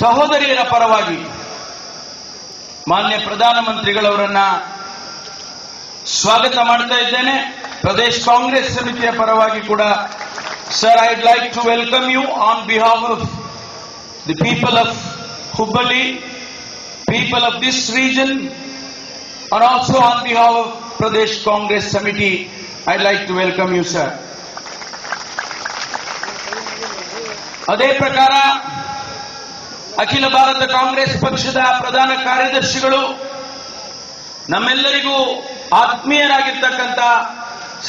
ಸಹೋದರಿಯರ ಪರವಾಗಿ ಮಾನ್ಯ ಪ್ರಧಾನಮಂತ್ರಿಗಳವರನ್ನ ಸ್ವಾಗತ ಮಾಡ್ತಾ ಇದ್ದೇನೆ. ಪ್ರದೇಶ್ ಕಾಂಗ್ರೆಸ್ ಸಮಿತಿಯ ಪರವಾಗಿ ಕೂಡ sir I'd like to welcome you on behalf of the people of Hubballi people of this region on also on behalf of Pradesh Congress Samiti I'd like to welcome you sir. ಅದೇ ಪ್ರಕಾರ ಅಖಿಲ ಭಾರತ ಕಾಂಗ್ರೆಸ್ ಪಕ್ಷದ ಪ್ರಧಾನ ಕಾರ್ಯದರ್ಶಿಗಳು ನಮ್ಮೆಲ್ಲರಿಗೂ ಆತ್ಮೀಯರಾಗಿರ್ತಕ್ಕಂಥ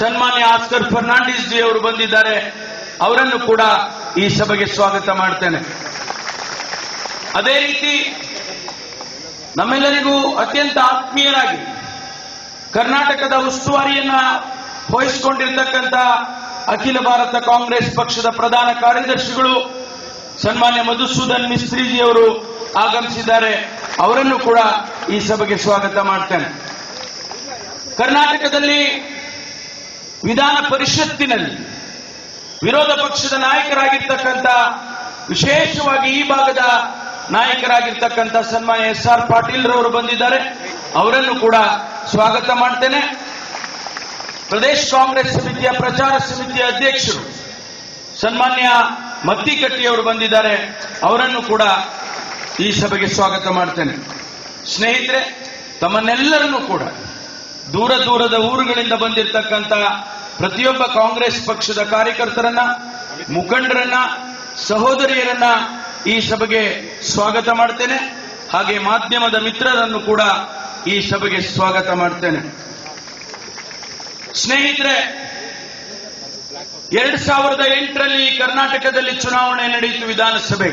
ಸನ್ಮಾನ್ಯ Oscar Fernandes G ಅವರು ಬಂದಿದ್ದಾರೆ. ಅವರನ್ನು ಕೂಡ ಈ ಸಭೆಗೆ ಸ್ವಾಗತ ಮಾಡ್ತೇನೆ. ಅದೇ ರೀತಿ ನಮ್ಮೆಲ್ಲರಿಗೂ ಅತ್ಯಂತ ಆತ್ಮೀಯರಾಗಿ ಕರ್ನಾಟಕದ ಉಸ್ತುವಾರಿಯನ್ನ ವಹಿಸಿಕೊಂಡಿರ್ತಕ್ಕಂಥ ಅಖಿಲ ಭಾರತ ಕಾಂಗ್ರೆಸ್ ಪಕ್ಷದ ಪ್ರಧಾನ ಕಾರ್ಯದರ್ಶಿಗಳು ಸನ್ಮಾನ್ಯ ಮಧುಸೂದನ್ ಮಿಸ್ತ್ರಿಜಿ ಅವರು ಆಗಮಿಸಿದ್ದಾರೆ. ಅವರನ್ನು ಕೂಡ ಈ ಸಭೆಗೆ ಸ್ವಾಗತ ಮಾಡ್ತೇನೆ. ಕರ್ನಾಟಕದಲ್ಲಿ ವಿಧಾನ ಪರಿಷತ್ತಿನಲ್ಲಿ ವಿರೋಧ ಪಕ್ಷದ ನಾಯಕರಾಗಿರ್ತಕ್ಕಂಥ, ವಿಶೇಷವಾಗಿ ಈ ಭಾಗದ ನಾಯಕರಾಗಿರ್ತಕ್ಕಂಥ ಸನ್ಮಾನ್ಯ ಎಸ್ ಆರ್ ಪಾಟೀಲ್ ರವರು ಬಂದಿದ್ದಾರೆ. ಅವರನ್ನು ಕೂಡ ಸ್ವಾಗತ ಮಾಡ್ತೇನೆ. ಪ್ರದೇಶ್ ಕಾಂಗ್ರೆಸ್ ಸಮಿತಿಯ ಪ್ರಚಾರ ಸಮಿತಿಯ ಅಧ್ಯಕ್ಷರು ಸನ್ಮಾನ್ಯ ಮತ್ತಿಕಟ್ಟಿಯವರು ಬಂದಿದ್ದಾರೆ. ಅವರನ್ನು ಕೂಡ ಈ ಸಭೆಗೆ ಸ್ವಾಗತ ಮಾಡ್ತೇನೆ. ಸ್ನೇಹಿತರೆ, ತಮ್ಮನ್ನೆಲ್ಲರನ್ನೂ ಕೂಡ ದೂರ ದೂರದ ಊರುಗಳಿಂದ ಬಂದಿರತಕ್ಕಂತಹ ಪ್ರತಿಯೊಬ್ಬ ಕಾಂಗ್ರೆಸ್ ಪಕ್ಷದ ಕಾರ್ಯಕರ್ತರನ್ನ, ಮುಖಂಡರನ್ನ, ಸಹೋದರಿಯರನ್ನ ಈ ಸಭೆಗೆ ಸ್ವಾಗತ ಮಾಡ್ತೇನೆ. ಹಾಗೆ ಮಾಧ್ಯಮದ ಮಿತ್ರರನ್ನು ಕೂಡ ಈ ಸಭೆಗೆ ಸ್ವಾಗತ ಮಾಡ್ತೇನೆ. ಸ್ನೇಹಿತರೆ, ಎರಡ್ ಸಾವಿರದ ಎಂಟರಲ್ಲಿ ಕರ್ನಾಟಕದಲ್ಲಿ ಚುನಾವಣೆ ನಡೆಯಿತು ವಿಧಾನಸಭೆ.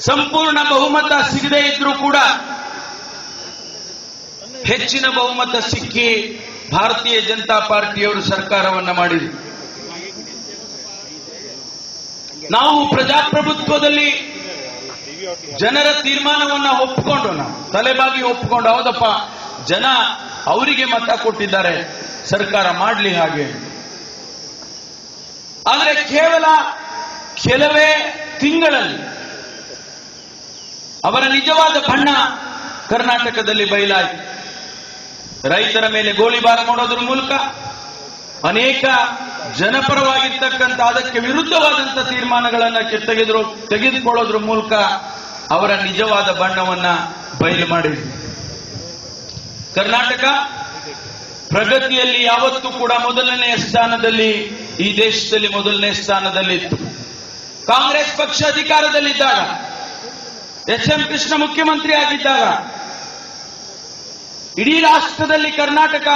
ಸಂಪೂರ್ಣ ಬಹುಮತ ಸಿಗದೇ ಇದ್ರೂ ಕೂಡ ಹೆಚ್ಚಿನ ಬಹುಮತ ಸಿಕ್ಕಿ ಭಾರತೀಯ ಜನತಾ ಪಾರ್ಟಿಯವರು ಸರ್ಕಾರವನ್ನ ಮಾಡಿದರು. ನಾವು ಪ್ರಜಾಪ್ರಭುತ್ವದಲ್ಲಿ ಜನರ ತೀರ್ಮಾನವನ್ನ ಒಪ್ಪಿಕೊಂಡು ನಾವು, ತಲೆಬಾಗಿ ಒಪ್ಪಿಕೊಂಡು ಹೌದಪ್ಪ. ಜನ ಅವರಿಗೆ ಮತ ಕೊಟ್ಟಿದ್ದಾರೆ. ಸರ್ಕಾರ ಮಾಡಲಿ ಹಾಗೆ. ಆದರೆ ಕೇವಲ ಕೆಲವೇ ತಿಂಗಳಲ್ಲಿ ಅವರ ನಿಜವಾದ ಬಣ್ಣ ಕರ್ನಾಟಕದಲ್ಲಿ ಬಯಲಾಯಿತು. ರೈತರ ಮೇಲೆ ಗೋಲಿಬಾರ್ ಮಾಡೋದ್ರ ಮೂಲಕ ಅನೇಕ ಜನಪರವಾಗಿರ್ತಕ್ಕಂಥ ಅದಕ್ಕೆ ವಿರುದ್ಧವಾದಂಥ ತೀರ್ಮಾನಗಳನ್ನು ತೆಗೆದ್ರು ತೆಗೆದುಕೊಳ್ಳೋದ್ರ ಮೂಲಕ ಅವರ ನಿಜವಾದ ಬಣ್ಣವನ್ನ ಬಯಲು ಮಾಡಿದ್ರು. ಕರ್ನಾಟಕ ಪ್ರಗತಿಯಲ್ಲಿ ಯಾವತ್ತೂ ಕೂಡ ಮೊದಲನೆಯ ಸ್ಥಾನದಲ್ಲಿ ಈ ದೇಶದಲ್ಲಿ ಮೊದಲನೇ ಸ್ಥಾನದಲ್ಲಿತ್ತು. ಕಾಂಗ್ರೆಸ್ ಪಕ್ಷ ಅಧಿಕಾರದಲ್ಲಿದ್ದಾಗ ಎಚ್ ಎಂ ಕೃಷ್ಣ ಮುಖ್ಯಮಂತ್ರಿ ಆಗಿದ್ದಾಗ, ಇಡೀ ರಾಷ್ಟ್ರದಲ್ಲಿ ಕರ್ನಾಟಕ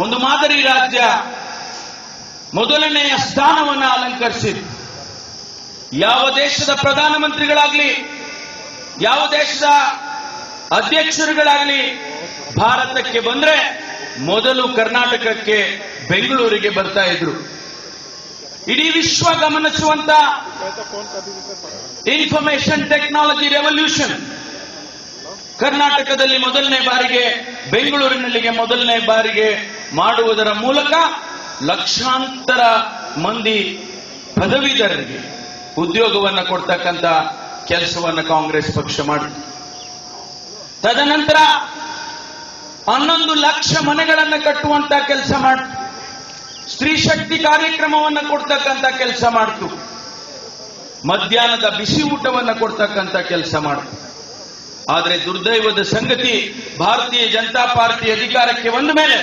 ಒಂದು ಮಾದರಿ ರಾಜ್ಯ ಮೊದಲನೆಯ ಸ್ಥಾನವನ್ನು ಅಲಂಕರಿಸಿದೆ ಯಾವ ದೇಶದ ಪ್ರಧಾನಮಂತ್ರಿಗಳಾಗ್ಲಿ, ಯಾವ ದೇಶದ ಅಧ್ಯಕ್ಷರುಗಳಾಗ್ಲಿ ಭಾರತಕ್ಕೆ ಬಂದ್ರೆ ಮೊದಲು ಕರ್ನಾಟಕಕ್ಕೆ ಬೆಂಗಳೂರಿಗೆ ಬರ್ತಾ ಇದ್ರು. ಇಡೀ ವಿಶ್ವ ಗಮನಿಸುವಂತ ಇನ್ಫಾರ್ಮೇಶನ್ ಟೆಕ್ನಾಲಜಿ ರೆವಲ್ಯೂಷನ್ ಕರ್ನಾಟಕದಲ್ಲಿ ಮೊದಲನೇ ಬಾರಿಗೆ, ಬೆಂಗಳೂರಿನಲ್ಲಿಗೆ ಮೊದಲನೇ ಬಾರಿಗೆ ಮಾಡುವುದರ ಮೂಲಕ ಲಕ್ಷಾಂತರ ಮಂದಿ ಪದವೀಧರರಿಗೆ ಉದ್ಯೋಗವನ್ನು ಕೊಡ್ತಕ್ಕಂಥ ಕೆಲಸವನ್ನು ಕಾಂಗ್ರೆಸ್ ಪಕ್ಷ ಮಾಡಿತು. ತದನಂತರ ಹನ್ನೊಂದು ಲಕ್ಷ ಮನೆಗಳನ್ನು ಕಟ್ಟುವಂತ ಕೆಲಸ ಮಾಡ್ತು ಸ್ತ್ರೀ ಶಕ್ತಿ ಕಾರ್ಯಕ್ರಮವನ್ನು ಕೊಡ್ತಕ್ಕಂಥ ಕೆಲಸ ಮಾಡ್ತು. ಮಧ್ಯಾಹ್ನದ ಬಿಸಿ ಊಟವನ್ನು ಕೊಡ್ತಕ್ಕಂಥ ಕೆಲಸ ಮಾಡ್ತು. ಆದರೆ ದುರ್ದೈವದ ಸಂಗತಿ ಭಾರತೀಯ ಜನತಾ ಪಾರ್ಟಿ ಅಧಿಕಾರಕ್ಕೆ ಬಂದ ಮೇಲೆ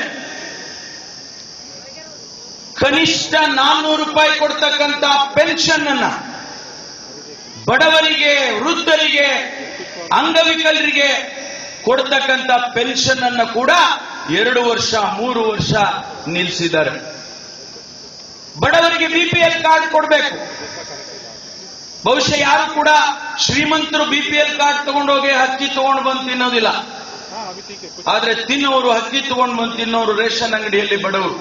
ಕನಿಷ್ಠ ನಾನ್ನೂರು ರೂಪಾಯಿ ಕೊಡ್ತಕ್ಕಂಥ ಪೆನ್ಷನ್ ಅನ್ನ ಬಡವರಿಗೆ, ವೃದ್ಧರಿಗೆ, ಅಂಗವಿಕಲರಿಗೆ ಕೊಡ್ತಕ್ಕಂಥ ಪೆನ್ಷನ್ ಅನ್ನ ಕೂಡ ಎರಡು ವರ್ಷ, ಮೂರು ವರ್ಷ ನಿಲ್ಲಿಸಿದ್ದಾರೆ ಬಡವರಿಗೆ ಬಿಪಿಎಲ್ ಕಾರ್ಡ್ ಕೊಡಬೇಕು. ಬಹುಶಃ ಯಾರು ಕೂಡ ಶ್ರೀಮಂತರು ಬಿಪಿಎಲ್ ಕಾರ್ಡ್ ತಗೊಂಡೋಗಿ ಹಕ್ಕಿ ತಗೊಂಡು ಬಂದು ತಿನ್ನೋದಿಲ್ಲ. ಆದ್ರೆ ತಿನ್ನೋರು, ಹಕ್ಕಿ ತಗೊಂಡು ಬಂದು ತಿನ್ನೋರು ರೇಷನ್ ಅಂಗಡಿಯಲ್ಲಿ ಬಡವರು.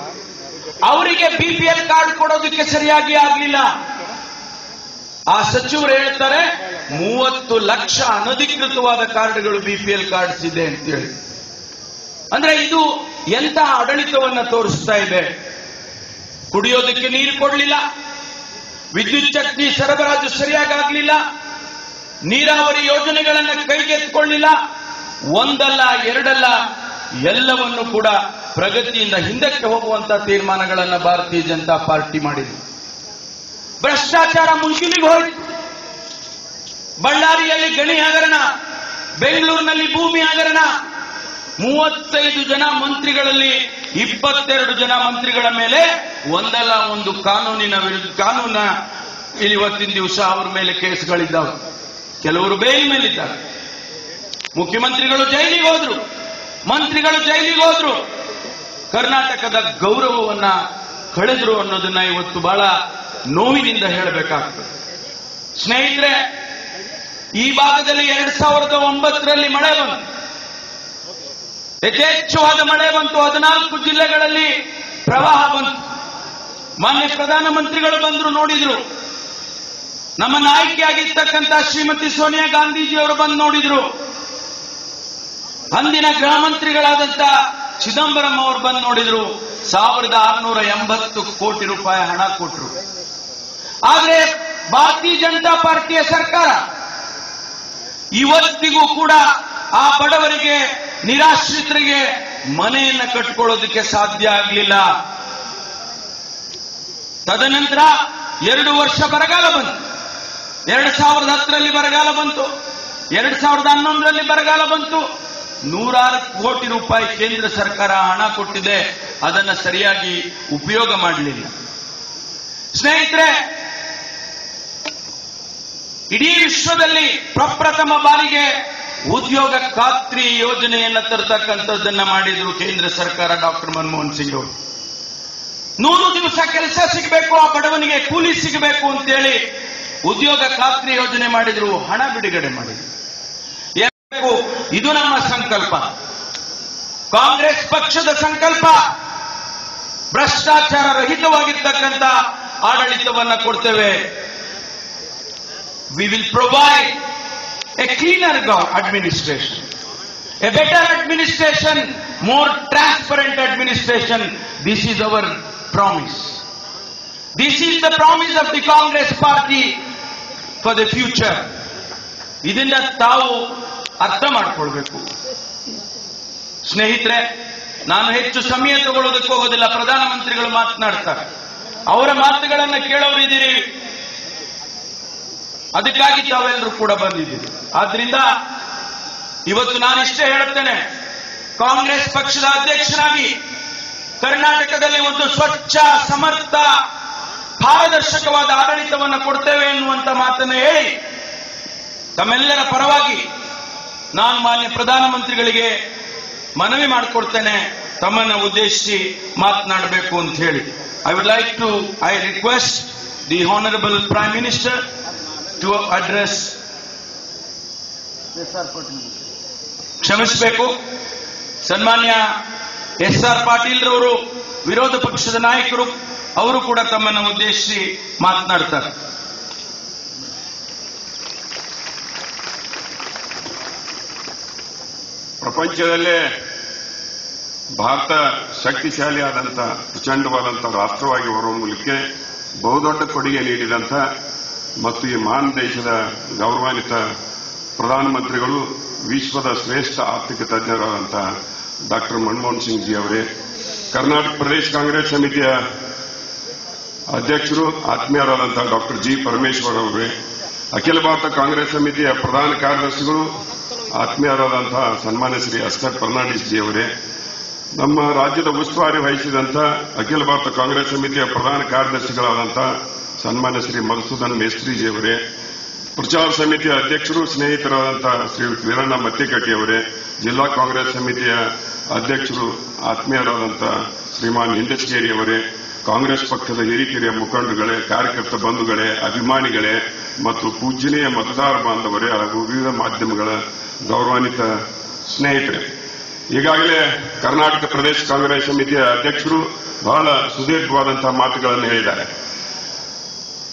ಅವರಿಗೆ ಬಿಪಿಎಲ್ ಕಾರ್ಡ್ ಕೊಡೋದಕ್ಕೆ ಸರಿಯಾಗಿ ಆಗ್ಲಿಲ್ಲ. ಆ ಸಚಿವರು ಹೇಳ್ತಾರೆ ಮೂವತ್ತು ಲಕ್ಷ ಅನಧಿಕೃತವಾದ ಕಾರ್ಡ್ಗಳು ಬಿಪಿಎಲ್ ಕಾರ್ಡ್ಸ್ ಇದೆ ಅಂತ ಹೇಳಿ ಅಂದ್ರೆ ಇದು ಎಂತಹ ಆಡಳಿತವನ್ನ ತೋರಿಸ್ತಾ ಇದೆ? ಕುಡಿಯೋದಕ್ಕೆ ನೀರು ಕೊಡ್ಲಿಲ್ಲ, ವಿದ್ಯುತ್ ಶಕ್ತಿ ಸರಬರಾಜು ಸರಿಯಾಗಿ ಆಗ್ಲಿಲ್ಲ ನೀರಾವರಿ ಯೋಜನೆಗಳನ್ನ ಕೈಗೆತ್ತಿಕೊಳ್ಳಿಲ್ಲ ಒಂದಲ್ಲ, ಎರಡಲ್ಲ, ಎಲ್ಲವನ್ನು ಕೂಡ ಪ್ರಗತಿಯಿಂದ ಹಿಂದಕ್ಕೆ ಹೋಗುವಂತ ತೀರ್ಮಾನಗಳನ್ನ ಭಾರತೀಯ ಜನತಾ ಪಾರ್ಟಿ ಮಾಡಿದೆ. ಭ್ರಷ್ಟಾಚಾರ ಮುಗಿಲಿಗೆ ಹೋಯ್ತು. ಬಳ್ಳಾರಿಯಲ್ಲಿ ಗಣಿ ಹಗರಣ, ಬೆಂಗಳೂರಿನಲ್ಲಿ ಭೂಮಿ ಹಗರಣ, ಮೂವತ್ತೈದು ಜನ ಮಂತ್ರಿಗಳಲ್ಲಿ ಇಪ್ಪತ್ತೆರಡು ಜನ ಮಂತ್ರಿಗಳ ಮೇಲೆ ಒಂದಲ್ಲ ಒಂದು ಕಾನೂನಿನ ವಿರುದ್ಧ, ಕಾನೂನ ಇವತ್ತಿನ ದಿವಸ ಅವ್ರ ಮೇಲೆ ಕೇಸ್ಗಳಿದ್ದಾವೆ. ಕೆಲವರು ಬೇಲ್ ಮೇಲಿದ್ದಾರೆ. ಮುಖ್ಯಮಂತ್ರಿಗಳು ಜೈಲಿಗೆ ಹೋದ್ರು, ಮಂತ್ರಿಗಳು ಜೈಲಿಗೆ ಹೋದ್ರು. ಕರ್ನಾಟಕದ ಗೌರವವನ್ನ ಕಳೆದ್ರು ಅನ್ನೋದನ್ನ ಇವತ್ತು ಬಹಳ ನೋವಿನಿಂದ ಹೇಳಬೇಕಾಗ್ತದೆ. ಸ್ನೇಹಿತರೆ ಈ ಭಾಗದಲ್ಲಿ ಎರಡ್ ಸಾವಿರದ ಒಂಬತ್ತರಲ್ಲಿ ಮಳೆ ಬಂತು. ಯಥೇಚ್ಛವಾದ ಮಳೆ ಬಂತು. ಹದಿನಾಲ್ಕು ಜಿಲ್ಲೆಗಳಲ್ಲಿ ಪ್ರವಾಹ ಬಂತು. ಮಾನ್ಯ ಪ್ರಧಾನಮಂತ್ರಿಗಳು ಬಂದರು ನೋಡಿದ್ರು. ನಮ್ಮ ನಾಯಕಿಯಾಗಿರ್ತಕ್ಕಂಥ ಶ್ರೀಮತಿ ಸೋನಿಯಾ ಗಾಂಧೀಜಿಯವರು ಬಂದು ನೋಡಿದ್ರು. ಅಂದಿನ ಗೃಹ ಮಂತ್ರಿಗಳಾದಂತ ಚಿದಂಬರಂ ಅವರು ಬಂದು ನೋಡಿದ್ರು. ಸಾವಿರದ ಆರುನೂರ ಎಂಬತ್ತು ಕೋಟಿ ರೂಪಾಯಿ ಹಣ ಕೊಟ್ಟರು ಆದರೆ ಭಾರತೀಯ ಜನತಾ ಪಾರ್ಟಿಯ ಸರ್ಕಾರ ಇವತ್ತಿಗೂ ಕೂಡ ಆ ಬಡವರಿಗೆ, ನಿರಾಶ್ರಿತರಿಗೆ ಮನೆಯನ್ನ ಕಟ್ಕೊಳ್ಳೋದಕ್ಕೆ ಸಾಧ್ಯ ಆಗಲಿಲ್ಲ. ತದನಂತರ ಎರಡು ವರ್ಷ ಬರಗಾಲ ಬಂತು. ಎರಡು ಸಾವಿರದ ಹತ್ತರಲ್ಲಿ ಬರಗಾಲ ಬಂತು. ಎರಡು ಸಾವಿರದ ಹನ್ನೊಂದರಲ್ಲಿ ಬರಗಾಲ ಬಂತು. ನೂರಾರು ಕೋಟಿ ರೂಪಾಯಿ ಕೇಂದ್ರ ಸರ್ಕಾರ ಹಣ ಕೊಟ್ಟಿದೆ. ಅದನ್ನ ಸರಿಯಾಗಿ ಉಪಯೋಗ ಮಾಡಲಿಲ್ಲ. ಸ್ನೇಹಿತರೆ ಇಡೀ ವಿಶ್ವದಲ್ಲಿ ಪ್ರಪ್ರಥಮ ಬಾರಿಗೆ ಉದ್ಯೋಗ ಖಾತ್ರಿ ಯೋಜನೆಯನ್ನ ತರತಕ್ಕಂಥದ್ದನ್ನ ಮಾಡಿದ್ರು ಕೇಂದ್ರ ಸರ್ಕಾರ ಡಾಕ್ಟರ್ ಮನಮೋಹನ್ ಸಿಂಗ್ ಅವರು. ನೂರು ದಿವಸ ಕೆಲಸ ಸಿಗಬೇಕು, ಆ ಬಡವನಿಗೆ ಕೂಲಿ ಸಿಗಬೇಕು ಅಂತೇಳಿ ಉದ್ಯೋಗ ಖಾತ್ರಿ ಯೋಜನೆ ಮಾಡಿದ್ರು, ಹಣ ಬಿಡುಗಡೆ ಮಾಡಿದ್ರು? ಇದು ನಮ್ಮ ಸಂಕಲ್ಪ. ಕಾಂಗ್ರೆಸ್ ಪಕ್ಷದ ಸಂಕಲ್ಪ. ಭ್ರಷ್ಟಾಚಾರ ರಹಿತವಾಗಿರ್ತಕ್ಕಂಥ ಆಡಳಿತವನ್ನ ಕೊಡ್ತೇವೆ. We will provide a cleaner administration, a better administration, more transparent administration. This is our promise. This is the promise of the Congress party for the future. ಇದನ್ನ ತಾವು ಅರ್ಥ ಮಾಡ್ಕೊಳ್ಬೇಕು ಸ್ನೇಹಿತರೆ ನಾನು ಹೆಚ್ಚು ಸಮಯ ತಗೊಳ್ಳೋದಕ್ಕೆ ಹೋಗೋದಿಲ್ಲ ಪ್ರಧಾನಮಂತ್ರಿಗಳು ಮಾತನಾಡ್ತಾರೆ ಅವರ ಮಾತುಗಳನ್ನ ಕೇಳೋರಿದ್ದೀರಿ ಅದಕ್ಕಾಗಿ ತಾವೆಲ್ಲರೂ ಕೂಡ ಬಂದಿದ್ದೀರಿ. ಆದ್ರಿಂದ ಇವತ್ತು ನಾನಿಷ್ಟೇ ಹೇಳುತ್ತೇನೆ, ಕಾಂಗ್ರೆಸ್ ಪಕ್ಷದ ಅಧ್ಯಕ್ಷನಾಗಿ ಕರ್ನಾಟಕದಲ್ಲಿ ಒಂದು ಸ್ವಚ್ಛ, ಸಮರ್ಥ, ಪಾರದರ್ಶಕವಾದ ಆಡಳಿತವನ್ನು ಕೊಡ್ತೇವೆ ಎನ್ನುವಂತ ಮಾತನ್ನು ಹೇಳಿ, ತಮ್ಮೆಲ್ಲರ ಪರವಾಗಿ ನಾನು ಮಾನ್ಯ ಪ್ರಧಾನಮಂತ್ರಿಗಳಿಗೆ ಮನವಿ ಮಾಡಿಕೊಡ್ತೇನೆ, ತಮ್ಮನ್ನ ಉದ್ದೇಶಿಸಿ ಮಾತನಾಡಬೇಕು ಅಂತ ಹೇಳಿ. I would like to I request the honourable prime minister to address ಕ್ಷಮಿಸಬೇಕು. ಸನ್ಮಾನ್ಯ ಎಸ್ ಆರ್ ಪಾಟೀಲ್ ರವರು ವಿರೋಧ ಪಕ್ಷದ ನಾಯಕರು ಅವರು ಕೂಡ ತಮ್ಮನ್ನು ಉದ್ದೇಶಿಸಿ ಮಾತನಾಡ್ತಾರೆ. ಪ್ರಪಂಚದಲ್ಲೇ ಭಾರತ ಶಕ್ತಿಶಾಲಿಯಾದಂಥ ಪ್ರಚಂಡವಾದಂಥ ರಾಷ್ಟ್ರವಾಗಿ ಹೊರಹೊಮ್ಮಲಿಕ್ಕೆ ಬಹುದೊಡ್ಡ ಕೊಡುಗೆ ನೀಡಿದಂಥ ಮತ್ತು ಈ ಮಾನ್ ದೇಶದ ಗೌರವಾನ್ವಿತ ಪ್ರಧಾನಮಂತ್ರಿಗಳು ವಿಶ್ವದ ಶ್ರೇಷ್ಠ ಆರ್ಥಿಕ ತಜ್ಞರಾದಂತಹ ಡಾಕ್ಟರ್ ಮನಮೋಹನ್ ಸಿಂಗ್ ಜಿ ಅವರೇ, ಕರ್ನಾಟಕ ಪ್ರದೇಶ ಕಾಂಗ್ರೆಸ್ ಸಮಿತಿಯ ಅಧ್ಯಕ್ಷರು ಆತ್ಮೀಯರಾದಂತಹ ಡಾಕ್ಟರ್ ಜಿ ಪರಮೇಶ್ವರ್ ಅವರೇ, ಅಖಿಲ ಭಾರತ ಕಾಂಗ್ರೆಸ್ ಸಮಿತಿಯ ಪ್ರಧಾನ ಕಾರ್ಯದರ್ಶಿಗಳು ಆತ್ಮೀಯರಾದಂತಹ ಸನ್ಮಾನ್ಯ ಶ್ರೀ ಅಸ್ಕರ್ ಫರ್ನಾಂಡಿಸ್ ಜಿ ಅವರೇ, ನಮ್ಮ ರಾಜ್ಯದ ಉಸ್ತುವಾರಿ ವಹಿಸಿದಂತಹ ಅಖಿಲ ಭಾರತ ಕಾಂಗ್ರೆಸ್ ಸಮಿತಿಯ ಪ್ರಧಾನ ಕಾರ್ಯದರ್ಶಿಗಳಾದಂಥ ಸನ್ಮಾನ್ಯ ಶ್ರೀ ಮಧುಸೂದನ್ ಮೇಸ್ತ್ರಿ ಜಿ ಅವರೇ ಪ್ರಚಾರ ಸಮಿತಿಯ ಅಧ್ಯಕ್ಷರು, ಸ್ನೇಹಿತರಾದಂತಹ ಶ್ರೀ ವೀರಣ್ಣ ಮತ್ತಿಕಟ್ಟಿ ಅವರೇ ಜಿಲ್ಲಾ ಕಾಂಗ್ರೆಸ್ ಸಮಿತಿಯ ಅಧ್ಯಕ್ಷರು ಆತ್ಮೀಯರಾದಂಥ ಶ್ರೀಮಾನ್ ಅವರೇ ಕಾಂಗ್ರೆಸ್ ಪಕ್ಷದ ಹಿರಿಕಿರಿಯ ಮುಖಂಡಗಳೇ ಕಾರ್ಯಕರ್ತ ಬಂಧುಗಳೇ, ಅಭಿಮಾನಿಗಳೇ ಮತ್ತು ಪೂಜ್ಯನೀಯ ಮತದಾರ ಬಾಂಧವರೇ ಹಾಗೂ ವಿವಿಧ ಮಾಧ್ಯಮಗಳ ಗೌರವಾನ್ವಿತ ಸ್ನೇಹಿತರೆ. ಈಗಾಗಲೇ ಕರ್ನಾಟಕ ಪ್ರದೇಶ ಕಾಂಗ್ರೆಸ್ ಸಮಿತಿಯ ಅಧ್ಯಕ್ಷರು ಬಹಳ ಸುದೀರ್ಘವಾದಂತಹ ಮಾತುಗಳನ್ನು ಹೇಳಿದ್ದಾರೆ.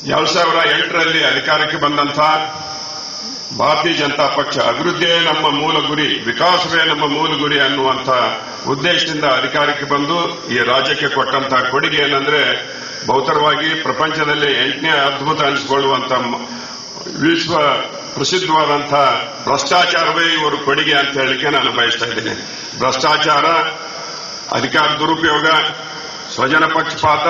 ಎರಡ್ ಸಾವಿರ ಎಂಟರಲ್ಲಿ ಅಧಿಕಾರಕ್ಕೆ ಬಂದಂತ ಭಾರತೀಯ ಜನತಾ ಪಕ್ಷ ಅಭಿವೃದ್ಧಿಯೇ ನಮ್ಮ ಮೂಲ ಗುರಿ, ವಿಕಾಸವೇ ನಮ್ಮ ಮೂಲ ಗುರಿ ಅನ್ನುವಂತ ಉದ್ದೇಶದಿಂದ ಅಧಿಕಾರಕ್ಕೆ ಬಂದು ಈ ರಾಜ್ಯಕ್ಕೆ ಕೊಟ್ಟಂತಹ ಕೊಡುಗೆ ಏನಂದ್ರೆ ಬಹುತರವಾಗಿ ಪ್ರಪಂಚದಲ್ಲಿ ಎಂಟನೇ ಅದ್ಭುತ ಅನಿಸಿಕೊಳ್ಳುವಂತ ವಿಶ್ವ ಪ್ರಸಿದ್ಧವಾದಂತಹ ಭ್ರಷ್ಟಾಚಾರವೇ ಇವರು ಕೊಡುಗೆ ಅಂತ ಹೇಳಿಕೆ ನಾನು ಬಯಸ್ತಾ ಇದ್ದೇನೆ. ಭ್ರಷ್ಟಾಚಾರ ಅಧಿಕಾರ ದುರುಪಯೋಗ, ಸ್ವಜನ ಪಕ್ಷಪಾತ,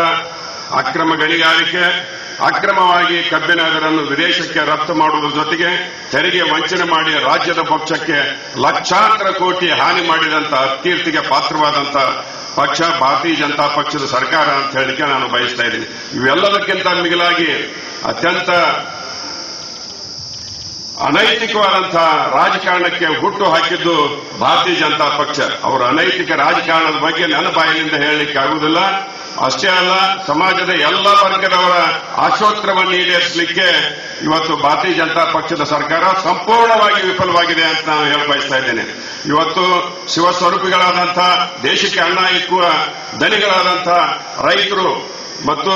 ಅಕ್ರಮ ಗಣಿಗಾರಿಕೆ ಅಕ್ರಮವಾಗಿ ಕಬ್ಬಿನ ಅದರನ್ನು ವಿದೇಶಕ್ಕೆ ರಫ್ತು ಮಾಡುವುದರ ಜೊತೆಗೆ ತೆರಿಗೆ ವಂಚನೆ ಮಾಡಿ ರಾಜ್ಯದ ಪಕ್ಷಕ್ಕೆ ಲಕ್ಷಾಂತರ ಕೋಟಿ ಹಾನಿ ಮಾಡಿದಂತಹ ಕೀರ್ತಿಗೆ ಪಾತ್ರವಾದಂತ ಪಕ್ಷ, ಭಾರತೀಯ ಜನತಾ ಪಕ್ಷದ ಸರ್ಕಾರ ಅಂತ ಹೇಳಿಕೆ ನಾನು ಬಯಸ್ತಾ ಇದ್ದೀನಿ. ಇವೆಲ್ಲದಕ್ಕಿಂತ ಮಿಗಿಲಾಗಿ ಅತ್ಯಂತ ಅನೈತಿಕವಾದಂತಹ ರಾಜಕಾರಣಕ್ಕೆ ಹುಟ್ಟು ಹಾಕಿದ್ದು ಭಾರತೀಯ ಜನತಾ ಪಕ್ಷ. ಅವರ ಅನೈತಿಕ ರಾಜಕಾರಣದ ಬಗ್ಗೆ ನನ್ನ ಬಾಯಿನಿಂದ ಹೇಳಲಿಕ್ಕೆ ಆಗುವುದಿಲ್ಲ. ಅಷ್ಟೇ ಅಲ್ಲ, ಸಮಾಜದ ಎಲ್ಲ ವರ್ಗದವರ ಆಶೋತ್ತರವನ್ನು ಈಡೇರಿಸಲಿಕ್ಕೆ ಇವತ್ತು ಭಾರತೀಯ ಜನತಾ ಪಕ್ಷದ ಸರ್ಕಾರ ಸಂಪೂರ್ಣವಾಗಿ ವಿಫಲವಾಗಿದೆ ಅಂತ ನಾನು ಹೇಳ ಬಯಸ್ತಾ ಇದ್ದೇನೆ. ಇವತ್ತು ಶಿವಸ್ವರೂಪಿಗಳಾದಂತಹ ದೇಶಕ್ಕೆ ಅಣ್ಣ ಇಕ್ಕುವ ದನಿಗಳಾದಂತಹ ರೈತರು ಮತ್ತು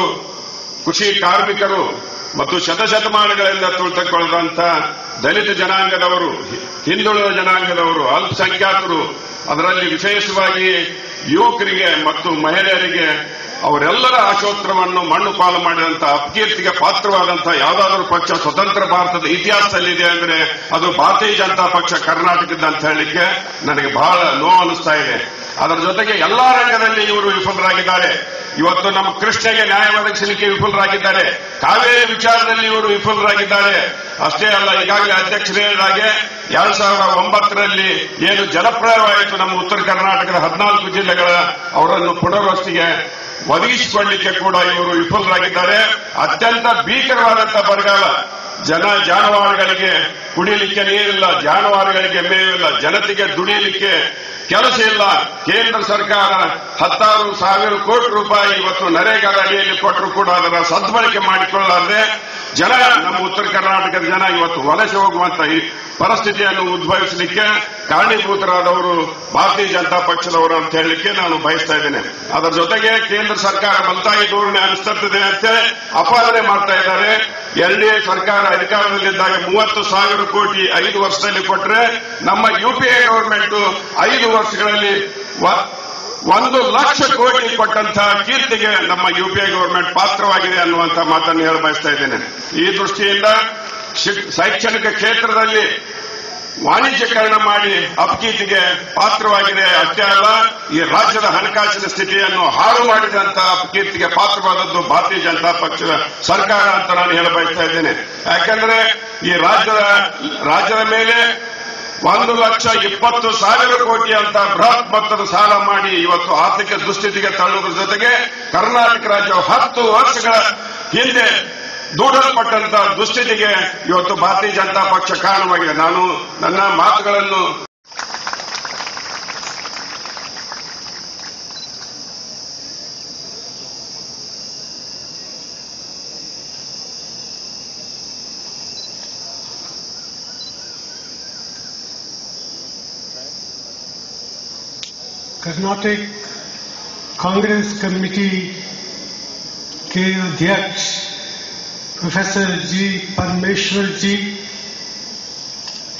ಕೃಷಿ ಕಾರ್ಮಿಕರು ಮತ್ತು ಶತಶತಮಾನಗಳಿಂದ ತುಳಿತುಕೊಳ್ಳದಂತ ದಲಿತ ಜನಾಂಗದವರು, ಹಿಂದುಳಿದ ಜನಾಂಗದವರು, ಅಲ್ಪಸಂಖ್ಯಾತರು, ಅದರಲ್ಲಿ ವಿಶೇಷವಾಗಿ ಯುವಕರಿಗೆ ಮತ್ತು ಮಹಿಳೆಯರಿಗೆ ಅವರೆಲ್ಲರ ಆಶೋತ್ತರವನ್ನು ಮಣ್ಣು ಪಾಲು ಮಾಡಿದಂತಹ ಅಪಕೀರ್ತಿಗೆ ಪಾತ್ರವಾದಂತಹ ಯಾವುದಾದ್ರೂ ಪಕ್ಷ ಸ್ವತಂತ್ರ ಭಾರತದ ಇತಿಹಾಸದಲ್ಲಿದೆ ಅಂದ್ರೆ ಅದು ಭಾರತೀಯ ಜನತಾ ಪಕ್ಷ ಕರ್ನಾಟಕದ ಅಂತ ಹೇಳಲಿಕ್ಕೆ ನನಗೆ ಬಹಳ ನೋವು ಅನಿಸ್ತಾ ಇದೆ. ಅದರ ಜೊತೆಗೆ ಎಲ್ಲಾ ರಂಗದಲ್ಲಿ ಇವರು ವಿಫಲರಾಗಿದ್ದಾರೆ. ಇವತ್ತು ನಮ್ಮ ಕೃಷ್ಣಗೆ ನ್ಯಾಯ ಒದಗಿಸಲಿಕ್ಕೆ ವಿಫಲರಾಗಿದ್ದಾರೆ. ಕಾವೇರಿ ವಿಚಾರದಲ್ಲಿ ಇವರು ವಿಫಲರಾಗಿದ್ದಾರೆ. ಅಷ್ಟೇ ಅಲ್ಲ, ಈಗಾಗಲೇ ಅಧ್ಯಕ್ಷರು ಹೇಳಿದಾಗೆ ಎರಡ್ ಸಾವಿರದ ಒಂಬತ್ತರಲ್ಲಿ ಏನು ಜನಪ್ರಿಯವಾಯಿತು ನಮ್ಮ ಉತ್ತರ ಕರ್ನಾಟಕದ ಹದಿನಾಲ್ಕು ಜಿಲ್ಲೆಗಳ ಅವರನ್ನು ಪುನರ್ವಸತಿಗೆ ಒದಗಿಸಿಕೊಳ್ಳಲಿಕ್ಕೆ ಕೂಡ ಇವರು ವಿಫಲರಾಗಿದ್ದಾರೆ. ಅತ್ಯಂತ ಭೀಕರವಾದಂತಹ ಬರಗಾಲ. ಜನ ಜಾನುವಾರುಗಳಿಗೆ ಕುಡಿಯಲಿಕ್ಕೆ ನೀರಿಲ್ಲ, ಜಾನುವಾರುಗಳಿಗೆ ಮೇವಿಲ್ಲ, ಜನತೆಗೆ ದುಡಿಯಲಿಕ್ಕೆ ಕೆಲಸ ಇಲ್ಲ. ಕೇಂದ್ರ ಸರ್ಕಾರ ಹತ್ತಾರು ಸಾವಿರ ಕೋಟಿ ರೂಪಾಯಿ ಇವತ್ತು ನರೇಗಾದ ಅಡಿಯಲ್ಲಿ ಕೊಟ್ಟರು ಕೂಡ ಅದರ ಸದ್ಬಳಕೆ ಮಾಡಿಕೊಳ್ಳಲಾರದೆ ಜನ, ನಮ್ಮ ಉತ್ತರ ಕರ್ನಾಟಕದ ಜನ ಇವತ್ತು ವಲಸೆ ಹೋಗುವಂತ ಈ ಪರಿಸ್ಥಿತಿಯನ್ನು ಉದ್ಭವಿಸಲಿಕ್ಕೆ ಕಾರಣೀಭೂತರಾದವರು ಭಾರತೀಯ ಜನತಾ ಪಕ್ಷದವರು ಅಂತ ಹೇಳಲಿಕ್ಕೆ ನಾನು ಬಯಸ್ತಾ ಇದ್ದೇನೆ. ಅದರ ಜೊತೆಗೆ ಕೇಂದ್ರ ಸರ್ಕಾರ ಮಲ್ತಾಗಿ ಧೋರಣೆ ಅನಿಸ್ತಿದೆ ಅಂತ ಅಪಾದನೆ ಮಾಡ್ತಾ ಇದ್ದಾರೆ. ಎರಡೇ ಸರ್ಕಾರ ಅಧಿಕಾರದಲ್ಲಿದ್ದಾಗ ಮೂವತ್ತು ಸಾವಿರ ಕೋಟಿ ಐದು ವರ್ಷದಲ್ಲಿ ಕೊಟ್ಟರೆ ನಮ್ಮ ಯುಪಿಎ ಗವರ್ಮೆಂಟ್ ಐದು ವರ್ಷಗಳಲ್ಲಿ ಒಂದು ಲಕ್ಷ ಕೋಟಿ ಕೊಟ್ಟಂತಹ ಕೀರ್ತಿಗೆ ನಮ್ಮ ಯುಪಿಐ ಗವರ್ಮೆಂಟ್ ಪಾತ್ರವಾಗಿದೆ ಅನ್ನುವಂತ ಮಾತನ್ನು ಹೇಳ ಬಯಸ್ತಾ ಇದ್ದೇನೆ. ಈ ದೃಷ್ಟಿಯಿಂದ ಶೈಕ್ಷಣಿಕ ಕ್ಷೇತ್ರದಲ್ಲಿ ವಾಣಿಜ್ಯೀಕರಣ ಮಾಡಿ ಅಪಕೀರ್ತಿಗೆ ಪಾತ್ರವಾಗಿದೆ ಅಷ್ಟೇ ಅಲ್ಲ, ಈ ರಾಜ್ಯದ ಹಣಕಾಸಿನ ಸ್ಥಿತಿಯನ್ನು ಹಾಳು ಮಾಡಿದಂತಹ ಅಪಕೀರ್ತಿಗೆ ಪಾತ್ರವಾದದ್ದು ಭಾರತೀಯ ಜನತಾ ಪಕ್ಷದ ಸರ್ಕಾರ ಅಂತ ನಾನು ಹೇಳ ಬಯಸ್ತಾ ಇದ್ದೇನೆ. ಯಾಕಂದ್ರೆ ಈ ರಾಜ್ಯದ ರಾಜ್ಯದ ಮೇಲೆ ಒಂದು ಲಕ್ಷ ಇಪ್ಪತ್ತು ಸಾವಿರ ಕೋಟಿ ಅಂತ ಬೃಹತ್ ಮೊತ್ತದ ಸಾಲ ಮಾಡಿ ಇವತ್ತು ಆರ್ಥಿಕ ದುಸ್ಥಿತಿಗೆ ತಳ್ಳುವುದರ ಜೊತೆಗೆ ಕರ್ನಾಟಕ ರಾಜ್ಯ ಹತ್ತು ವರ್ಷಗಳ ಹಿಂದೆ ದೂಡಲ್ಪಟ್ಟಂತ ದುಸ್ಥಿತಿಗೆ ಇವತ್ತು ಭಾರತೀಯ ಜನತಾ ಪಕ್ಷ ಕಾರಣವಾಗಿದೆ. ನಾನು ನನ್ನ ಮಾತುಗಳನ್ನು कर्नाटक कांग्रेस कमेटी के अध्यक्ष प्रोफेसर जी परमेश्वर ji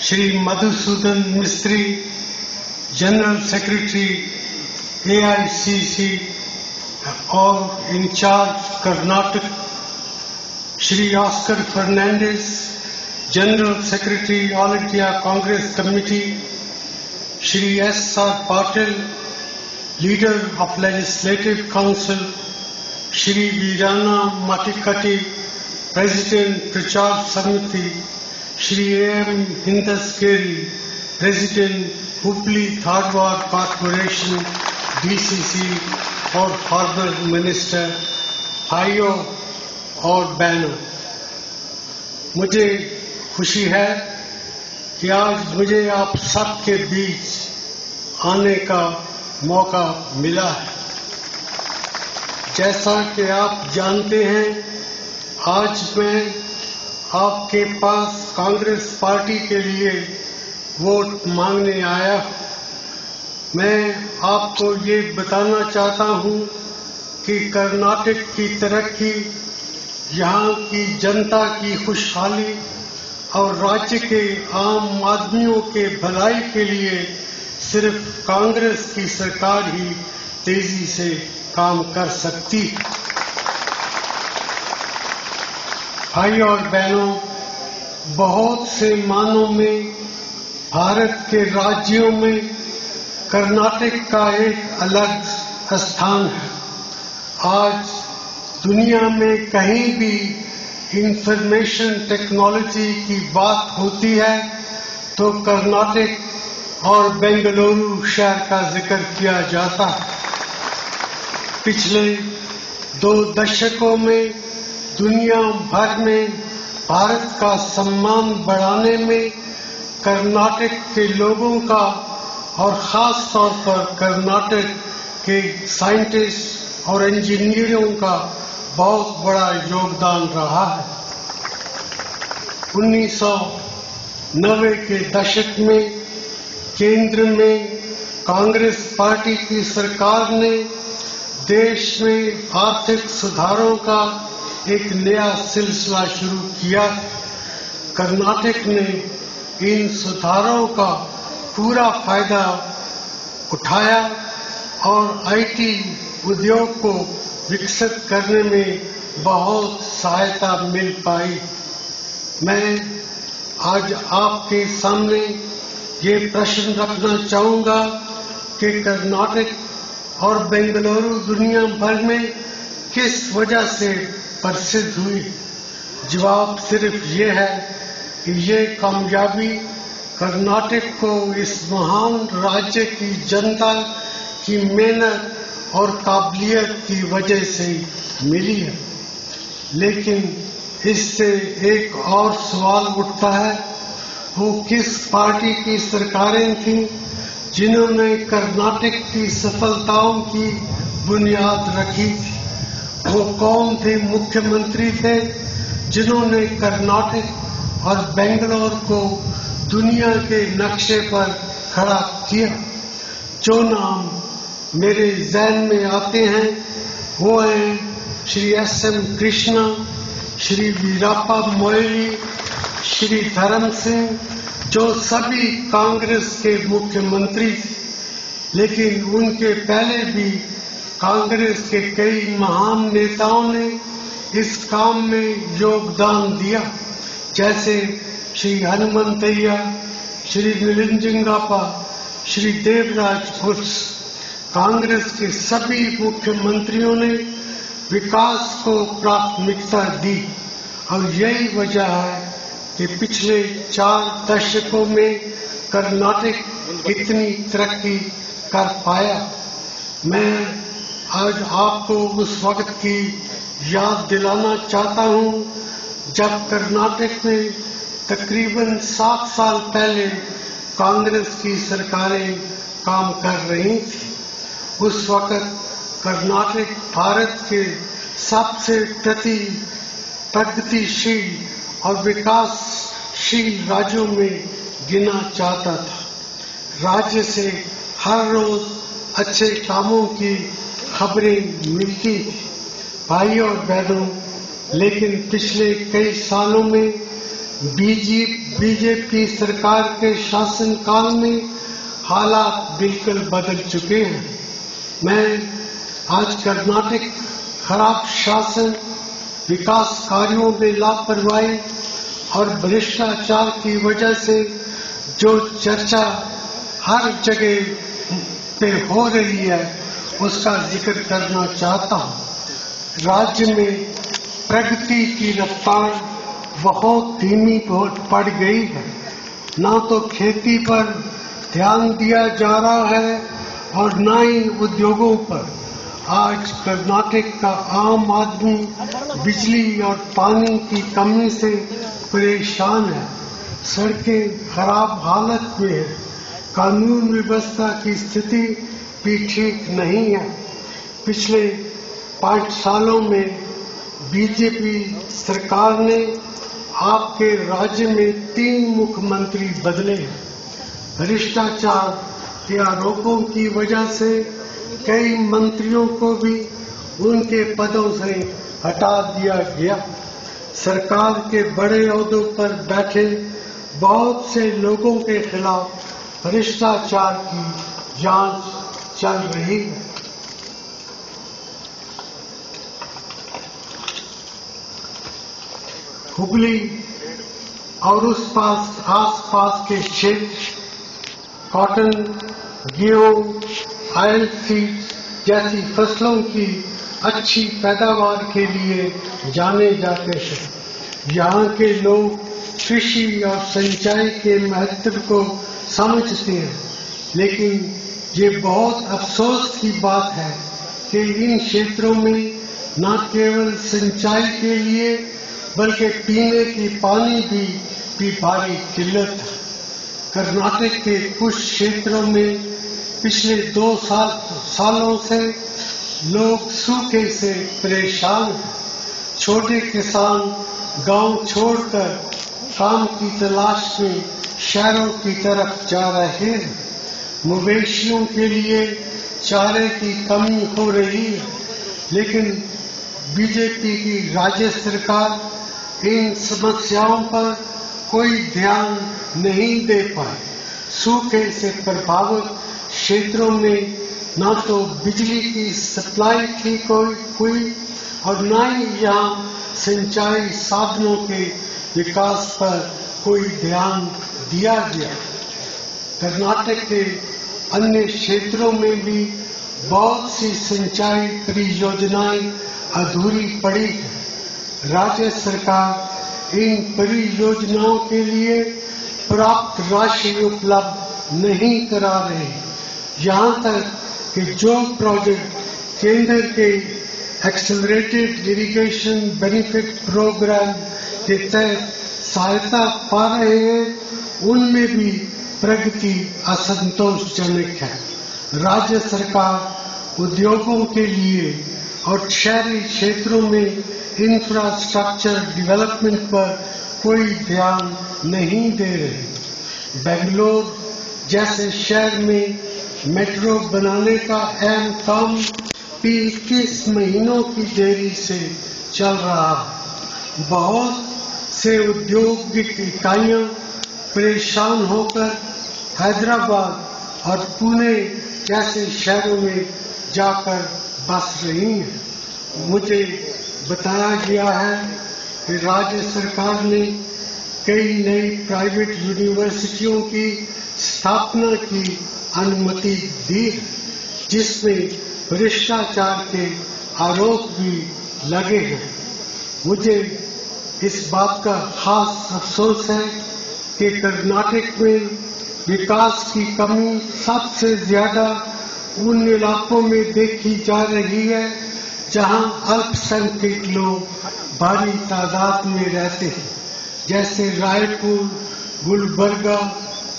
Shri Madhusudan Mistry general secretary AICC और incharge Karnataka Shri Oscar Fernandes general secretary all India Congress committee Shri S R Patil, Leader of Legislative Council, Shri Virana Matikati, President Prachar Samiti, Shri A. M. Hindaskeri, President Hubli Tharwad Corporation, DCC और former minister भाइयों और बहनों मुझे खुशी है कि आज मुझे आप सबके बीच आने का मौका मिला। है जैसा कि आप जानते हैं, आज मैं आपके पास कांग्रेस पार्टी के लिए वोट मांगने आया मैं आपको ये बताना चाहता हूँ कि कर्नाटक की तरक्की, यहाँ की जनता की खुशहाली और राज्य के आम आदमियों के भलाई के लिए सिर्फ़ कांग्रेस की सरकार ही तेज़ी से काम कर सकती। भाई और बहनों, बहुत से मानों में, भारत के राज्यों में कर्नाटक का एक अलग स्थान है। आज दुनिया में कहीं भी इंफॉर्मेशन टेक्नोलॉजी की बात होती है तो कर्नाटक और बेंगलुरु शहर का ज़िक्र किया जाता। पिछले दो दशकों में दुनिया भर में भारत का सम्मान बढ़ाने में कर्नाटक के लोगों का और खास तौर पर कर्नाटक के साइंटिस्ट और इंजीनियरों का बहुत बड़ा योगदान रहा है। 1990 के दशक में केंद्र में कांग्रेस पार्टी की सरकार ने देश में आर्थिक सुधारों का एक नया सिलसिला शुरू किया। कर्नाटक ने इन सुधारों का पूरा फ़ायदा उठाया और आईटी उद्योग को विकसित करने में बहुत सहायता मिल पाई। मैं आज आपके सामने ये प्रश्न रखना चाहूँगा कि कर्नाटक और बेंगलुरु दुनिया भर में किस वजह से प्रसिद्ध हुई? जवाब सिर्फ़ ये है कि ये कामयाबी कर्नाटक को इस महान राज्य की जनता की मेहनत और काबिलियत की वजह से मिली है। लेकिन इससे एक और सवाल उठता है वो किस पार्टी की सरकारें थीं जिन्होंने कर्नाटक की सफलताओं की बुनियाद रखी? वो कौन थे मुख्यमंत्री थे जिन्होंने कर्नाटक और बेंगलोर को दुनिया के नक्शे पर खड़ा किया? जो नाम मेरे जहन में आते हैं वो हैं श्री एस एम कृष्णा, श्री वीरापा मोइली श्री धर्म सिंह, जो सभी कांग्रेस के मुख्यमंत्री, लेकिन उनके पहले भी कांग्रेस के कई महान नेताओं ने इस काम में योगदान दिया। जैसे श्री हनुमंतैया श्री निरंजंगापा श्री देवराज घुस कांग्रेस के सभी मुख्यमंत्रियों ने विकास को प्राथमिकता दी। और यही वजह है कि पिछले चार दशकों में कर्नाटक इतनी तरक्की कर पाया। मैं आज आपको उस वक्त की याद दिलाना चाहता हूँ, जब कर्नाटक में तकरीबन सात साल पहले कांग्रेस की सरकारें काम कर रही थी। उस वक्त कर्नाटक भारत के सबसे प्रति प्रगतिशील और विकासशील राज्यों में गिना चाहता था। राज्य से हर रोज अच्छे कामों की खबरें मिलती थी। भाई और बहनों, लेकिन पिछले कई सालों में बीजे, बीजेपी सरकार के शासनकाल में हालात बिल्कुल बदल चुके हैं। मैं आज कर्नाटक खराब शासन विकास कार्यों में लापरवाही और भ्रष्टाचार की वजह से जो चर्चा हर जगह पे हो रही है, उसका ज़िक्र करना चाहता हूँ। राज्य में प्रगति की रफ्तार बहुत धीमी पड़ गई है। ना तो खेती पर ध्यान दिया जा रहा है और ना ही उद्योगों पर। आज कर्नाटक का आम आदमी बिजली और पानी की कमी से परेशान है। सड़कें खराब हालत में है। कानून व्यवस्था की स्थिति भी ठीक नहीं है। पिछले पाँच सालों में बीजेपी सरकार ने आपके राज्य में तीन मुख्यमंत्री बदले भ्रष्टाचार के आरोपों की वजह से कई मंत्रियों को भी उनके पदों से हटा दिया गया। सरकार के बड़े अहदों पर बैठे बहुत से लोगों के खिलाफ भ्रष्टाचार की जाँच चल रही है। हुगली और उस पास आस पास के क्षेत्र, कॉटन गेहूँ ऑयल सीड्स जैसी फ़सलों की अच्छी पैदावार के लिए जाने जाते हैं यहाँ के लोग कृषि और सिंचाई के महत्व को समझते हैं। लेकिन ये बहुत अफसोस की बात है कि इन क्षेत्रों में न केवल सिंचाई के लिए, बल्कि पीने की पानी भी भी भारी किल्लत है। कर्नाटक के कुछ क्षेत्रों में पिछले दो साल, सालों से लोग सूखे से परेशान हैं। छोटे किसान गाँव छोड़कर काम की तलाश में शहरों की तरफ़ जा रहे हैं। मवेशियों के लिए चारे की कमी हो रही है, लेकिन बीजेपी की राज्य सरकार इन समस्याओं पर कोई ध्यान नहीं दे पाए सूखे से प्रभावित क्षेत्रों में ना तो बिजली की सप्लाई ठीक हुई और न ही यहाँ सिंचाई साधनों के विकास पर कोई ध्यान दिया गया। कर्नाटक के अन्य क्षेत्रों में भी बहुत सी सिंचाई परियोजनाएँ अधूरी पड़ी है। राज्य सरकार इन परियोजनाओं के लिए प्राप्त राशि उपलब्ध नहीं करा रही। यहाँ तक कि जो प्रोजेक्ट केंद्र के एक्सेलरेटेड इरिगेशन बेनिफिट प्रोग्राम के तहत सहायता पा रहे हैं, उनमें भी प्रगति असंतोषजनक है। राज्य सरकार उद्योगों के लिए और शहरी क्षेत्रों में इंफ्रास्ट्रक्चर डेवलपमेंट पर कोई ध्यान नहीं दे रही। बेंगलोर जैसे शहर में मेट्रो बनाने का अहम काम भी इक्कीस महीनों की देरी से चल रहा है। बहुत से औद्योगिक इकाइयाँ परेशान होकर हैदराबाद और पुणे जैसे शहरों में जाकर बस रही हैं। मुझे बताया गया है कि राज्य सरकार ने कई नई प्राइवेट यूनिवर्सिटियों की स्थापना की अनुमति दी जिसमें भ्रष्टाचार के आरोप भी लगे हैं। मुझे इस बात का खास अफसोस है कि कर्नाटक में विकास की कमी सबसे ज़्यादा उन इलाकों में देखी जा रही है, जहाँ अल्पसंख्यक लोग भारी तादाद में रहते हैं, जैसे रायपुर, गुलबर्गा,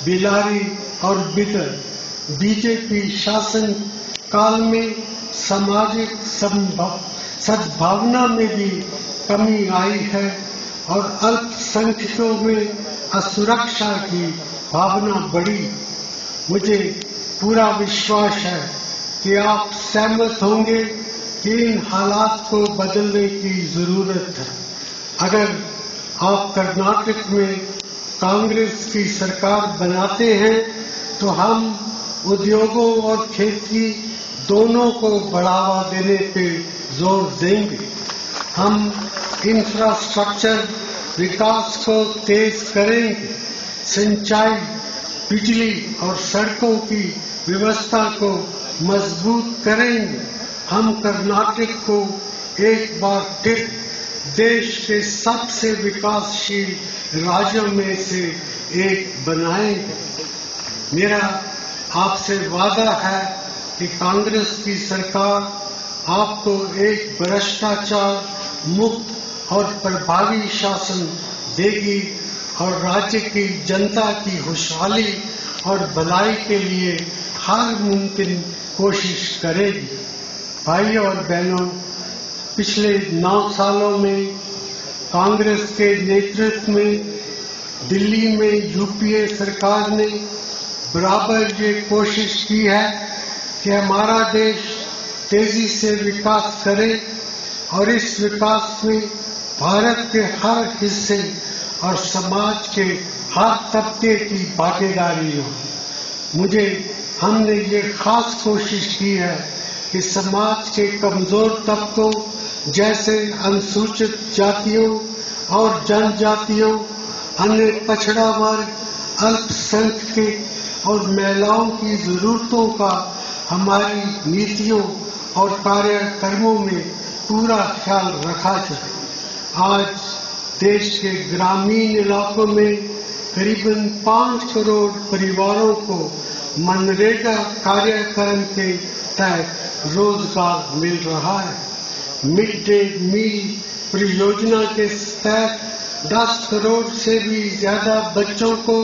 बिलारी और बिदर। बीजेपी शासन काल में सामाजिक सद्भावना में भी कमी आई है और अल्पसंख्यकों में असुरक्षा की भावना बढ़ी। मुझे पूरा विश्वास है कि आप सहमत होंगे कि इन हालात को बदलने की ज़रूरत है। अगर आप कर्नाटक में कांग्रेस की सरकार बनाते हैं तो हम उद्योगों और खेती दोनों को बढ़ावा देने पे ज़ोर देंगे। हम इंफ्रास्ट्रक्चर विकास को तेज करेंगे। सिंचाई, बिजली और सड़कों की व्यवस्था को मज़बूत करेंगे। हम कर्नाटक को एक बार फिर देश के सबसे विकासशील राज्यों में से एक बनाएँगे। मेरा आपसे वादा है कि कांग्रेस की सरकार आपको एक भ्रष्टाचार मुक्त और प्रभावी शासन देगी और राज्य की जनता की खुशहाली और भलाई के लिए हर मुमकिन कोशिश करेगी। भाई और बहनों, पिछले नौ सालों में कांग्रेस के नेतृत्व में दिल्ली में यूपीए सरकार ने बराबर ये कोशिश की है कि हमारा देश तेज़ी से विकास करे और इस विकास में भारत के हर हिस्से और समाज के हर तबके की भागीदारी हो। मुझे, हमने ये खास कोशिश की है कि समाज के कमज़ोर तबकों जैसे अनुसूचित जातियों और जनजातियों, अन्य पछड़ा वर्ग अल्पसंख्यक और महिलाओं की जरूरतों का हमारी नीतियों और कार्यक्रमों में पूरा ख्याल रखा जाए। आज देश के ग्रामीण इलाकों में करीबन पाँच करोड़ परिवारों को मनरेगा कार्यक्रम के तहत रोज़गार मिल रहा है। मिड डे मील परियोजना के तहत 10 करोड़ से भी ज़्यादा बच्चों को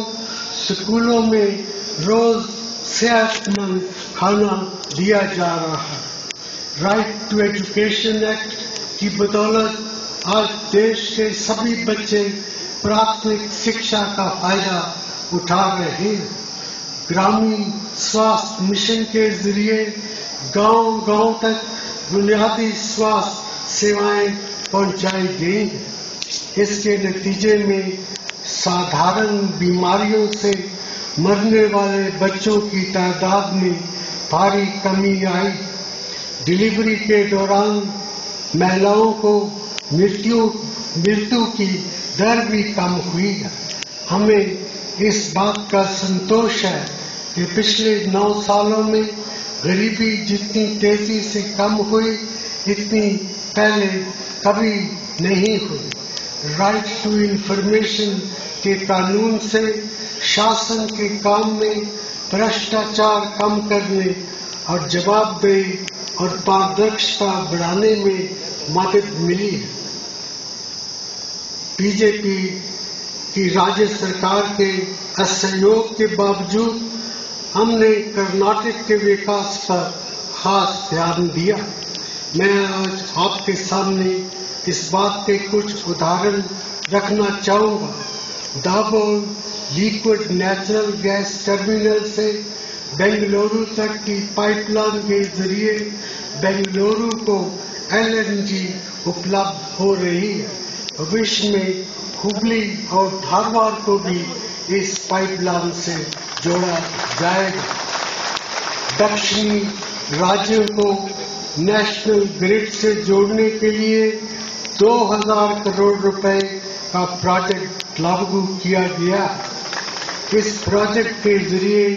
स्कूलों में रोज सेहतमंद खाना दिया जा रहा है। राइट टू एजुकेशन एक्ट की बदौलत आज देश के सभी बच्चे प्राथमिक शिक्षा का फ़ायदा उठा रहे हैं। ग्रामीण स्वास्थ्य मिशन के ज़रिए गाँव गाँव तक बुनियादी स्वास्थ्य सेवाएँ पहुंचाई गई इसके नतीजे में साधारण बीमारियों से मरने वाले बच्चों की तादाद में भारी कमी आई। डिलीवरी के दौरान महिलाओं को मृत्यु मृत्यु की दर भी कम हुई है। हमें इस बात का संतोष है कि पिछले नौ सालों में गरीबी जितनी तेज़ी से कम हुई, इतनी पहले कभी नहीं हुई। राइट टू इंफॉर्मेशन के कानून से, शासन के काम में भ्रष्टाचार कम करने और जवाबदेही और पारदर्शिता बढ़ाने में मदद मिली है। बीजेपी की राज्य सरकार के असहयोग के बावजूद हमने कर्नाटक के विकास पर खास ध्यान दिया। मैं आज आपके सामने इस बात के कुछ उदाहरण रखना चाहूँगा। Dabhol liquid natural gas terminal से बेंगलुरु तक की पाइपलाइन के ज़रिए बेंगलुरु को एलएनजी उपलब्ध हो रही है। भविष्य में हुबली और धारवाड़ को भी इस पाइपलाइन से जोड़ा जाएगा। दक्षिणी राज्यों को नेशनल ग्रिड से जोड़ने के लिए 2000 करोड़ रुपए का प्रोजेक्ट लागू किया गया। इस प्रोजेक्ट के ज़रिए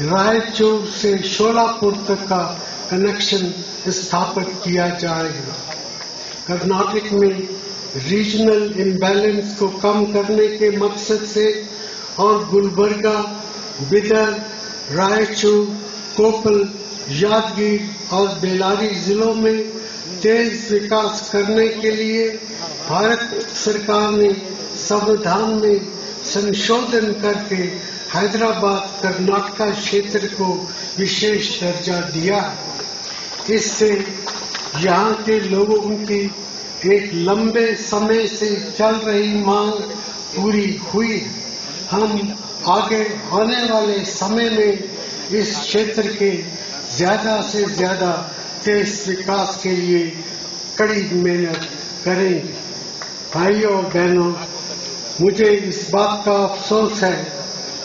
रायचूर से शोलापुर तक का कनेक्शन स्थापित किया जाएगा। कर्नाटक में रीजनल इम्बैलेंस को कम करने के मकसद से और गुलबर्गा, बिदर, रायचूर, कोपल यादगीर और बेलारी जिलों में तेज विकास करने के लिए भारत सरकार ने संविधान में संशोधन करके हैदराबाद, कर्नाटका क्षेत्र को विशेष दर्जा दिया। इससे यहाँ के लोगों की एक लंबे समय से चल रही मांग पूरी हुई। हम आगे आने वाले समय में इस क्षेत्र के ज़्यादा से ज़्यादा देश विकास के लिए कड़ी मेहनत करेंगे भाइयों और बहनों, मुझे इस बात का अफसोस है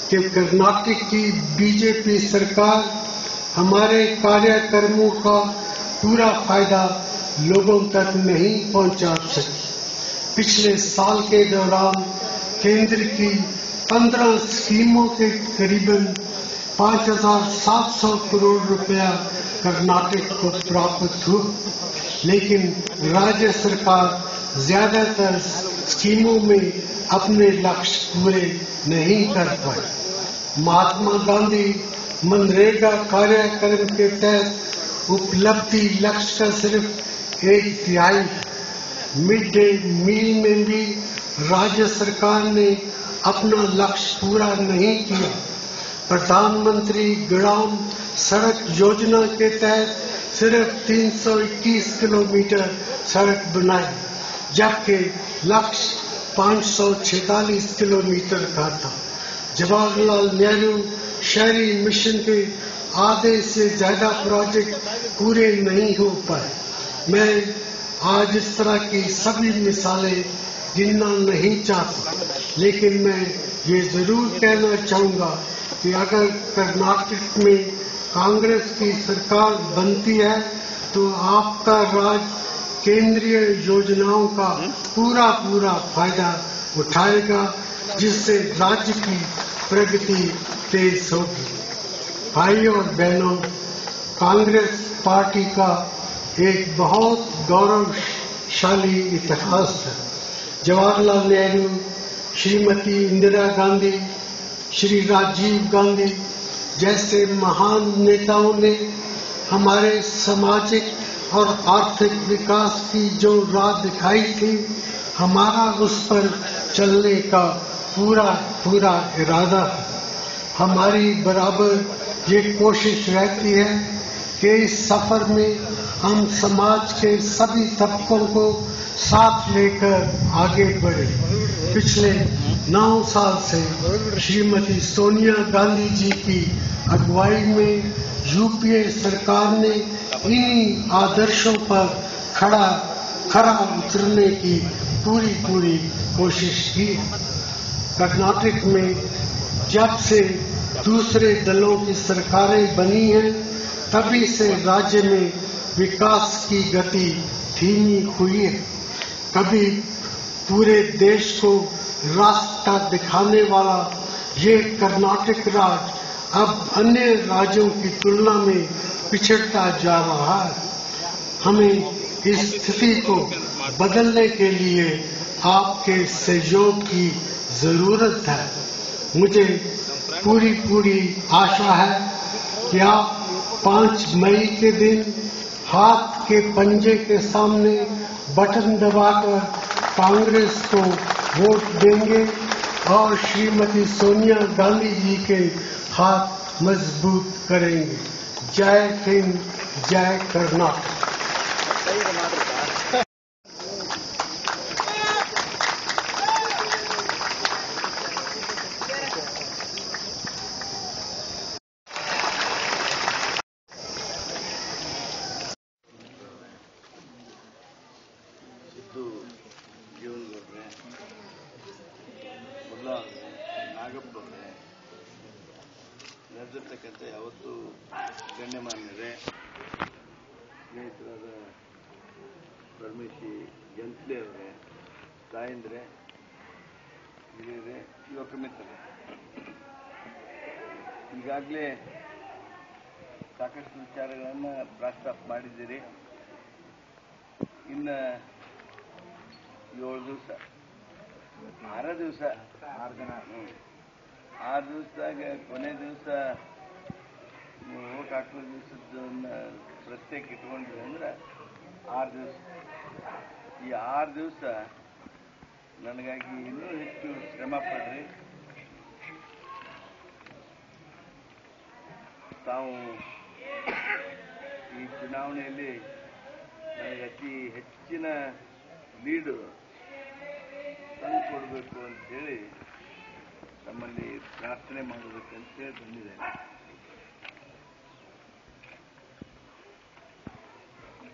कि कर्नाटक की बीजेपी सरकार हमारे कार्यक्रमों का पूरा फ़ायदा लोगों तक नहीं पहुँचा सकी। पिछले साल के दौरान केंद्र की पंद्रह स्कीमों के करीबन 5,700 करोड़ रुपया कर्नाटक को प्राप्त हुआ। लेकिन राज्य सरकार ज़्यादातर स्कीमों में अपने लक्ष्य पूरे नहीं कर पाई। महात्मा गांधी मनरेगा कार्यक्रम के तहत उपलब्धि लक्ष्य का सिर्फ़ एक तिहाई मिड डे मील में भी राज्य सरकार ने अपना लक्ष्य पूरा नहीं किया। प्रधानमंत्री ग्राम सड़क योजना के तहत सिर्फ़ 321 किलोमीटर सड़क बनाई, जबकि लक्ष्य 546 किलोमीटर का था। जवाहरलाल नेहरू शहरी मिशन के आधे से ज़्यादा प्रोजेक्ट पूरे नहीं हो पाए। मैं आज इस तरह की सभी मिसालें गिनना नहीं चाहता, लेकिन मैं ये ज़रूर कहना चाहूँगा कि अगर कर्नाटक में कांग्रेस की सरकार बनती है तो आपका राज केंद्रीय योजनाओं का पूरा पूरा फ़ायदा उठाएगा, जिससे राज्य की प्रगति तेज होगी। भाई और बहनों, कांग्रेस पार्टी का एक बहुत गौरवशाली इतिहास है। जवाहरलाल नेहरू, श्रीमती इंदिरा गांधी श्री राजीव गांधी जैसे महान नेताओं ने हमारे सामाजिक और आर्थिक विकास की जो राह दिखाई थी, हमारा उस पर चलने का पूरा पूरा इरादा है। हमारी बराबर ये कोशिश रहती है कि इस सफ़र में हम समाज के सभी तबकों को साथ लेकर आगे बढ़े। पिछले नौ साल से श्रीमती सोनिया गांधी जी की अगुवाई में यूपीए सरकार ने इन्हीं आदर्शों पर खड़ा, खरा उतरने की पूरी पूरी कोशिश की। कर्नाटक में जब से दूसरे दलों की सरकारें बनी हैं, तभी से राज्य में विकास की गति धीमी हुई है। कभी पूरे देश को रास्ता दिखाने वाला ये कर्नाटक राज अब अन्य राज्यों की तुलना में पिछड़ता जा रहा है। हमें इस स्थिति को बदलने के लिए आपके सहयोग की ज़रूरत है। मुझे पूरी पूरी आशा है कि आप पाँच मई के दिन हाथ के पंजे के सामने बटन दबाकर कांग्रेस को वोट देंगे। और श्रीमती सोनिया गांधी जी के हाथ मज़बूत करेंगे। जय हिंद, जय कर्नाटक। ಪ್ರಸ್ತಾಪ ಮಾಡಿದ್ದೀರಿ. ಇನ್ನು ಏಳು ದಿವಸ. ಆರ ದಿವಸ. ಆರು ದಿನ. ಆರು ದಿವಸದಾಗ ಕೊನೆ ದಿವಸ ಓಟ್ ಹಾಕೋ ದಿವಸದನ್ನ ಪ್ರತ್ಯೇಕ ಇಟ್ಕೊಂಡ್ರಿ ಅಂದ್ರೆ ಆರು ದಿವಸ. ಈ ಆರು ದಿವಸ ನನಗಾಗಿ ಇನ್ನೂ ಹೆಚ್ಚು ಶ್ರಮ ಪಡ್ರಿ. ತಾವು ಈ ಚುನಾವಣೆಯಲ್ಲಿ ಅತಿ ಹೆಚ್ಚಿನ ಲೀಡು ತಂದು ಕೊಡಬೇಕು ಅಂತೇಳಿ ನಮ್ಮಲ್ಲಿ ಪ್ರಾರ್ಥನೆ ಮಾಡಬೇಕಂತೇಳಿ ಬಂದಿದ್ದೇನೆ.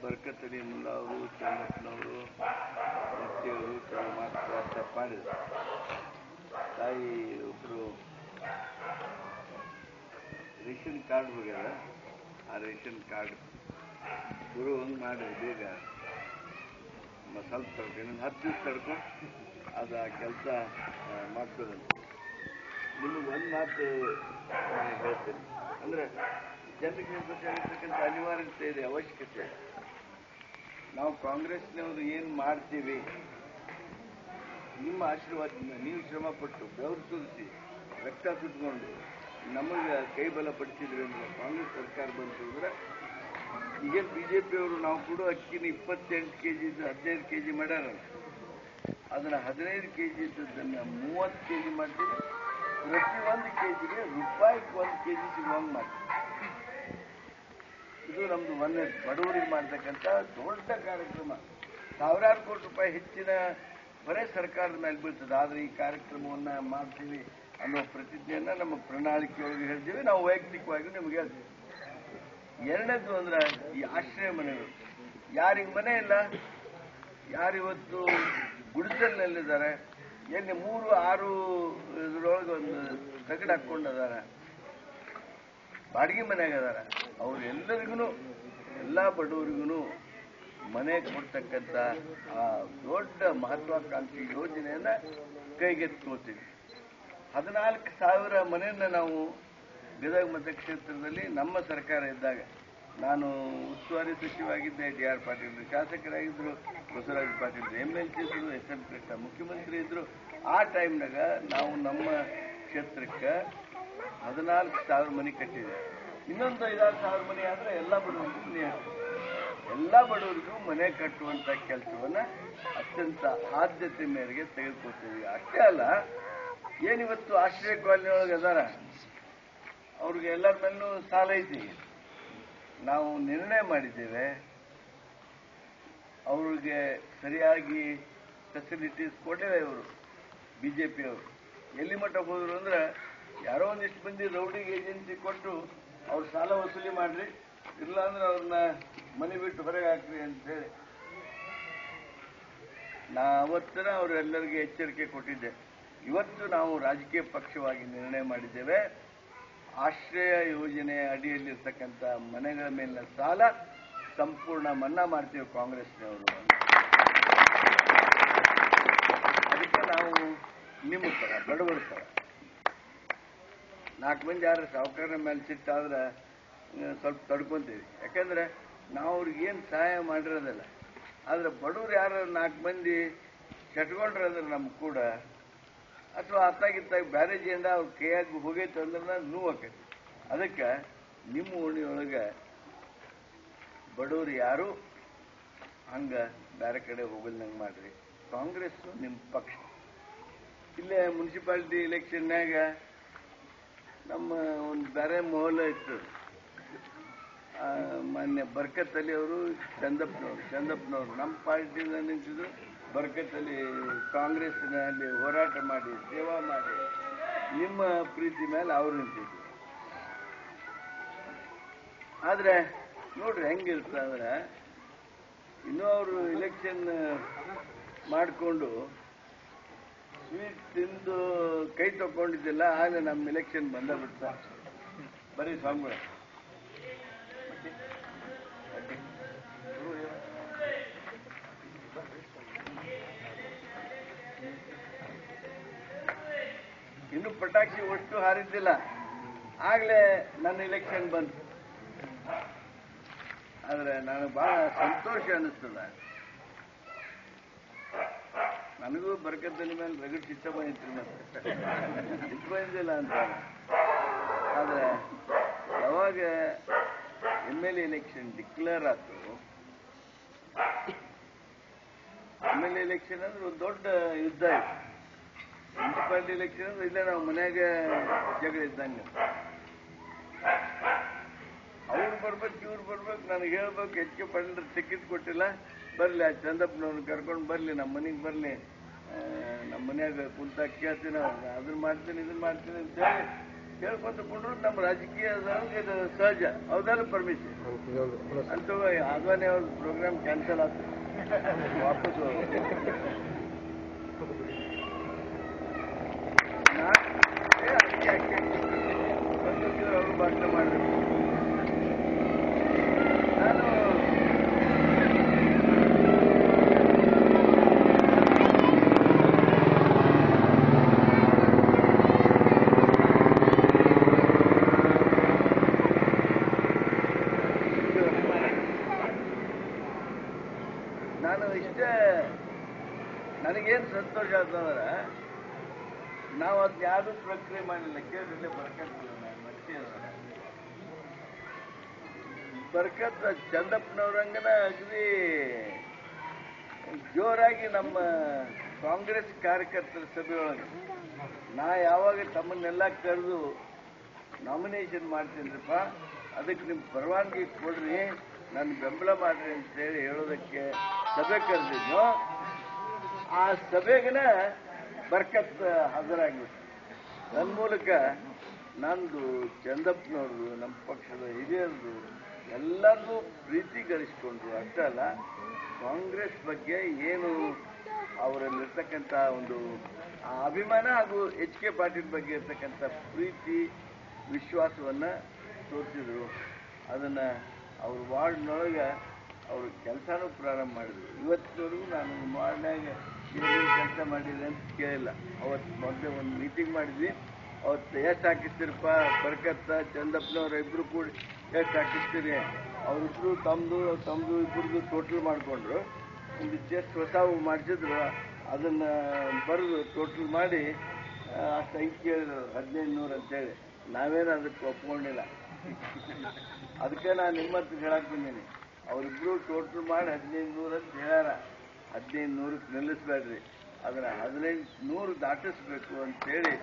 ಬರ್ಕತಡಿ ಮುಲ್ಲಾ ಅವರು ಚನ್ನಪ್ಪನವರು ಮುತ್ತಿಯವರು ಕೆಲವು ಮಾತು ಪ್ರಸ್ತಾಪ ಮಾಡಿದರು. ತಾಯಿ ಒಬ್ಬರು ರೇಷನ್ ಕಾರ್ಡ್ ಹೋಗ್ಯಾರ. ಆ ರೇಷನ್ ಕಾರ್ಡ್. ಗುರು ಹಂಗೆ ಮಾಡಿ ಬೇಗ. ಸ್ವಲ್ಪ ತಡ್ಕೊ ಇನ್ನೊಂದು ಹತ್ತು ದಿವಸ ತಡ್ಕೊ ಅದು ಆ ಕೆಲಸ ಮಾಡ್ಕೋದಂತ ನಿಮಗೆ ಒಂದು ಮಾತು ಹೇಳ್ತೇನೆ. ಅಂದ್ರೆ ಜನರಿಗೆ ಹೇಳ್ಬೇಕಾಗಿರ್ತಕ್ಕಂಥ ಅನಿವಾರ್ಯತೆ ಇದೆ, ಅವಶ್ಯಕತೆ. ನಾವು ಕಾಂಗ್ರೆಸ್ನವರು ಏನು ಮಾಡ್ತೀವಿ? ನಿಮ್ಮ ಆಶೀರ್ವಾದದಿಂದ ನೀವು ಶ್ರಮಪಟ್ಟು ಬೆವರು ಸುರಿಸಿ, ರಕ್ತ ಸುಟ್ಕೊಂಡು ನಮಗೆ ಕೈ ಬಲ ಪಡಿಸಿದ್ರಿ ಅಂದ್ರೆ ಕಾಂಗ್ರೆಸ್ ಸರ್ಕಾರ ಬಂತು ಅಂದ್ರೆ ಈಗೇನು ಬಿಜೆಪಿ ಅವರು ನಾವು ಕೂಡ ಅಕ್ಕಿನ ಇಪ್ಪತ್ತೆಂಟು ಕೆ ಜಿ ಹದಿನೈದು ಕೆ ಜಿ ಮಾಡ್ಯಾರ. ಅದನ್ನ ಹದಿನೈದು ಕೆ ಜಿ ಇದ್ದದನ್ನ ಮೂವತ್ತು ಕೆ ಜಿ ಮಾಡ್ತೀವಿ ಪ್ರತಿ ಒಂದು ಕೆ ಜಿಗೆ ರೂಪಾಯಿಗೆ ಒಂದು ಕೆ ಜಿ ಸಿಗುವಂಗೆ ಮಾಡ್ತೀವಿ ಇದು ನಮ್ದು ಮೊನ್ನೆ ಬಡವರಿಗೆ ಮಾಡ್ತಕ್ಕಂಥ ದೊಡ್ಡ ಕಾರ್ಯಕ್ರಮ. ಸಾವಿರಾರು ಕೋಟಿ ರೂಪಾಯಿ ಹೆಚ್ಚಿನ ಬರೇ ಸರ್ಕಾರದ ಮೇಲೆ ಬೀಳ್ತದೆ. ಆದ್ರೆ ಈ ಕಾರ್ಯಕ್ರಮವನ್ನ ಮಾಡ್ತೀವಿ. ಅನ್ನೋ ಪ್ರತಿಜ್ಞೆಯನ್ನ ನಮ್ಮ ಪ್ರಣಾಳಿಕೆಯೊಳಗೆ ಹೇಳ್ತೀವಿ. ನಾವು ವೈಯಕ್ತಿಕವಾಗಿ ನಿಮ್ಗೆ ಹೇಳ್ತೀವಿ. ಎರಡನೇದು ಅಂದ್ರೆ ಈ ಆಶ್ರಯ ಮನೆಗಳು. ಯಾರಿಗೆ ಮನೆ ಇಲ್ಲ, ಯಾರಿವತ್ತು ಗುಡಿಸಲ್ನಲ್ಲಿದ್ದಾರೆ, ಎಲ್ಲಿ ಮೂರು, ಆರು ಇದ್ರೊಳಗೆ ಒಂದು ತಗಡು ಹಾಕೊಂಡಿದ್ದಾರೆ ಬಾಡಿಗೆ ಅದಾರ ಅವ್ರೆಲ್ಲರಿಗೂ ಎಲ್ಲ ಬಡವರಿಗೂ ಮನೆ ಕೊಡ್ತಕ್ಕಂಥ ಆ ದೊಡ್ಡ ಮಹತ್ವಾಕಾಂಕ್ಷಿ ಯೋಜನೆಯನ್ನ ಕೈಗೆತ್ಕೊಳ್ತೀವಿ ಹದಿನಾಲ್ಕು ಸಾವಿರ ಮನೆಯನ್ನು ನಾವು ಗದಗ ಮತಕ್ಷೇತ್ರದಲ್ಲಿ ನಮ್ಮ ಸರ್ಕಾರ ಇದ್ದಾಗ ನಾನು ಉಸ್ತುವಾರಿ ಸಚಿವಾಗಿದ್ದೆ D R Patil ಶಾಸಕರಾಗಿದ್ದರು Basavaraj Patil M L C ಇದ್ರು, ಎಸ್ ಎಂ ಕೃಷ್ಣ ಮುಖ್ಯಮಂತ್ರಿ ಇದ್ರು. ಆ ಟೈಮ್ನಾಗ ನಾವು ನಮ್ಮ ಕ್ಷೇತ್ರಕ್ಕೆ ಹದಿನಾಲ್ಕು ಸಾವಿರ ಮನೆ ಕಟ್ಟಿದೆ ಇನ್ನೊಂದು ಐದಾರು ಸಾವಿರ ಮನೆ ಆದರೆ ಎಲ್ಲ ಬಡವರಿಗೂ ಮನೆ ಎಲ್ಲ ಬಡವರಿಗೂ ಮನೆ ಕಟ್ಟುವಂಥ ಕೆಲಸವನ್ನು ಅತ್ಯಂತ ಆದ್ಯತೆ ಮೇರೆಗೆ ತೆಗೆದುಕೊಳ್ತೀವಿ ಅಷ್ಟೇ ಅಲ್ಲ ಏನಿವತ್ತು ಆಶ್ರಯ ಕಾಲನಿ ಒಳಗೆ ಅದಾರ? ಅವ್ರಿಗೆ ಎಲ್ಲರ ಮೇಲೂ ಸಾಲ ಐತಿ. ನಾವು ನಿರ್ಣಯ ಮಾಡಿದ್ದೇವೆ. ಅವ್ರಿಗೆ ಸರಿಯಾಗಿ ಫೆಸಿಲಿಟೀಸ್ ಕೊಡಲಿಲ್ಲ ಇವರು ಬಿಜೆಪಿ ಅವರು. ಎಲ್ಲಿ ಮಟ್ಟ ಹೋದ್ರು ಅಂದ್ರೆ ಯಾರೋ ಒಂದಿಷ್ಟು ಮಂದಿ ರೌಡಿಗೆ ಏಜೆನ್ಸಿ ಕೊಟ್ಟು ಅವ್ರ ಸಾಲ ವಸೂಲಿ ಮಾಡ್ರಿ ಇಲ್ಲ ಅಂದ್ರೆ ಅವ್ರನ್ನ ಮನೆ ಬಿಟ್ಟು ಹೊರಗೆ ಹಾಕ್ರಿ ಅಂತ ಹೇಳಿ. ನಾ ಅವತ್ತಿನ ಅವರೆಲ್ಲರಿಗೆ ಎಚ್ಚರಿಕೆ ಕೊಟ್ಟಿದ್ದೆ. ಇವತ್ತು ನಾವು ರಾಜಕೀಯ ಪಕ್ಷವಾಗಿ ನಿರ್ಣಯ ಮಾಡಿದ್ದೇವೆ. ಆಶ್ರಯ ಯೋಜನೆ ಅಡಿಯಲ್ಲಿರ್ತಕ್ಕಂಥ ಮನೆಗಳ ಮೇಲಿನ ಸಾಲ ಸಂಪೂರ್ಣ ಮನ್ನಾ ಮಾಡ್ತೀವಿ ಕಾಂಗ್ರೆಸ್ನವರು. ಅದಕ್ಕೆ ನಾವು ನಿಮ್ಮ ಥರ ಬಡವರ ಥರ ನಾಲ್ಕು ಮಂದಿ ಯಾರು ಸಾಹುಕಾರನ ಮೇಲೆ ಸಿಟ್ಟಾದ್ರೆ ಸ್ವಲ್ಪ ತಡ್ಕೊತೀವಿ. ಯಾಕಂದ್ರೆ ನಾವು ಅವ್ರಿಗೆ ಏನು ಸಹಾಯ ಮಾಡಿರೋದಿಲ್ಲ. ಆದ್ರೆ ಬಡವ್ರು ಯಾರು ನಾಲ್ಕು ಮಂದಿ ಕಟ್ಕೊಂಡ್ರಂದ್ರೆ ನಮ್ಗೆ ಕೂಡ ಅಥವಾ ಅತ್ತಾಗಿತ್ತಾಗ ಬ್ಯಾರೇಜಿಂದ ಅವ್ರ ಕೈಯಾಗ ಹೋಗೈತೆ ಅಂದ್ರೆ ನೋವು ಆಕೈತಿ. ಅದಕ್ಕೆ ನಿಮ್ಮ ಓಣಿಯೊಳಗೆ ಬಡವರು ಯಾರು? ಹಂಗೆ ಬೇರೆ ಕಡೆ ಹೋಗಲ್ನಂಗೆ ಮಾಡ್ರಿ. ಕಾಂಗ್ರೆಸ್ ನಿಮ್ಮ ಪಕ್ಷ. ಇಲ್ಲೇ ಮುನ್ಸಿಪಾಲಿಟಿ ಇಲೆಕ್ಷನ್ನಾಗ ನಮ್ಮ ಒಂದು ಬೇರೆ ಮೊಹಲ ಇತ್ತು. ಮೊನ್ನೆ ಮಾನ್ಯ ಬರ್ಕತ್ ಅಲಿ ಅವರು, ಚಂದಪ್ಪನವರು. ಚಂದಪ್ಪನವರು ನಮ್ಮ ಪಾರ್ಟಿಯಿಂದ ನಿಂತಿದ್ರು. ಬರ್ಕತ್ ಅಲಿ ಕಾಂಗ್ರೆಸ್ನಲ್ಲಿ ಹೋರಾಟ ಮಾಡಿ, ಸೇವಾ ಮಾಡಿ, ನಿಮ್ಮ ಪ್ರೀತಿ ಮೇಲೆ ಅವರು ನಿಂತಿದ್ರು. ಆದ್ರೆ ನೋಡ್ರಿ ಹೆಂಗಿರ್ತದೆ ಅಂದ್ರೆ ಇನ್ನೂ ಅವರು ಇಲೆಕ್ಷನ್ ಮಾಡಿಕೊಂಡು ಸ್ವೀಟ್ ತಿಂದು ಕೈ ತಕೊಂಡಿದ್ದಿಲ್ಲ ಆಗ ನಮ್ಮ ಇಲೆಕ್ಷನ್ ಬಂದ ಬಿಡ್ತಾರೆ ಬರೀ ಸ್ವಾಮಿಗಳ. ಇನ್ನು ಪಟಾಕಿ ಒಟ್ಟು ಹಾರಿದ್ದಿಲ್ಲ. ಆಗ್ಲೇ ನನ್ನ ಇಲೆಕ್ಷನ್ ಬಂತು. ಆದ್ರೆ ನನಗೆ ಬಹಳ ಸಂತೋಷ ಅನಿಸ್ತದ ನನಗೂ ಬರ್ಕತ್ತಲ್ಲಿ ಮೇಲೆ ರಗಡ್ ಚಿತ್ತ ಬಂದಿತ್ತು ಮತ್ತೆ. ಚಿತ್ತ ಬಂದಿಲ್ಲ ಅಂತ. ಆದ್ರೆ ಯಾವಾಗ ಎಂ ಎಲ್ ಎಲೆಕ್ಷನ್ ಡಿಕ್ಲೇರ್ ಆಯ್ತು ಎಂ ಎಲ್ ಎಲೆಕ್ಷನ್ ಅಂದ್ರೆ ಒಂದು ದೊಡ್ಡ ಯುದ್ಧ ಇತ್ತು ಮುನ್ಸಿಪಾಲಿಟಿ ಎಲೆಕ್ಷನ್ ಇಲ್ಲೇ ನಾವು ಮನೆಯಾಗ ಜಗಳ ಇದ್ದಂಗೆ. ಅವ್ರು ಬರ್ಬೇಕು ಇವ್ರು ಬರ್ಬೇಕು ನನಗೆ ಹೇಳ್ಬೇಕು ಹೆಚ್ಚು ಪಂಡ್ರ ಟಿಕೆಟ್ ಕೊಟ್ಟಿಲ್ಲ. ಬರ್ಲಿ ಆ ಚಂದಪ್ಪನವ್ರನ್ನ ಕರ್ಕೊಂಡು ಬರ್ಲಿ ನಮ್ಮ ಮನೆಗೆ ಬರ್ಲಿ. ನಮ್ಮ ಮನೆಯಾಗ ಕುಂತ ಕೇಳ್ತೀನಿ ಅವ್ರನ್ನ. ಅದನ್ನ ಮಾಡ್ತೀನಿ ಇದನ್ನ ಮಾಡ್ತೀನಿ ಅಂತ ಹೇಳಿ ಕೇಳ್ಕೊಂತ ಕೊಂಡ್ರು ನಮ್ಮ ರಾಜಕೀಯದ ಇದು ಸಹಜ. ಹೌದಲ್ಲ ಪರ್ಮಿಷನ್ ಅಂತ ಅದ್ವಾನಿ ಅವ್ರ ಪ್ರೋಗ್ರಾಮ್ ಕ್ಯಾನ್ಸಲ್ ಆಯ್ತು ವಾಪಸ್ ಹೋಗ್ಬೇಕು. ಮಾಡಿಲ್ಲ ಕೇಳಿದ್ರೆ ಬರ್ಕತ್ತಿಲ್ಲ ನಾನು ಚಂದಪ್ಪನವ್ರಂಗನ ಅಗದಿ ಜೋರಾಗಿ ನಮ್ಮ ಕಾಂಗ್ರೆಸ್ ಕಾರ್ಯಕರ್ತರ ಸಭೆಯೊಳಗೆ. ನಾ ಯಾವಾಗ ತಮ್ಮನ್ನೆಲ್ಲ ಕರೆದು ನಾಮಿನೇಷನ್ ಮಾಡ್ತೀನಿರಪ್ಪ, ಅದಕ್ಕೆ ನಿಮ್ಮ ಪರವಾನಗಿ ಕೊಡ್ರಿ ನನ್ನ ಬೆಂಬಲ ಮಾಡ್ರಿ ಅಂತ ಹೇಳಿ ಹೇಳೋದಕ್ಕೆ ಸಭೆ ಕರೆದಿದ್ದು ಆ ಸಭೆಗನ ಬರ್ಕತ್ ಹಾಜರಾಗಿತ್ತು ನನ್ನ ಮೂಲಕ ನಂದು ಚಂದಪ್ಪನವ್ರದು ನಮ್ಮ ಪಕ್ಷದ ಹಿರಿಯರದು ಎಲ್ಲರಿಗೂ ಪ್ರೀತಿ ಗಳಿಸ್ಕೊಂಡ್ರು. ಅಷ್ಟೇ ಅಲ್ಲ? ಕಾಂಗ್ರೆಸ್ ಬಗ್ಗೆ ಏನು ಅವರಲ್ಲಿರ್ತಕ್ಕಂಥ ಒಂದು ಅಭಿಮಾನ ಹಾಗೂ ಎಚ್ ಕೆ ಪಾಟೀಲ್ ಬಗ್ಗೆ ಇರ್ತಕ್ಕಂಥ ಪ್ರೀತಿ, ವಿಶ್ವಾಸವನ್ನ ತೋರಿಸಿದ್ರು. ಅದನ್ನ ಅವ್ರ ವಾರ್ಡ್ನೊಳಗೆ ಅವರು ಕೆಲಸನೂ ಪ್ರಾರಂಭ ಮಾಡಿದ್ರು. ಇವತ್ತಿನವರೆಗೂ ನಾನು ವಾರ್ಡ್ನಾಗ ಏನೇನು ಕೆಲಸ ಮಾಡಿದೆ ಅಂತ ಕೇಳಿಲ್ಲ. ಅವತ್ತು ಮೊದಲೇ ಒಂದು ಮೀಟಿಂಗ್ ಮಾಡಿದ್ವಿ. ಅವತ್ತು ಎಷ್ಟು ಹಾಕಿಸ್ತೀರಪ್ಪ ಬರ್ಕತ್ತ ಚಂದಪ್ಪನವ್ರ ಇಬ್ರು ಕೂಡಿ ಎಷ್ಟು ಹಾಕಿಸ್ತೀರಿ. ಅವರಿಬ್ರು ತಮ್ಮದು ತಮ್ಮದು ಇಬ್ಬರದು ಟೋಟಲ್ ಮಾಡಿಕೊಂಡ್ರು. ಒಂದು ಎಷ್ಟು ಹೊಸ ಮಾಡಿಸಿದ್ರು. ಅದನ್ನ ಬರೆದು ಟೋಟಲ್ ಮಾಡಿ ಅಷ್ಟು ಐದು ಕೇಳಿದ್ರು ಹದಿನೈದು ನೂರು ಅಂತೇಳಿ. ನಾವೇನು ಅದಕ್ಕೆ ಒಪ್ಕೊಂಡಿಲ್ಲ. ಅದಕ್ಕೆ ನಾನು ನಿಮ್ಮ ಹತ್ರ ಹೇಳಕ್ ಬಂದೀನಿ. ಅವರಿಬ್ರು ಟೋಟಲ್ ಮಾಡಿ ಹದಿನೈದು ನೂರು ಅಂತ ಹೇಳ್ಯಾರ. ಹದಿನೈದು ನೂರಕ್ಕೆ ನಿಲ್ಲಿಸ್ಬೇಡ್ರಿ. ಅದನ್ನ ಹದಿನೈದು ನೂರು ದಾಟಿಸ್ಬೇಕು ಅಂತೇಳಿ.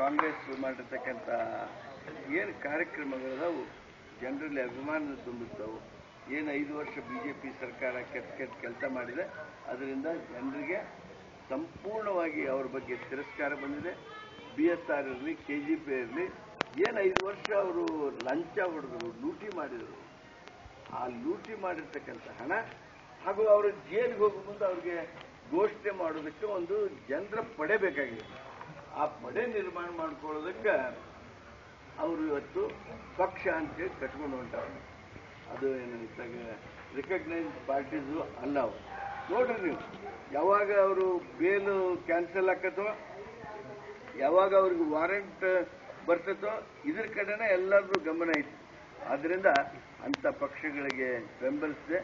ಕಾಂಗ್ರೆಸ್ ಮಾಡಿರ್ತಕ್ಕಂಥ ಏನು ಕಾರ್ಯಕ್ರಮಗಳದಾವು? ಜನರಲ್ಲಿ ಅಭಿಮಾನ ತುಂಬುತ್ತವು ಏನು ಐದು ವರ್ಷ ಬಿಜೆಪಿ ಸರ್ಕಾರ ಕೆಟ್ಟ ಕೆಟ್ಟ ಕೆಲಸ ಮಾಡಿದೆ, ಅದರಿಂದ ಜನರಿಗೆ ಸಂಪೂರ್ಣವಾಗಿ ಅವ್ರ ಬಗ್ಗೆ ತಿರಸ್ಕಾರ ಬಂದಿದೆ. ಬಿ ಎಸ್ ಆರ್ ಇರಲಿ, ಕೆ ಜಿ ಪಿ ಇರಲಿ, ಏನು ಐದು ವರ್ಷ ಅವರು ಲಂಚ ಹೊಡೆದ್ರು, ಲೂಟಿ ಮಾಡಿದರು ಆ ಲೂಟಿ ಮಾಡಿರ್ತಕ್ಕಂಥ ಹಣ ಹಾಗೂ ಅವರು ಜೈಲಿಗೆ ಹೋಗೋ ಮುಂದೆ ಅವ್ರಿಗೆ ಘೋಷಣೆ ಮಾಡೋದಕ್ಕೆ ಒಂದು ಜನರ ಪಡೆ ಬೇಕಾಗಿದೆ. ಆ ಪಡೆ ನಿರ್ಮಾಣ ಮಾಡ್ಕೊಳ್ಳೋದಕ್ಕೆ ಅವರು ಇವತ್ತು ಪಕ್ಷ ಅಂತೇಳಿ ಕಟ್ಕೊಂಡು ಹೊಂಟವ್ರು. ಅದು ಏನಂತಾಗ ರಿಕಗ್ನೈಸ್ಡ್ ಪಾರ್ಟೀಸು ಅಲ್ಲ ಅವರು. ನೋಡ್ರಿ ನೀವು, ಯಾವಾಗ ಅವರು ಬೇಲು ಕ್ಯಾನ್ಸಲ್ ಆಕತ್ತೋ ಯಾವಾಗ ಅವ್ರಿಗೆ ವಾರೆಂಟ್ ಬರ್ತತೋ ಇದ್ರ ಕಡೆನೇ ಎಲ್ಲರದು ಗಮನ ಐತಿ ಆದ್ರಿಂದ ಅಂತ ಪಕ್ಷಗಳಿಗೆ ಬೆಂಬಲಿಸದೆ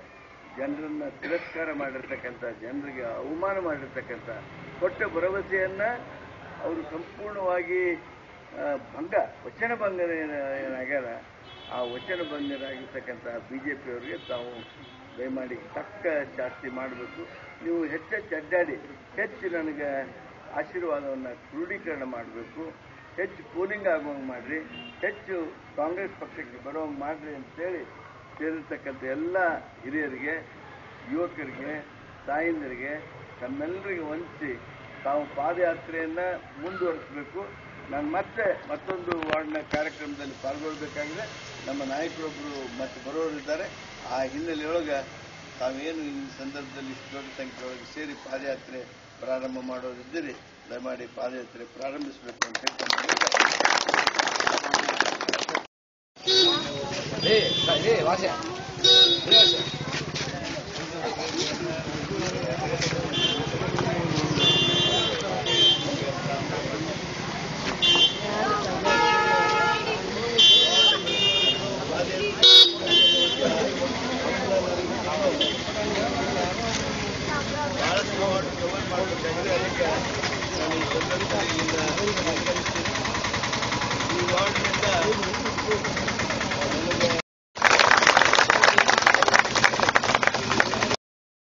ಜನರನ್ನ ತಿರಸ್ಕಾರ ಮಾಡಿರ್ತಕ್ಕಂಥ, ಜನರಿಗೆ ಅವಮಾನ ಮಾಡಿರ್ತಕ್ಕಂಥ ಕೊಟ್ಟ ಭರವಸೆಯನ್ನ ಅವರು ಸಂಪೂರ್ಣವಾಗಿ ಭಂಗ, ವಚನ ಭಂಗ ಏನಾಗ್ಯಾರ ಆ ವಚನ ಭಂಗರಾಗಿರ್ತಕ್ಕಂಥ ಬಿಜೆಪಿಯವರಿಗೆ ತಾವು ದಯಮಾಡಿ ತಕ್ಕ ಜಾಸ್ತಿ ಮಾಡಬೇಕು. ನೀವು ಹೆಚ್ಚೆಚ್ಚು ಅಡ್ಡಾಡಿ, ಹೆಚ್ಚು ನನಗೆ ಆಶೀರ್ವಾದವನ್ನು ಕ್ರೋಢೀಕರಣ ಮಾಡಬೇಕು. ಹೆಚ್ಚು ಪೋಲಿಂಗ್ ಆಗುವಂಗೆ ಮಾಡ್ರಿ, ಹೆಚ್ಚು ಕಾಂಗ್ರೆಸ್ ಪಕ್ಷಕ್ಕೆ ಬರೋಂಗೆ ಮಾಡ್ರಿ ಅಂತೇಳಿ ಸೇರಿರ್ತಕ್ಕಂಥ ಎಲ್ಲ ಹಿರಿಯರಿಗೆ, ಯುವಕರಿಗೆ, ತಾಯಂದಿರಿಗೆ ತಮ್ಮೆಲ್ಲರಿಗೆ ವಂಚಿಸಿ ತಾವು ಪಾದಯಾತ್ರೆಯನ್ನು ಮುಂದುವರಿಸಬೇಕು. ನಾನು ಮತ್ತೆ ಮತ್ತೊಂದು ವಾರ್ಡ್ನ ಕಾರ್ಯಕ್ರಮದಲ್ಲಿ ಪಾಲ್ಗೊಳ್ಬೇಕಾಗಿದೆ. ನಮ್ಮ ನಾಯಕರೊಬ್ಬರು ಮತ್ತೆ ಬರೋರಿದ್ದಾರೆ ಆ ಹಿನ್ನೆಲೆಯೊಳಗೆ ತಾವೇನು ಈ ಸಂದರ್ಭದಲ್ಲಿ ದೊಡ್ಡ ಸಂಖ್ಯೆಯೊಳಗೆ ಸೇರಿ ಪಾದಯಾತ್ರೆ ಪ್ರಾರಂಭ ಮಾಡೋದಿದ್ದೀರಿ? ದಯಮಾಡಿ ಪಾದಯಾತ್ರೆ ಪ್ರಾರಂಭಿಸಬೇಕು ಅಂತ ಹೇಳ್ಕೊಂಡು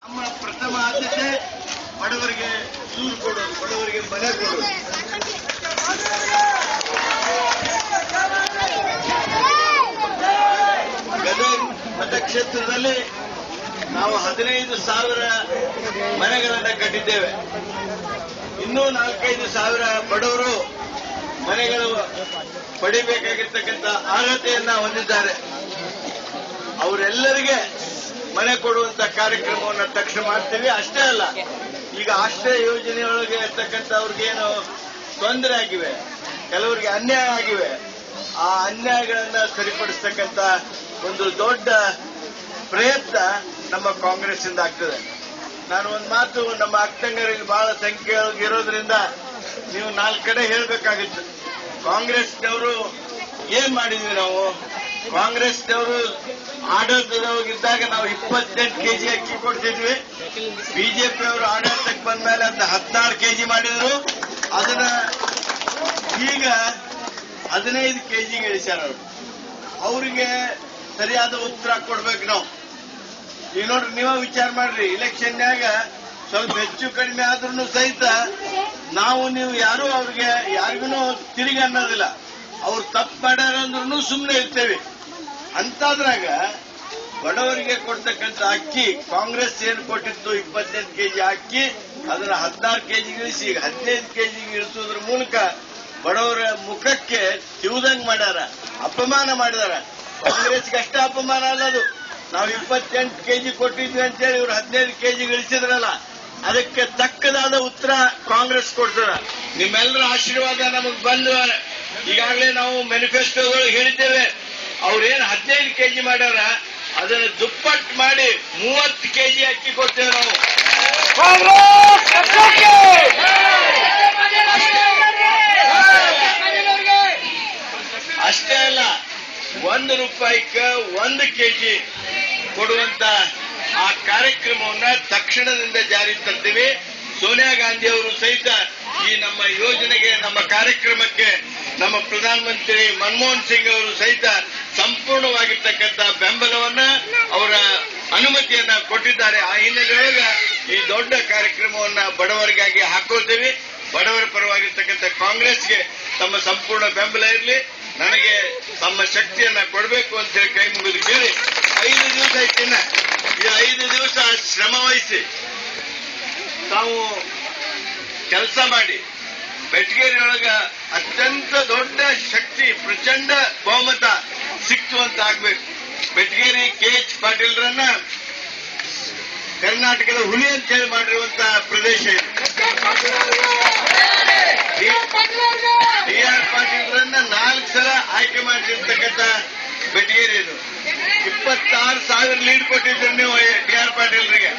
ನಮ್ಮ ಪ್ರಥಮ ಆದ್ಯತೆ ಬಡವರಿಗೆ ಸೂರು ಕೊಡೋದು ಬಡವರಿಗೆ ಮನೆ ಕೊಡೋದು ಗದಗ ಮತಕ್ಷೇತ್ರದಲ್ಲಿ ನಾವು ಹದಿನೈದು ಸಾವಿರ ಮನೆಗಳನ್ನು ಕಟ್ಟಿದ್ದೇವೆ. ಇನ್ನೂ ನಾಲ್ಕೈದು ಸಾವಿರ ಬಡವರು ಮನೆಗಳು ಪಡಿಬೇಕಾಗಿರ್ತಕ್ಕಂಥ ಅರ್ಹತೆಯನ್ನ ಹೊಂದಿದ್ದಾರೆ. ಅವರೆಲ್ಲರಿಗೆ ಮನೆ ಕೊಡುವಂತ ಕಾರ್ಯಕ್ರಮವನ್ನು ತಕ್ಷಣ ಮಾಡ್ತೀವಿ. ಅಷ್ಟೇ ಅಲ್ಲ, ಈಗ ಆಶ್ರಯ ಯೋಜನೆಯೊಳಗೆ ಇರ್ತಕ್ಕಂಥವ್ರಿಗೇನು ತೊಂದರೆ ಆಗಿವೆ, ಕೆಲವರಿಗೆ ಅನ್ಯಾಯ ಆಗಿವೆ, ಆ ಅನ್ಯಾಯಗಳನ್ನ ಸರಿಪಡಿಸ್ತಕ್ಕಂಥ ಒಂದು ದೊಡ್ಡ ಪ್ರಯತ್ನ ನಮ್ಮ ಕಾಂಗ್ರೆಸ್ ಇಂದ ಆಗ್ತದೆ. ನಾನು ಒಂದು ಮಾತು ನಮ್ಮ ಅಕ್ಕಂಗರಿಗೆ ಬಹಳ ಸಂಖ್ಯೆ ಇರೋದ್ರಿಂದ ನೀವು ನಾಲ್ಕು ಕಡೆ ಹೇಳಬೇಕಾಗಿತ್ತು. ಕಾಂಗ್ರೆಸ್ನವರು ಏನ್ ಮಾಡಿದ್ವಿ ನಾವು? ಕಾಂಗ್ರೆಸ್ನವರು ಆಡಳಿತದವಾಗಿದ್ದಾಗ ನಾವು ಇಪ್ಪತ್ತೆಂಟು ಕೆಜಿ ಅಕ್ಕಿ ಕೊಡ್ತಿದ್ವಿ. ಬಿಜೆಪಿ ಅವರು ಆಡಳಿತಕ್ಕೆ ಬಂದ ಮೇಲೆ ಅದನ್ನ ಹದಿನಾರು ಕೆಜಿ ಮಾಡಿದ್ರು. ಅದನ್ನ ಈಗ ಹದಿನೈದು ಕೆಜಿಗೆ ಇಳಿಸ್ಯಾರ ಅವರು. ಅವರಿಗೆ ಸರಿಯಾದ ಉತ್ತರ ಕೊಡ್ಬೇಕು ನಾವು. ಈಗ ನೋಡ್ರಿ, ನೀವ ವಿಚಾರ ಮಾಡ್ರಿ. ಇಲೆಕ್ಷನ್ಯಾಗ ಸ್ವಲ್ಪ ಹೆಚ್ಚು ಕಡಿಮೆ ಆದ್ರೂ ಸಹಿತ ನಾವು ನೀವು ಯಾರು ಅವ್ರಿಗೆ ಯಾರಿಗೂ ತಿರುಗಿ ಅನ್ನೋದಿಲ್ಲ. ಅವ್ರು ತಪ್ಪು ಮಾಡ್ಯಾರ ಅಂದ್ರೂ ಸುಮ್ಮನೆ ಇರ್ತೇವೆ. ಅಂತಾದ್ರಾಗ ಬಡವರಿಗೆ ಕೊಡ್ತಕ್ಕಂಥ ಅಕ್ಕಿ, ಕಾಂಗ್ರೆಸ್ ಏನು ಕೊಟ್ಟಿತ್ತು ಇಪ್ಪತ್ತೆಂಟು ಕೆಜಿ ಅಕ್ಕಿ, ಅದನ್ನ ಹದಿನಾರು ಕೆಜಿ ಇಳಿಸಿ, ಈಗ ಹದಿನೈದು ಕೆಜಿಗೆ ಇಳಿಸೋದ್ರ ಮೂಲಕ ಬಡವರ ಮುಖಕ್ಕೆ ತಿವುದಂಗ್ ಮಾಡ್ಯಾರ. ಅಪಮಾನ ಮಾಡಿದಾರ. ಕಾಂಗ್ರೆಸ್ಗೆ ಅಷ್ಟೇ ಅಪಮಾನ ಅಲ್ಲದು ನಾವು ಇಪ್ಪತ್ತೆಂಟು ಕೆಜಿ ಕೊಟ್ಟಿದ್ವಿ ಅಂತೇಳಿ ಇವ್ರು ಹದಿನೈದು ಕೆಜಿ ಇಳಿಸಿದ್ರಲ್ಲ ಅದಕ್ಕೆ ತಕ್ಕದಾದ ಉತ್ತರ ಕಾಂಗ್ರೆಸ್ ಕೊಡ್ತದ. ನಿಮ್ಮೆಲ್ಲರ ಆಶೀರ್ವಾದ ನಮಗೆ ಬಂದು ಈಗಾಗಲೇ ನಾವು ಮ್ಯಾನಿಫೆಸ್ಟೋಗಳು ಹೇಳಿದ್ದೇವೆ. ಅವ್ರೇನ್ ಹದಿನೈದು ಕೆಜಿ ಮಾಡ್ಯಾರ ಅದನ್ನ ದುಪ್ಪಟ್ಟು ಮಾಡಿ ಮೂವತ್ತು ಕೆಜಿ ಅಕ್ಕಿ ಕೊಡ್ತೇವೆ ನಾವು. ಅಷ್ಟೇ ಅಲ್ಲ ಒಂದು ರೂಪಾಯಿಕ ಒಂದು ಕೆಜಿ ಕೊಡುವಂತ ಆ ಕಾರ್ಯಕ್ರಮವನ್ನ ತಕ್ಷಣದಿಂದ ಜಾರಿ ತರ್ತೀವಿ. ಸೋನಿಯಾ ಗಾಂಧಿ ಅವರು ಸಹಿತ ಈ ನಮ್ಮ ಯೋಜನೆಗೆ, ನಮ್ಮ ಕಾರ್ಯಕ್ರಮಕ್ಕೆ ನಮ್ಮ ಪ್ರಧಾನಮಂತ್ರಿ ಮನಮೋಹನ್ ಸಿಂಗ್ ಅವರು ಸಹಿತ ಸಂಪೂರ್ಣವಾಗಿರ್ತಕ್ಕಂಥ ಬೆಂಬಲವನ್ನ ಅವರ ಅನುಮತಿಯನ್ನ ಕೊಟ್ಟಿದ್ದಾರೆ. ಆ ಹಿನ್ನೆಲೆಯೊಳಗ ಈ ದೊಡ್ಡ ಕಾರ್ಯಕ್ರಮವನ್ನ ಬಡವರಿಗಾಗಿ ಹಾಕೋತೀವಿ. ಬಡವರ ಪರವಾಗಿರ್ತಕ್ಕಂಥ ಕಾಂಗ್ರೆಸ್ಗೆ ತಮ್ಮ ಸಂಪೂರ್ಣ ಬೆಂಬಲ ಇರಲಿ. ನನಗೆ ತಮ್ಮ ಶಕ್ತಿಯನ್ನ ಕೊಡಬೇಕು ಅಂತ ಹೇಳಿ ಕೈ ಮುಗಿದು ಕೇಳಿ, ಐದು ದಿವಸ ಐತಿನ ಈ ಐದು ದಿವಸ ಶ್ರಮ ವಹಿಸಿ, ತಾವು ಕೆಲಸ ಮಾಡಿ ಬೆಟಗೇರಿಯೊಳಗ ಅತ್ಯಂತ ದೊಡ್ಡ ಶಕ್ತಿ, ಪ್ರಚಂಡ ಬಹುಮತ ಸಿಕ್ತು ಅಂತ ಆಗ್ಬೇಕು. ಬೆಟಗೇರಿ ಕೆ ಎಚ್ ಪಾಟೀಲ್ರನ್ನ ಕರ್ನಾಟಕದ ಹುಲಿ ಅಂತ ಹೇಳಿ ಮಾಡಿರುವಂತ ಪ್ರದೇಶ. ಡಿ ಆರ್ ಪಾಟೀಲ್ರನ್ನ ನಾಲ್ಕು ಸಲ ಆಯ್ಕೆ ಮಾಡಿರ್ತಕ್ಕಂಥ ಬೆಟಗೇರಿ ಇದು. ಇಪ್ಪತ್ತಾರು ಸಾವಿರ ಲೀಡ್ ಕೊಟ್ಟಿದ್ರು ನೀವು ಡಿ ಆರ್ ಪಾಟೀಲ್ರಿಗೆ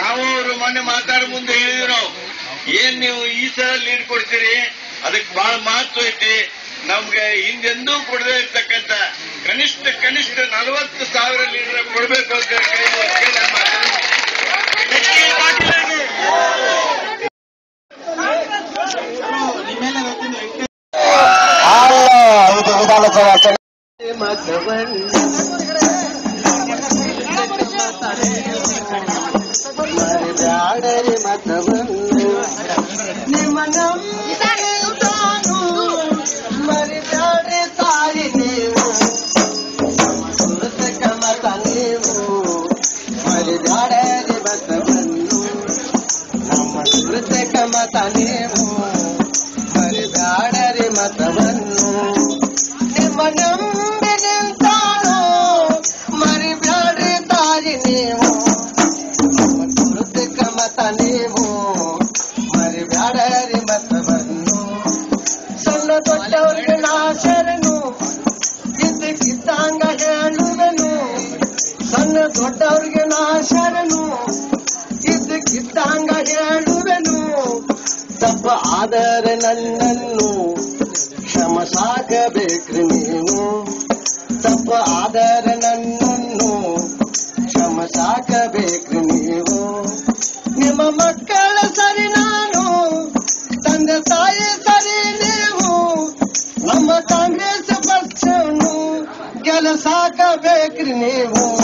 ನಾವು ಅವರು ಮೊನ್ನೆ ಮಾತಾಡೋ ಮುಂದೆ ಹೇಳಿದ್ರು ನಾವು. ಏನ್ ನೀವು ಈ ಸಲ ಲೀಡ್ ಕೊಡ್ತೀರಿ? ಅದಕ್ಕೆ ಬಹಳ ಮಹತ್ವ ಐತಿ. ನಮ್ಗೆ ಹಿಂದೆಂದೂ ಕೊಡದೆ ಇರ್ತಕ್ಕಂಥ ಕನಿಷ್ಠ ಕನಿಷ್ಠ ನಲವತ್ತು ಸಾವಿರ ಲೀಟರ್ ಕೊಡಬೇಕು ಅಂತ ಹೇಳಿ ಕೈ ಸುರತಕ ಮತ ನೀವು ಮರಿಬ್ಯಾಡರಿ ಮತವನ್ನು ನಿಮ್ಮ ನಂಬಿ ನಿಂತಾನು ಮರಿಬ್ಯಾಡ್ರಿ ತಾಯಿ ನೀವು ಕೃತಿಕ ಮತ ನೀವು ಮರಿಬ್ಯಾಡರಿ ಮತವನ್ನು ಸಣ್ಣ ದೊಡ್ಡವರಿಗೆ ನಾ ಶರಣು ಇದ್ದಕ್ಕಿದ್ದಂಗ ಹೇಳುವೆನು ಸಣ್ಣ ದೊಡ್ಡವರಿಗೆ ನಾ ಶರಣು ಇದ್ದಕ್ಕಿದ್ದಂಗ ಹೇಳುವೆನು ತಪ್ಪ ಆದರೆ ನನ್ನನ್ನು ಕ್ಷಮ ಸಾಕಬೇಕ್ರಿ ನೀನು. ತಪ್ಪ ಆದರೆ ನನ್ನನ್ನು ಕ್ಷಮ ಸಾಕಬೇಕ್ರಿ ನೀವು. ನಿಮ್ಮ ಮಕ್ಕಳ ಸರಿ ನಾನು, ತಂದೆ ತಾಯಿ ಸರಿ ನೀವು. ನಮ್ಮ ಕಾಂಗ್ರೆಸ್ ಪಕ್ಷವನ್ನು ಗೆಲಸಾಕಬೇಕ್ರಿ ನೀವು.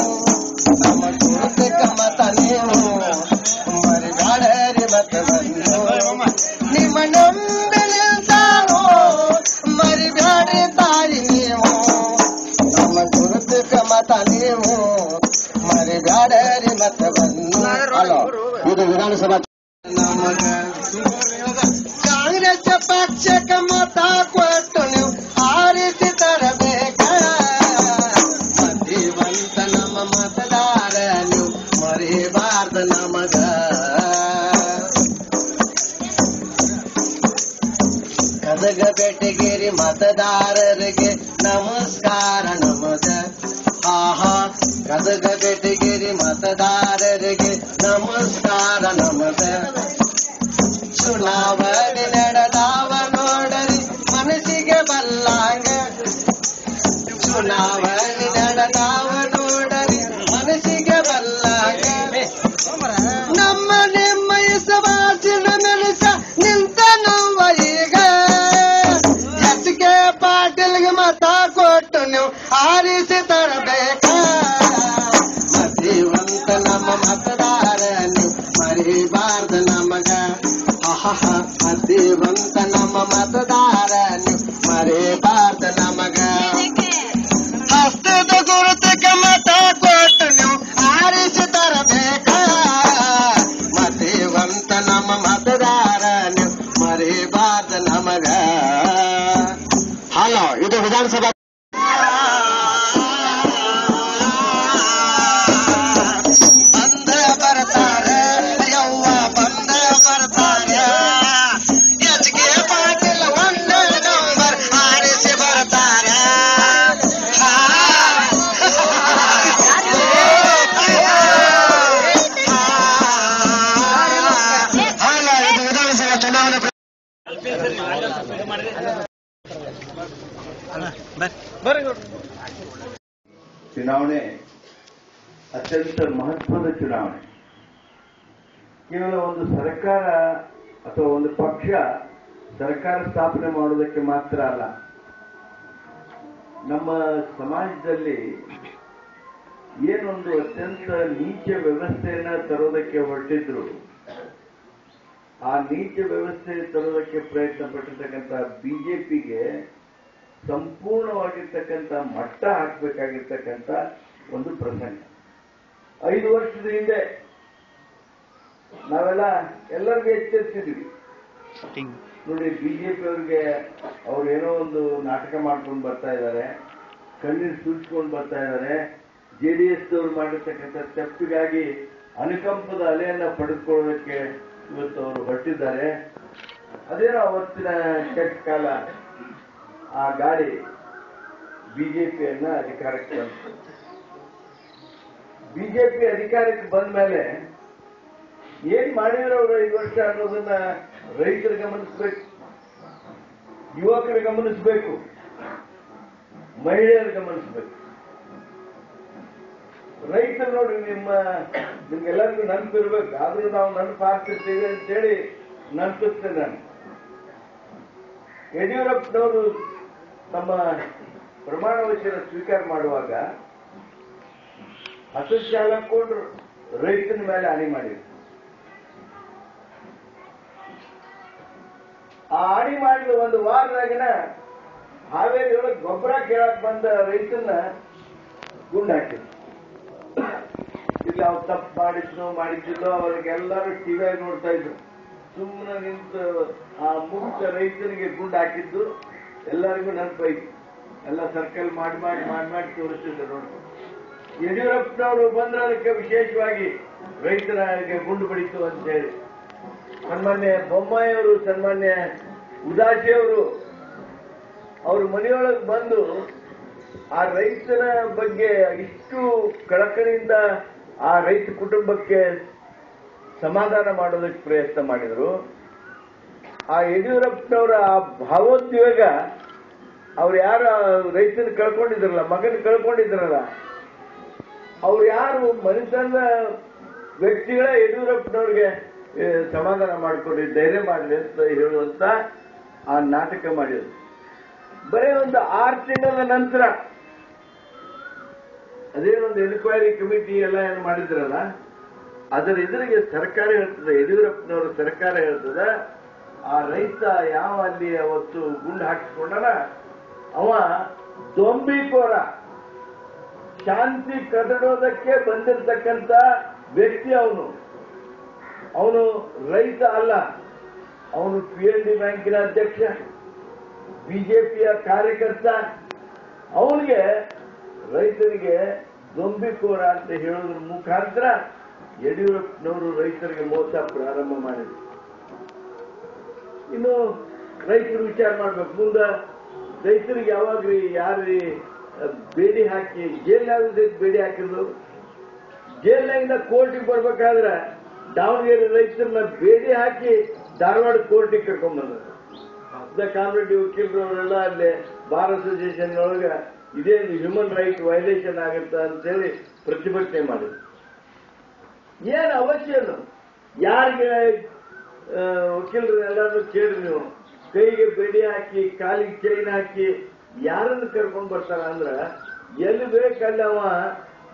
ಇದು ನೋಡಿ ಬಿಜೆಪಿ ಅವರಿಗೆ ಅವ್ರು ಏನೋ ಒಂದು ನಾಟಕ ಮಾಡ್ಕೊಂಡು ಬರ್ತಾ ಇದ್ದಾರೆ. ಕಣ್ಣೀರು ಸುರಿಸ್ಕೊಂಡು ಬರ್ತಾ ಇದ್ದಾರೆ. ಜೆಡಿಎಸ್ ಅವರು ಮಾಡಿರ್ತಕ್ಕಂಥ ತಪ್ಪಿಗಾಗಿ ಅನುಕಂಪದ ಅಲೆಯನ್ನ ಪಡೆದುಕೊಳ್ಳೋದಕ್ಕೆ ಇವತ್ತು ಅವರು ಹೊರಟಿದ್ದಾರೆ. ಅದೇನೋ ಅವತ್ತಿನ ಕೆಟ್ಟ ಕಾಲ ಆ ಗಾಡಿ ಬಿಜೆಪಿಯನ್ನ ಅಧಿಕಾರಕ್ಕೆ ಬಂತು. ಬಿಜೆಪಿ ಅಧಿಕಾರಕ್ಕೆ ಬಂದ ಮೇಲೆ ಏನ್ ಮಾಡಿದ್ರು ಅವರು ಐದು ವರ್ಷ ಅನ್ನೋದನ್ನ ರೈತರು ಗಮನಿಸಬೇಕು. ಯುವಕರು ಗಮನಿಸಬೇಕು. ಮಹಿಳೆಯರು ಗಮನಿಸಬೇಕು. ರೈತರು ನೋಡ್ರಿ ನಿಮ್ಮ, ನಿಮ್ಗೆಲ್ಲರಿಗೂ ನೆನಪಿರ್ಬೇಕು ಆದ್ರೂ ನಾವು ನೆನಪು ಆಗ್ತಿರ್ತೀವಿ ಅಂತೇಳಿ ನೆನಪಿಸ್ತೇನೆ ನಾನು. ಯಡಿಯೂರಪ್ಪನವರು ತಮ್ಮ ಪ್ರಮಾಣ ವಚನ ಸ್ವೀಕಾರ ಮಾಡುವಾಗ ಹಸು ಕೊಟ್ಟರು ರೈತನ ಮೇಲೆ ಹಾನಿ ಮಾಡಿದ್ರು. ಆ ಅಡಿ ಮಾಡಿದ ಒಂದು ವಾರದಾಗಿನ ಹಾವೇರಿ ಒಳಗೆ ಗೊಬ್ಬರ ಕೇಳಕ್ ಬಂದ ರೈತನ ಗುಂಡು ಇಲ್ಲಿ ಅವ್ರು ತಪ್ಪು ಮಾಡಿದ್ನೋ ಮಾಡಿದ್ದಿಲ್ಲೋ ಅವ್ರಿಗೆಲ್ಲರೂ ಟಿವಿಯಾಗಿ ನೋಡ್ತಾ ಇದ್ರು. ಸುಮ್ಮನೆ ನಿಂತು ಆ ಮುಕ್ತ ರೈತನಿಗೆ ಗುಂಡು ಹಾಕಿದ್ದು, ಎಲ್ಲರಿಗೂ ನೆನಪೈತು ಎಲ್ಲ ಸರ್ಕಲ್ ಮಾಡಿ ಮಾಡಿ ಮಾಡಿ ಮಾಡಿ ತೋರಿಸಿದ್ರು ನೋಡಿ. ಯಡಿಯೂರಪ್ಪನವರು ಬಂದ್ರೆ ಅದಕ್ಕೆ ವಿಶೇಷವಾಗಿ ರೈತರಿಗೆ ಗುಂಡು ಬಡಿತು ಅಂತ ಹೇಳಿ. ಸನ್ಮಾನ್ಯ ಬೊಮ್ಮಾಯಿಯವರು, ಸನ್ಮಾನ್ಯ ಉದಾಸಿಯವರು, ಅವ್ರ ಮನೆಯೊಳಗೆ ಬಂದು ಆ ರೈತನ ಬಗ್ಗೆ ಇಷ್ಟು ಕಳಕಳಿಯಿಂದ ಆ ರೈತ ಕುಟುಂಬಕ್ಕೆ ಸಮಾಧಾನ ಮಾಡೋದಕ್ಕೆ ಪ್ರಯತ್ನ ಮಾಡಿದರು. ಆ ಯಡಿಯೂರಪ್ಪನವರ ಆ ಭಾವೋದ್ವೇಗ, ಅವ್ರು ಯಾರು ರೈತನ ಕಳ್ಕೊಂಡಿದ್ರಲ್ಲ, ಮಗನ ಕಳ್ಕೊಂಡಿದ್ರಲ್ಲ, ಅವ್ರು ಯಾರು ಮನುಷ್ಯನ ವ್ಯಕ್ತಿಗಳ ಯಡಿಯೂರಪ್ಪನವ್ರಿಗೆ ಸಮಾಧಾನ ಮಾಡಿಕೊಡಿ ಧೈರ್ಯ ಮಾಡಲಿ ಅಂತ ಹೇಳುವಂತ ಆ ನಾಟಕ ಮಾಡಿದ್ರು. ಬರೀ ಒಂದು ಆರು ತಿಂಗಳ ನಂತರ ಅದೇನೊಂದು ಎನ್ಕ್ವೈರಿ ಕಮಿಟಿ ಎಲ್ಲ ಏನು ಮಾಡಿದ್ರಲ್ಲ, ಅದರ ಎದುರಿಗೆ ಸರ್ಕಾರ ಹೇಳ್ತದೆ, ಯಡಿಯೂರಪ್ಪನವರು ಸರ್ಕಾರ ಹೇಳ್ತದೆ, ಆ ರೈತ ಯಾವ ಅಲ್ಲಿ ಅವತ್ತು ಗುಂಡು ಹಾಕಿಸ್ಕೊಂಡನ? ಅವ ದೊಂಬಿಕೋರ ಶಾಂತಿ ಕದಡೋದಕ್ಕೆ ಬಂದಿರತಕ್ಕಂತ ವ್ಯಕ್ತಿ ಅವನು. ಅವನು ರೈತ ಅಲ್ಲ. ಅವನು ಪಿ ಎಲ್ ಡಿ ಬ್ಯಾಂಕಿನ ಅಧ್ಯಕ್ಷ ಬಿಜೆಪಿಯ ಕಾರ್ಯಕರ್ತ. ಅವನಿಗೆ ರೈತರಿಗೆ ದೊಂಬಿಕೋರ ಅಂತ ಹೇಳೋದ್ರ ಮುಖಾಂತರ ಯಡಿಯೂರಪ್ಪನವರು ರೈತರಿಗೆ ಮೋಸ ಪ್ರಾರಂಭ ಮಾಡಿದ್ರು. ಇನ್ನು ರೈತರು ವಿಚಾರ ಮಾಡ್ಬೇಕು. ಮುಂದೆ ರೈತರಿಗೆ ಯಾವಾಗ್ರಿ ಯಾರ್ರಿ ಬೇಡಿ ಹಾಕಿ ಜೈಲ್ನಾಗ ಬೇಡಿ ಹಾಕಿದ್ರು ಜೈಲ್ನಾಗಿಂದ ಕೋರ್ಟಿಗೆ ಬರ್ಬೇಕಾದ್ರೆ ದಾವಣಗೆರೆ ರೈತರನ್ನ ಬೇಡಿ ಹಾಕಿ ಧಾರವಾಡ ಕೋರ್ಟಿಗೆ ಕರ್ಕೊಂಡ್ ಬಂದರು ದ ಕಾಮಿಡಿ ವಕೀಲರು ಅವರೆಲ್ಲ ಅಲ್ಲಿ ಬಾರ್ ಅಸೋಸಿಯೇಷನ್ ಒಳಗ ಇದೇನು ಹ್ಯೂಮನ್ ರೈಟ್ ವೈಲೇಷನ್ ಆಗುತ್ತಾ ಅಂತೇಳಿ ಪ್ರತಿಭಟನೆ ಮಾಡಿದ್ರು. ಏನು ಅವಶ್ಯನು ಯಾರಿಗೆ ವಕೀಲರು ವಕೀಲರನ್ನೆಲ್ಲರೂ ಕೇಳಿ ನೀವು. ಕೈಗೆ ಬೆಡಿ ಹಾಕಿ, ಕಾಲಿಗೆ ಚೈನ್ ಹಾಕಿ ಯಾರನ್ನು ಕರ್ಕೊಂಡು ಬರ್ತಾರ ಅಂದ್ರ ಎಲ್ಲಿ ಬೇಕಲ್ಲವ ಅವ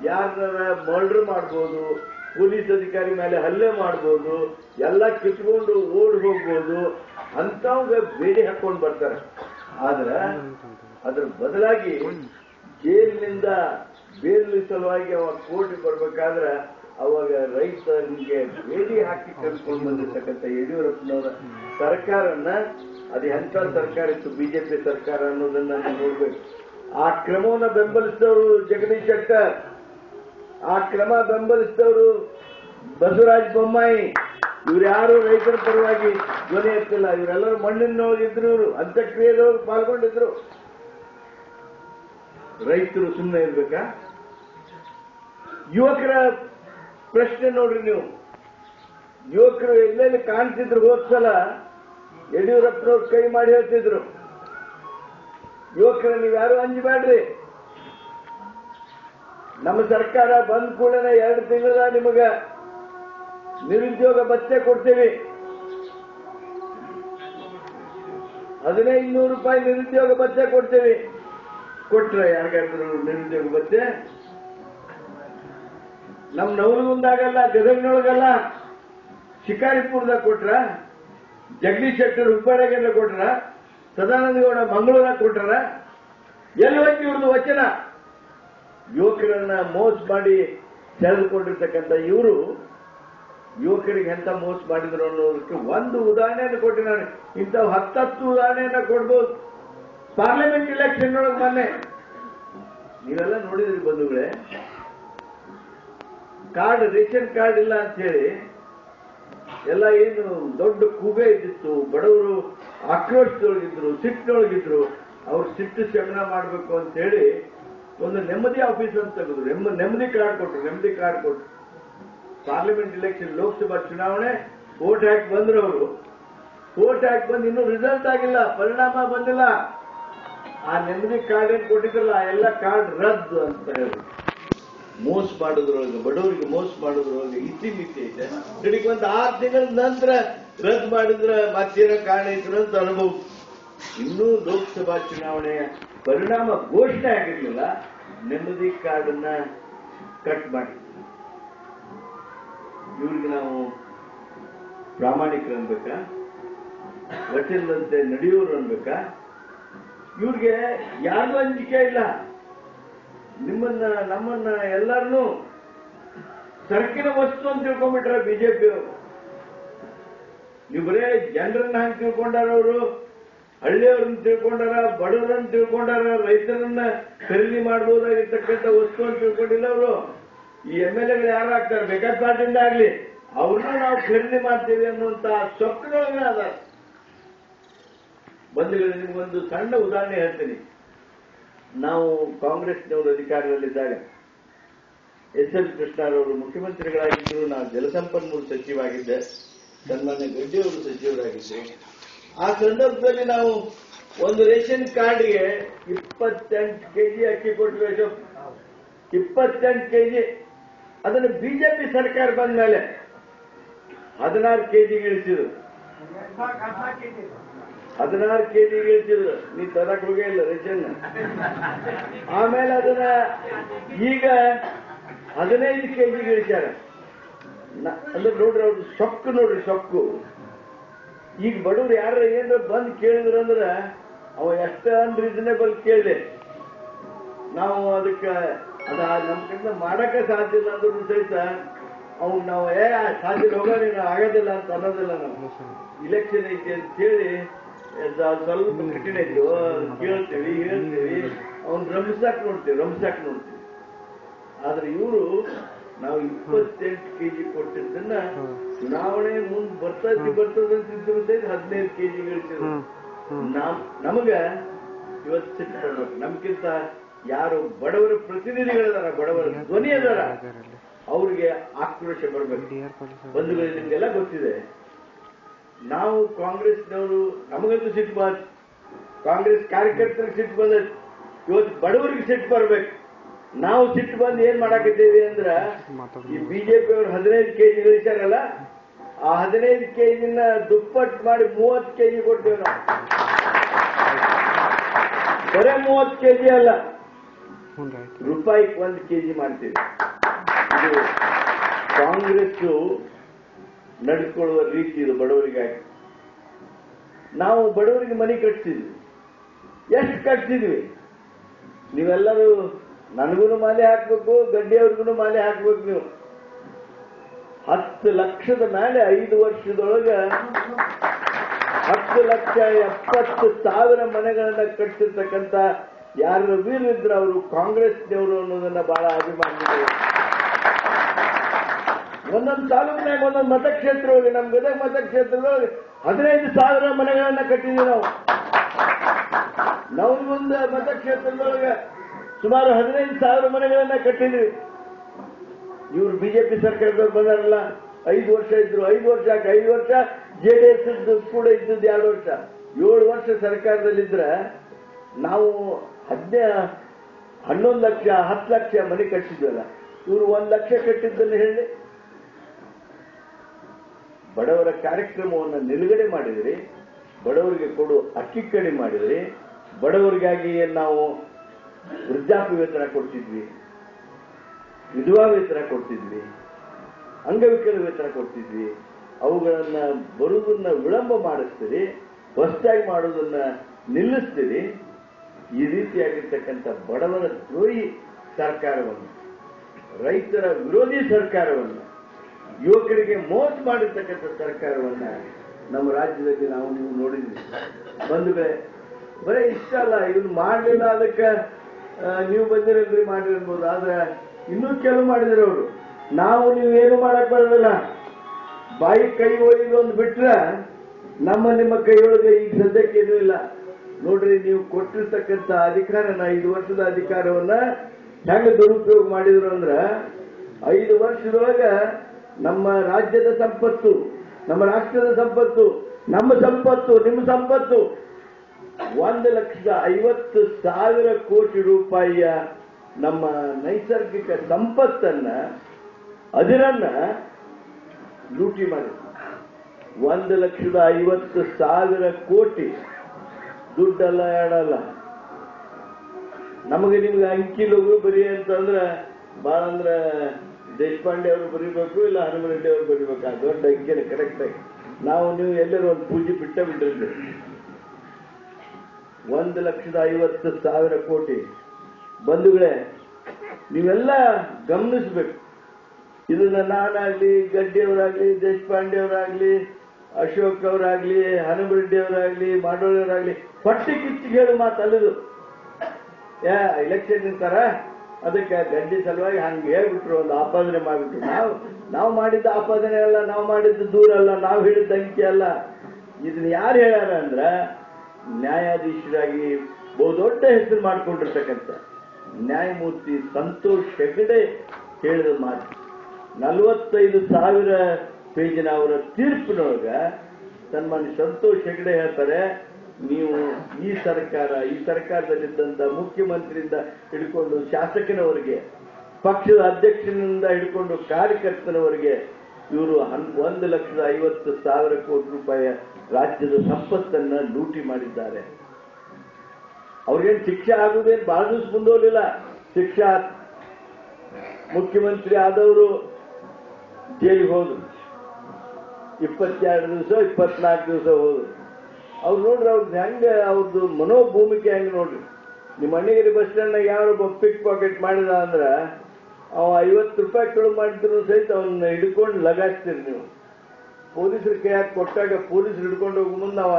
ಯಾರನ್ನ ಮರ್ಡರ್ ಮಾಡ್ಬೋದು ಪೊಲೀಸ್ ಅಧಿಕಾರಿ ಮೇಲೆ ಹಲ್ಲೆ ಮಾಡ್ಬೋದು, ಎಲ್ಲ ಕಿತ್ಕೊಂಡು ಓಡಿ ಹೋಗ್ಬೋದು ಅಂತವಾಗ ಬೇಡಿ ಹಾಕೊಂಡು ಬರ್ತಾರೆ. ಆದ್ರೆ ಅದ್ರ ಬದಲಾಗಿ ಜೈಲಿನಿಂದ ಬೇಲಿ ಸಲುವಾಗಿ ಅವ ಕೋರ್ಟ್ ಬರ್ಬೇಕಾದ್ರೆ ಅವಾಗ ರೈತರಿಗೆ ಬೇಡಿ ಹಾಕಿ ಕರ್ಕೊಂಡು ಬಂದಿರ್ತಕ್ಕಂಥ ಯಡಿಯೂರಪ್ಪನವರ ಸರ್ಕಾರನ್ನ ಅದು ಎಂತ ಸರ್ಕಾರ ಇತ್ತು, ಬಿಜೆಪಿ ಸರ್ಕಾರ ಅನ್ನೋದನ್ನ ನೋಡ್ಬೇಕು. ಆ ಕ್ರಮವನ್ನು ಬೆಂಬಲಿಸಿದವರು ಜಗದೀಶ್ ಶೆಟ್ಟರ್. ಆ ಕ್ರಮ ಬೆಂಬಲಿಸಿದವರು ಬಸವರಾಜ ಬೊಮ್ಮಾಯಿ. ಇವ್ರು ಯಾರು ರೈತರ ಪರವಾಗಿ ಧ್ವನಿ ಎತ್ತಿಲ್ಲ. ಇವರೆಲ್ಲರೂ ಮಣ್ಣಿನೊಳಗಿದ್ರು ಇವರು ಅಂತ್ಯಕ್ರಿಯೆದವರು ಪಾಲ್ಗೊಂಡಿದ್ರು. ರೈತರು ಸುಮ್ಮನೆ ಇರ್ಬೇಕಾ? ಯುವಕರ ಪ್ರಶ್ನೆ ನೋಡ್ರಿ ನೀವು. ಯುವಕರು ಎಲ್ಲೆಲ್ಲಿ ಕಾಣ್ತಿದ್ರು ಹೋದ್ಸಲ, ಯಡಿಯೂರಪ್ಪನವ್ರು ಕೈ ಮಾಡಿ ಹೇಳ್ತಿದ್ರು. ಯುವಕರ ನೀವ್ಯಾರು ಅಂಜಬೇಡ್ರಿ ನಮ್ಮ ಸರ್ಕಾರ ಬಂದ ಕೂಡಲೇ ಎರಡು ತಿಂಗಳ ನಿಮಗ ನಿರುದ್ಯೋಗ ಭತ್ಯೆ ಕೊಡ್ತೀವಿ. ಹದಿನೈದು ನೂರು ರೂಪಾಯಿ ನಿರುದ್ಯೋಗ ಭತ್ಯೆ ಕೊಡ್ತೀವಿ. ಕೊಟ್ರೆ ಯಾರಿಗಾದ್ರು ನಿರುದ್ಯೋಗ ಭತ್ಯೆ? ನಮ್ ನವಲಗುಂದಾಗಲ್ಲ, ಗದಗ್ನೊಳಗಲ್ಲ ಶಿಕಾರಿಪುರದಾಗ ಕೊಟ್ರ, ಜಗದೀಶ್ ಶೆಟ್ಟರ್ ಹುಬ್ಬಳ್ಳಿಗೆಲ್ಲ ಕೊಟ್ರ, ಸದಾನಂದ ಗೌಡ ಮಂಗಳೂರಾಗ ಕೊಟ್ರ, ಎಲ್ಲಿ ಹೋಗಿ ಇವ್ರದ್ದು ವಚನ? ಯುವಕರನ್ನ ಮೋಸ ಮಾಡಿ ತೆರೆದುಕೊಂಡಿರ್ತಕ್ಕಂಥ ಇವರು ಯುವಕರಿಗೆ ಎಂತ ಮೋಸ ಮಾಡಿದ್ರು ಅನ್ನೋದಕ್ಕೆ ಒಂದು ಉದಾಹರಣೆಯನ್ನು ಕೊಟ್ಟು ನಾನು. ಇಂಥವು ಹತ್ತತ್ತು ಉದಾಹರಣೆಯನ್ನ ಕೊಡ್ಬೋದು. ಪಾರ್ಲಿಮೆಂಟ್ ಇಲೆಕ್ಷನ್ ಒಳಗೆ ಮೊನ್ನೆ. ನೀವೆಲ್ಲ ನೋಡಿದ್ರಿ ಬಂಧುಗಳೇ? ಕಾರ್ಡ್, ರೇಷನ್ ಕಾರ್ಡ್ ಇಲ್ಲ ಅಂತ ಹೇಳಿ ಎಲ್ಲ ಏನು ದೊಡ್ಡ ಕೂಗೆ ಇದ್ದಿತ್ತು. ಬಡವರು ಆಕ್ರೋಶದೊಳಗಿದ್ರು ಸಿಟ್ಟಿನೊಳಗಿದ್ರು ಅವ್ರು ಸಿಟ್ಟು ಶಮನ ಮಾಡಬೇಕು ಅಂತ ಹೇಳಿ ಒಂದು ನೆಮ್ಮದಿ ಆಫೀಸ್ ಅಂತ ತೆಗೆದ್ರು. ನೆಮ್ಮ ನೆಮ್ಮದಿ ಕಾರ್ಡ್ ಕೊಟ್ರು, ನೆಮ್ಮದಿ ಕಾರ್ಡ್ ಕೊಟ್ರು. ಪಾರ್ಲಿಮೆಂಟ್ ಇಲೆಕ್ಷನ್ ಲೋಕಸಭಾ ಚುನಾವಣೆ ವೋಟ್ ಹಾಕಿ ಬಂದ್ರು ಅವರು ವೋಟ್ ಹಾಕಿ ಬಂದು ಇನ್ನೂ ರಿಸಲ್ಟ್ ಆಗಿಲ್ಲ, ಪರಿಣಾಮ ಬಂದಿಲ್ಲ. ಆ ನೆಮ್ಮದಿ ಕಾರ್ಡ್ ಏನ್ ಕೊಟ್ಟಿದ್ರಲ್ಲ, ಆ ಎಲ್ಲ ಕಾರ್ಡ್ ರದ್ದು ಅಂತ ಹೇಳಿದ್ರು ಮೋಸ ಮಾಡೋದ್ರೊಳಗೆ, ಬಡವರಿಗೆ ಮೋಸ ಮಾಡೋದ್ರೊಳಗೆ ಇತಿಮಿತಿ ಐತೆ. ಕಡೆಗೆ ಒಂದು ಆರು ತಿಂಗಳ ನಂತರ ರದ್ದು ಮಾಡಿದ್ರೆ ಮತ್ತೇನೋ ಕಾರಣ ಇದ್ರು ಅಂತ ಅನುಭವ ಇನ್ನೂ ಲೋಕಸಭಾ ಚುನಾವಣೆಯ ಪರಿಣಾಮ ಘೋಷಣೆ ಆಗಿರಲಿಲ್ಲ ನೆಮ್ಮದಿ ಕಾರ್ಡನ್ನ ಕಟ್ ಮಾಡಿ. ಇವ್ರಿಗೆ ನಾವು ಪ್ರಾಮಾಣಿಕರು ಅನ್ಬೇಕಾ? ವಚನದಂತೆ ನಡೆಯೋರು ಅನ್ಬೇಕಾ? ಇವ್ರಿಗೆ ಯಾರಿಗೂ ಅಂಜಿಕೆ ಇಲ್ಲ. ನಿಮ್ಮನ್ನ, ನಮ್ಮನ್ನ ಎಲ್ಲರನ್ನೂ ಸರಕಿನ ವಸ್ತು ಅಂತ ತಿಳ್ಕೊಂಡ್ಬಿಟ್ರೆ ಬಿಜೆಪಿ ಅವರು ನೀವು ಬರೇ ಜನರನ್ನ ಹಂಗೆ ತಿಳ್ಕೊಂಡಾರ ಅವರು ಹಳ್ಳಿಯವ್ರನ್ನ ತಿಳ್ಕೊಂಡಾರ ಬಡವರನ್ನ ತಿಳ್ಕೊಂಡಾರ ರೈತರನ್ನ ಖರೀದಿ ಮಾಡಬಹುದಾಗಿರ್ತಕ್ಕಂಥ ವಸ್ತು ಅಂತ ತಿಳ್ಕೊಂಡಿಲ್ಲ ಅವರು. ಈ ಎಂ ಎಲ್ ಎಗಳು ಯಾರು ಆಗ್ತಾರೆ? ಬೇಕಾದ ಪಾರ್ಟಿಯಿಂದ ಆಗ್ಲಿ. ಅವ್ರನ್ನ ನಾವು ಖರೀದಿ ಮಾಡ್ತೀವಿ ಅನ್ನುವಂತ ಸ್ವಪ್ನಗಳನ್ನ ಅದ ಬಂಧುಗಳು ನಿಮ್ಗೊಂದು ಸಣ್ಣ ಉದಾಹರಣೆ ಹೇಳ್ತೀನಿ. ನಾವು ಕಾಂಗ್ರೆಸ್ನವರು ಅಧಿಕಾರದಲ್ಲಿದ್ದಾಗ ಎಸ್ ಎಲ್ ಕೃಷ್ಣರವರು ಮುಖ್ಯಮಂತ್ರಿಗಳಾಗಿದ್ದರು ನಾವು ಜಲಸಂಪನ್ಮೂಲ ಸಚಿವಾಗಿದ್ದೆ ಸನ್ಮಾನ್ಯ ಗಡ್ಡಿಯವರು ಸಚಿವರಾಗಿದ್ದರು ಆ ಸಂದರ್ಭದಲ್ಲಿ ನಾವು ಒಂದು ರೇಷನ್ ಕಾರ್ಡ್ಗೆ ಇಪ್ಪತ್ತೆಂಟು ಕೆಜಿ ಅಕ್ಕಿ ಕೊಟ್ಟರು ಅಶೋಕ್. ಇಪ್ಪತ್ತೆಂಟು ಕೆಜಿ. ಅದನ್ನು ಬಿಜೆಪಿ ಸರ್ಕಾರ ಬಂದ ಮೇಲೆ ಹದಿನಾರು ಕೆಜಿಗೆ ಇಳಿಸಿದ್ರು. ಹದಿನಾರು ಕೆಜಿಗೆ ಇಳಿಸಿದ್ರು. ನೀ ತರಕ್ ಹೋಗೇ ಇಲ್ಲ ರೇಷನ್. ಆಮೇಲೆ ಅದನ್ನ ಈಗ ಹದಿನೈದು ಕೆಜಿಗೆ ಇಳಿಸ್ಯಾರ. ಅಂದ್ರೆ ನೋಡ್ರಿ ಅವ್ರು ಸೊಕ್ಕು ನೋಡ್ರಿ ಸೊಕ್ಕು ಈಗ ಬಡವ್ರು ಯಾರ ಏನಾರ ಬಂದು ಕೇಳಿದ್ರು ಅಂದ್ರೆ ಅವ ಎಷ್ಟ ಅನ್ರೀಸನೇಬಲ್ ಕೇಳಿದೆ. ನಾವು ಅದಕ್ಕೆ ಅದ ನಮ್ಮ ಕಡೆ ಮಾಡಕ್ಕೆ ಸಾಧ್ಯ ಇಲ್ಲ ಅಂದ್ರೂ ಸಹಿತ ಅವ್ನು ನಾವು, ಏ ಸಾಧ್ಯ ಹೋಗೋಣ ಏನು ಆಗೋದಿಲ್ಲ ಅಂತ ಅನ್ನೋದಿಲ್ಲ ನಾವು. ಇಲೆಕ್ಷನ್ ಐತಿ ಅಂತ ಹೇಳಿ ಸ್ವಲ್ಪ ಕಠಿಣ ಐತಿ ಕೇಳ್ತೇವಿ, ಹೇಳ್ತೇವಿ. ಅವ್ನು ರಮಿಸಾಕ್ ನೋಡ್ತೀವಿ ರಮಿಸಾಕ್ ನೋಡ್ತೀವಿ. ಆದ್ರೆ ಇವರು ನಾವು ಇಪ್ಪತ್ತೆಂಟು ಕೆಜಿ ಕೊಟ್ಟಿದ್ದನ್ನ ಚುನಾವಣೆ ಮುಂದ್ ಬರ್ತದ ಬರ್ತದೆ ಅಂತಿದ್ರು ಸಹಿತ ಹದಿನೈದು ಕೆಜಿ ಗಳಿಸಿದ್ರು ನಮ್ ನಮಗ ಇವತ್ತು ನಮ್ಗಿಂತ ಯಾರು ಬಡವರ ಪ್ರತಿನಿಧಿಗಳಿದಾರ ಬಡವರ ಧ್ವನಿ ಅದಾರ ಅವ್ರಿಗೆ ಆಕ್ರೋಶ ಬರ್ಬೇಕು. ಬಂಧುಗಳು ನಿಮ್ಗೆಲ್ಲ ಗೊತ್ತಿದೆ. ನಾವು ಕಾಂಗ್ರೆಸ್ನವರು ನಮಗಂತೂ ಸಿಟ್ಟು ಬಂದ್ ಕಾಂಗ್ರೆಸ್ ಕಾರ್ಯಕರ್ತರಿಗೆ ಸಿಟ್ಟು ಬಂದ ಇವತ್ತು ಬಡವರಿಗೆ ಸಿಟ್ಟು ಬರ್ಬೇಕು. ನಾವು ಸಿಟ್ಟು ಬಂದು ಏನ್ ಮಾಡಾಕಿದ್ದೇವೆ ಅಂದ್ರ ಈ ಬಿಜೆಪಿ ಅವರು ಹದಿನೈದು ಕೆಜಿ ಇಳಿಸ್ಯಾರಲ್ಲ ಆ ಹದಿನೈದು ಕೆಜಿನ ದುಪ್ಪಟ್ಟು ಮಾಡಿ ಮೂವತ್ತು ಕೆಜಿ ಕೊಡ್ತೇವೆ ನಾವು. ಬರೇ ಮೂವತ್ತು ಕೆಜಿ ಅಲ್ಲ. ರೂಪಾಯಿ ಒಂದು ಕೆಜಿ ಮಾಡ್ತೀವಿ. ಇದು ಕಾಂಗ್ರೆಸ್ ನಡ್ಕೊಳ್ಳುವ ರೀತಿ ಇದು ಬಡವರಿಗಾಗಿ. ನಾವು ಬಡವರಿಗೆ ಮನೆ ಕಟ್ಸಿದ್ವಿ ಎಷ್ಟು ಕಟ್ಸಿದ್ವಿ ನೀವೆಲ್ಲರೂ ನನಗೂ ಮಾಲೆ ಹಾಕ್ಬೇಕು ಗಡ್ಡಿಯವ್ರಿಗೂ ಮಾಲೆ ಹಾಕ್ಬೇಕು ನೀವು. ಹತ್ತು ಲಕ್ಷದ ಮೇಲೆ ಐದು ವರ್ಷದೊಳಗ ಹತ್ತು ಲಕ್ಷ ಎಪ್ಪತ್ತು ಸಾವಿರ ಮನೆಗಳನ್ನ ಕಟ್ಟಿರ್ತಕ್ಕಂಥ ಯಾರು ವೀರಿದ್ರು ಅವರು ಕಾಂಗ್ರೆಸ್ನವರು ಅನ್ನೋದನ್ನ ಬಹಳ ಅಭಿಮಾನಿಗಳು. ಒಂದೊಂದು ತಾಲೂಕಿನಾಗ ಒಂದೊಂದು ಮತಕ್ಷೇತ್ರ ಹೋಗಿ ನಮ್ಮ ಗದಗ ಮತಕ್ಷೇತ್ರದೊಳಗೆ ಹದಿನೈದು ಸಾವಿರ ಮನೆಗಳನ್ನ ಕಟ್ಟಿದ್ವಿ ನಾವು ನಾವು ಮತಕ್ಷೇತ್ರದೊಳಗೆ ಸುಮಾರು ಹದಿನೈದು ಸಾವಿರ ಮನೆಗಳನ್ನ ಕಟ್ಟಿದ್ವಿ ಇವರು ಬಿಜೆಪಿ ಸರ್ಕಾರದವ್ರು ಬಂದಾರಲ್ಲ, ಐದು ವರ್ಷ ಇದ್ರು, ಐದು ವರ್ಷ ಯಾಕೆ? ಐದು ವರ್ಷ ಜೆಡಿಎಸ್ ಕೂಡ ಇದ್ದದ್ದು ಎರಡು ವರ್ಷ. ಏಳು ವರ್ಷ ಸರ್ಕಾರದಲ್ಲಿದ್ರ ನಾವು ಹದಿನೇ, ಹನ್ನೊಂದು ಲಕ್ಷ, ಹತ್ತು ಲಕ್ಷ ಮನೆ ಕಟ್ಟಿದ್ವಲ್ಲ, ಇವರು ಒಂದು ಲಕ್ಷ ಕಟ್ಟಿದ್ದನ್ನು ಹೇಳಿ. ಬಡವರ ಕಾರ್ಯಕ್ರಮವನ್ನು ನಿಲುಗಡೆ ಮಾಡಿದ್ರಿ, ಬಡವರಿಗೆ ಕೊಡು ಅಕ್ಕಿ ಕಡಿಮೆ ಮಾಡಿದ್ರಿ ಬಡವರಿಗಾಗಿ ನಾವು ವೃದ್ಧಾಪ್ಯ ವೇತನ ಕೊಡ್ತಿದ್ವಿ. ವಿಧವಾ ವೇತನ ಕೊಡ್ತಿದ್ವಿ. ಅಂಗವಿಕಲ ವೇತನ ಕೊಡ್ತಿದ್ವಿ. ಅವುಗಳನ್ನ ಬರುವುದನ್ನ ವಿಳಂಬ ಮಾಡಿಸ್ತೀರಿ, ಹೊಸದಾಗಿ ಮಾಡೋದನ್ನ ನಿಲ್ಲಿಸ್ತೀರಿ. ಈ ರೀತಿಯಾಗಿರ್ತಕ್ಕಂಥ ಬಡವರ ದ್ರೋಹಿ ಸರ್ಕಾರವನ್ನು, ರೈತರ ವಿರೋಧಿ ಸರ್ಕಾರವನ್ನು, ಯುವಕರಿಗೆ ಮೋಸ ಮಾಡಿರ್ತಕ್ಕಂಥ ಸರ್ಕಾರವನ್ನ ನಮ್ಮ ರಾಜ್ಯದಲ್ಲಿ ನಾವು ನೀವು ನೋಡಿದ್ವಿ ಬಂಧುಗಳೇ, ಬರೀ ಇಷ್ಟ ಅಲ್ಲ ಇವನು ಮಾಡಲಿಲ್ಲ, ಅದಕ್ಕೆ ನೀವು ಬಂದಿರಲ್ರಿ ಮಾಡಿರ್ಬೋದು ಆದ್ರೆ ಇನ್ನೂ ಕೆಲವು ಮಾಡಿದ್ರು ಅವರು. ನಾವು ನೀವು ಏನು ಮಾಡಕ್ ಬರೋದಿಲ್ಲ. ಬಾಯಿ ಕೈ ಒಂದು ಬಿಟ್ರೆ ನಮ್ಮ ನಿಮ್ಮ ಕೈಯೊಳಗೆ ಈಗ ಸದ್ಯಕ್ಕೆ ಏನೂ ಇಲ್ಲ. ನೋಡ್ರಿ, ನೀವು ಕೊಟ್ಟಿರ್ತಕ್ಕಂಥ ಅಧಿಕಾರನ, ಐದು ವರ್ಷದ ಅಧಿಕಾರವನ್ನ ಹೆಂಗ ದುರುಪಯೋಗ ಮಾಡಿದ್ರು ಅಂದ್ರ, ಐದು ವರ್ಷದೊಳಗ ನಮ್ಮ ರಾಜ್ಯದ ಸಂಪತ್ತು, ನಮ್ಮ ರಾಷ್ಟ್ರದ ಸಂಪತ್ತು, ನಮ್ಮ ಸಂಪತ್ತು, ನಿಮ್ಮ ಸಂಪತ್ತು, ಒಂದು ಲಕ್ಷದ ಐವತ್ತು ಸಾವಿರ ಕೋಟಿ ರೂಪಾಯಿಯ ನಮ್ಮ ನೈಸರ್ಗಿಕ ಸಂಪತ್ತನ್ನ, ಅದರನ್ನ ಲೂಟಿ ಮಾಡಿದ್ರು. ಒಂದು ಲಕ್ಷದ ಐವತ್ತು ಸಾವಿರ ಕೋಟಿ ದುಡ್ಡಲ್ಲ ಹೇಳಲ್ಲ ನಮಗೆ ನಿಮ್ಗೆ ಅಂಕಿ ಲಘು ಬರಿ ಅಂತಂದ್ರ ಬಾಳ ಅಂದ್ರ ದೇಶಪಾಂಡೆ ಅವರು ಬರೀಬೇಕು ಇಲ್ಲ ಹನುಮರೆಡ್ಡಿ ಅವರು ಬರೀಬೇಕು? ಆ ದೊಡ್ಡ ಅಂಕಿನ ಕರೆಕ್ಟ್ ಆಗಿ. ನಾವು ನೀವು ಎಲ್ಲರೂ ಒಂದು ಪೂಜೆ ಬಿಟ್ಟ ಬಿಟ್ಟಿರ್ತೀವಿ ಒಂದು ಲಕ್ಷದ ಐವತ್ತು ಸಾವಿರ ಕೋಟಿ ಬಂಧುಗಳೇ, ನೀವೆಲ್ಲ ಗಮನಿಸ್ಬೇಕು. ಇದನ್ನ ನಾನಾಗ್ಲಿ ಗಡ್ಡಿಯವರಾಗ್ಲಿ ದೇಶಪಾಂಡೆ ಅವರಾಗ್ಲಿ ಅಶೋಕ್ ಅವರಾಗ್ಲಿ ಹನುಮರೆಡ್ಡಿ ಅವರಾಗ್ಲಿ ಮಾಡೋಳವರಾಗ್ಲಿ ಪಟ್ಟಿ ಕಿಚ್ಚಿಗೆ ಹೇಳು ಮಾತಲ್ಲದು ಯಾ ಎಲೆಕ್ಷನ್ ನಿಂತಾರ ಅದಕ್ಕೆ ಗಡ್ಡಿ ಸಲುವಾಗಿ ಹಂಗೆ ಹೇಳ್ಬಿಟ್ರು, ಒಂದು ಆಪಾದನೆ ಮಾಡ್ಬಿಟ್ರು. ನಾವು ನಾವು ಮಾಡಿದ್ದ ಆಪಾದನೆ ಅಲ್ಲ, ನಾವು ಮಾಡಿದ್ದು ದೂರ ಅಲ್ಲ, ನಾವು ಹೇಳಿದ್ದ ಅಂಕಿ ಅಲ್ಲ. ಇದನ್ನ ಯಾರು ಹೇಳ್ಯಾರ ಅಂದ್ರ, ನ್ಯಾಯಾಧೀಶರಾಗಿ ಬಹುದೊಡ್ಡ ಹೆಸರು ಮಾಡ್ಕೊಂಡಿರ್ತಕ್ಕಂಥ ನ್ಯಾಯಮೂರ್ತಿ ಸಂತೋಷ್ ಹೆಗಡೆ ಹೇಳಿದ ಮಾತು. ನಲವತ್ತೈದು ಸಾವಿರ ಪೇಜಿನ ಅವರ ತೀರ್ಪಿನೊಳಗ ಸನ್ಮಾನ್ಯ ಸಂತೋಷ್ ಹೆಗಡೆ ಹೇಳ್ತಾರೆ, ನೀವು ಈ ಸರ್ಕಾರ, ಈ ಸರ್ಕಾರದಲ್ಲಿದ್ದಂತ ಮುಖ್ಯಮಂತ್ರಿಯಿಂದ ಹಿಡ್ಕೊಂಡು ಶಾಸಕನವರಿಗೆ, ಪಕ್ಷದ ಅಧ್ಯಕ್ಷನಿಂದ ಹಿಡ್ಕೊಂಡು ಕಾರ್ಯಕರ್ತನವರಿಗೆ ಇವರು ಒಂದು ಲಕ್ಷದ ಐವತ್ತು ಸಾವಿರ ಕೋಟಿ ರೂಪಾಯಿಯ ರಾಜ್ಯದ ಸಂಪತ್ತನ್ನ ಲೂಟಿ ಮಾಡಿದ್ದಾರೆ. ಅವ್ರಿಗೇನು ಶಿಕ್ಷೆ ಆಗುವುದೇನು ಬಹಳ ದಿವಸ ಮುಂದೋಲಿಲ್ಲ ಶಿಕ್ಷಾ ಮುಖ್ಯಮಂತ್ರಿ ಆದವರು ಜೈಲಿಗೆ ಹೋದ್ರು. ಇಪ್ಪತ್ತೆರಡು ದಿವಸ, ಇಪ್ಪತ್ನಾಲ್ಕು ದಿವಸ ಹೋದ್ರು. ಅವ್ರು ನೋಡ್ರಿ ಅವ್ರದ್ದು ಹೆಂಗೆ ಅವ್ರದ್ದು ಮನೋಭೂಮಿಕೆ ಹೆಂಗೆ ನೋಡ್ರಿ. ನಿಮ್ಮ ಅಣ್ಣಗಿರಿ ಬಸ್ ಸ್ಟ್ಯಾಂಡ್ ಯಾರೊಬ್ಬ ಪಿಕ್ ಪಾಕೆಟ್ ಮಾಡಿದ ಅಂದ್ರೆ, ಅವ ಐವತ್ತು ರೂಪಾಯಿ ಕಳು ಮಾಡಿದ್ರು ಸಹಿತ ಅವನ್ನ ಹಿಡ್ಕೊಂಡು ಲಗಾಸ್ತೀರಿ ನೀವು. ಪೊಲೀಸರು ಕೈ ಕೊಟ್ಟಾಗ ಪೊಲೀಸರು ಹಿಡ್ಕೊಂಡು ಹೋಗೋ ಮುಂದೆ ಅವ.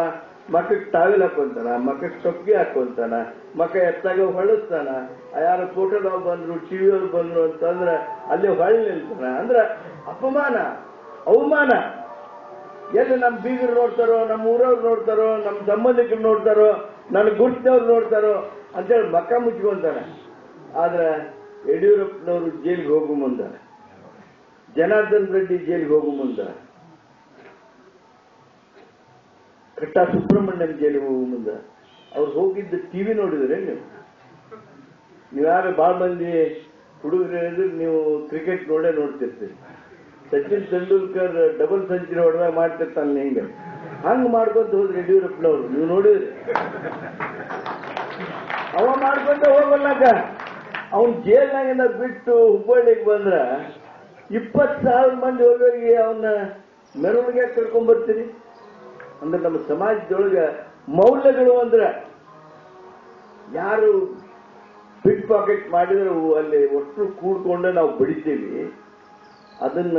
ಮಕ್ಕಕ್ಕೆ ಟಾವೆಲ್ ಹಾಕೊಂತಾನ ಮಕ್ಕಳಿಗೆ ಸೊಪ್ಪಿಗೆ ಹಾಕೊಂತಾನ ಮಕ್ಕ ಎತ್ತಾಗ ಹೊಳಸ್ತಾನ, ಯಾರ ಫೋಟೋದವ್ ಬಂದ್ರು ಟಿವಿಯವ್ರು ಬಂದ್ರು ಅಂತಂದ್ರೆ ಅಲ್ಲಿ ಹೊಳ್ ನಿಲ್ತಾನ. ಅಂದ್ರ ಅಪಮಾನ, ಅವಮಾನ. ಎಲ್ಲಿ ನಮ್ಮ ಬೀಗರು ನೋಡ್ತಾರೋ ನಮ್ಮ ಊರವ್ರು ನೋಡ್ತಾರೋ ನಮ್ಮ ಸಂಬಂಧಿಕರು ನೋಡ್ತಾರೋ ನನ್ನ ಗುರುತಿನವ್ರು ನೋಡ್ತಾರೋ ಅಂತೇಳಿ ಮಕ್ಕ ಮುಚ್ಕೊಂತಾನೆ. ಆದ್ರೆ ಯಡಿಯೂರಪ್ಪನವರು ಜೈಲಿಗೆ ಹೋಗು ಮುಂದ, ಜನಾರ್ದನ್ ರೆಡ್ಡಿ ಜೈಲಿಗೆ ಹೋಗು ಮುಂದ ಕಟ್ಟ ಸುಬ್ರಹ್ಮಣ್ಯನ್ ಜೈಲಿಗೆ ಹೋಗುವ ಮುಂದ. ಅವ್ರು ಹೋಗಿದ್ದ ಟಿವಿ ನೋಡಿದ್ರೆ ನೀವು? ನೀವು ಯಾರು ಭಾಳ ಮಂದಿ ಹುಡುಗರು ಹೇಳಿದ್ರೆ ನೀವು ಕ್ರಿಕೆಟ್ ನೋಡೇ ನೋಡ್ತಿರ್ತೀರಿ. ಸಚಿನ್ ತೆಂಡೂಲ್ಕರ್ ಡಬಲ್ ಸೆಂಚುರಿ ಹೊಡೆದಾಗ ಮಾಡ್ತಿರ್ತಾನೆ ಹಿಂಗೆ? ಹಂಗ್ ಮಾಡ್ಕೊಂತ ಹೋದ್ರೆ ಯಡಿಯೂರಪ್ಪನವ್ರು, ನೀವು ನೋಡಿದ್ರಿ? ಅವ ಮಾಡ್ಕೊಂತ ಹೋಗಲ್ಲಕ ಅವನ್ ಜೈಲ್ನಾಗಿಂದ ಬಿಟ್ಟು ಹುಬ್ಬಳ್ಳಿಗೆ ಬಂದ್ರ ಇಪ್ಪತ್ತು ಸಾವಿರ ಮಂದಿ ಹೋಗಿ ಅವನ್ನ ಮೆರವಣಿಗೆ ಕರ್ಕೊಂಡ್ ಬರ್ತೀರಿ? ಅಂದ್ರೆ ನಮ್ಮ ಸಮಾಜದೊಳಗೆ ಮೌಲ್ಯಗಳು ಅಂದ್ರೆ ಯಾರು ಪಿಟ್ ಪಾಕೆಟ್ ಮಾಡಿದ್ರೆ ಅಲ್ಲಿ ಒಟ್ಟು ಕೂಡ್ಕೊಂಡೆ ನಾವು ಬಡಿತೀವಿ. ಅದನ್ನ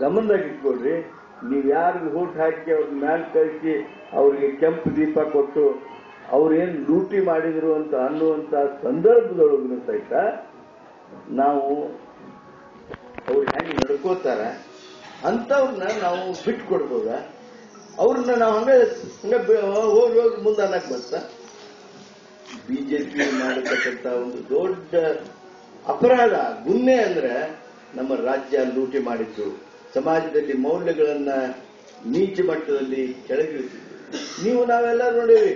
ಗಮನದಾಗ ಇಟ್ಕೊಳ್ರಿ. ನೀವು ಯಾರಿಗೆ ಊಟ ಹಾಕಿ ಅವ್ರ ಮ್ಯಾಲೆ ಕಳಿಸಿ ಅವ್ರಿಗೆ ಕೆಂಪು ದೀಪ ಕೊಟ್ಟು ಅವ್ರೇನು ಲೂಟಿ ಮಾಡಿದ್ರು ಅಂತ ಅನ್ನುವಂತ ಸಂದರ್ಭದೊಳಗೂ ಸಹಿತ ನಾವು ಅವ್ರು ಹೆಂಗೆ ನಡ್ಕೋತಾರ ಅಂಥವ್ರನ್ನ ನಾವು ಬಿಟ್ಟು ಕೊಡ್ಬೋದ? ಅವ್ರನ್ನ ನಾವು ಹಂಗ ಹಂಗ ಹೋಗಿ ಹೋಗಿ ಮುಂದೆ ಬರ್ತಾ ಬಿಜೆಪಿ ಮಾಡತಕ್ಕಂತ ಒಂದು ದೊಡ್ಡ ಅಪರಾಧ ಗುನ್ನೆ ಅಂದ್ರೆ ನಮ್ಮ ರಾಜ್ಯ ಲೂಟಿ ಮಾಡಿದ್ದು. ಸಮಾಜದಲ್ಲಿ ಮೌಲ್ಯಗಳನ್ನ ನೀಚ ಮಟ್ಟದಲ್ಲಿ ಕೆಳಗಿಳಿಸಿದ್ರು ನೀವು ನಾವೆಲ್ಲ ನೋಡಿರಿ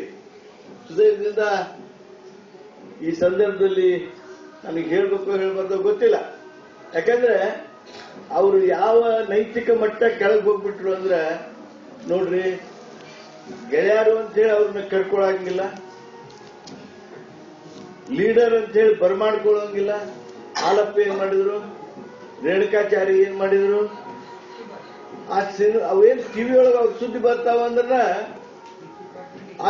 ಸುದಯದಿಂದ ಈ ಸಂದರ್ಭದಲ್ಲಿ ನನಗೆ ಹೇಳ್ಬೇಕು ಹೇಳ್ಬಾರ್ದು ಗೊತ್ತಿಲ್ಲ. ಯಾಕಂದ್ರೆ ಅವರು ಯಾವ ನೈತಿಕ ಮಟ್ಟ ಕೆಳಗೆ ಹೋಗ್ಬಿಟ್ರು ಅಂದ್ರೆ ನೋಡ್ರಿ, ಗೆಳೆಯರು ಅಂತ ಹೇಳಿ ಅವ್ರನ್ನ ಕರ್ಕೊಳಂಗಿಲ್ಲ ಲೀಡರ್ ಅಂತ ಹೇಳಿ ಬರ್ಮಾಡ್ಕೊಳ್ಳೋಂಗಿಲ್ಲ ಹಾಲಪ್ಪ ಏನ್ ಮಾಡಿದ್ರು, ರೇಣುಕಾಚಾರಿ ಏನ್ ಮಾಡಿದ್ರು, ಆ ಸಿನ್ ಅವೇನ್ ಟಿವಿ ಒಳಗ ಅವ್ರ ಸುದ್ದಿ ಬರ್ತಾವ ಅಂದ್ರ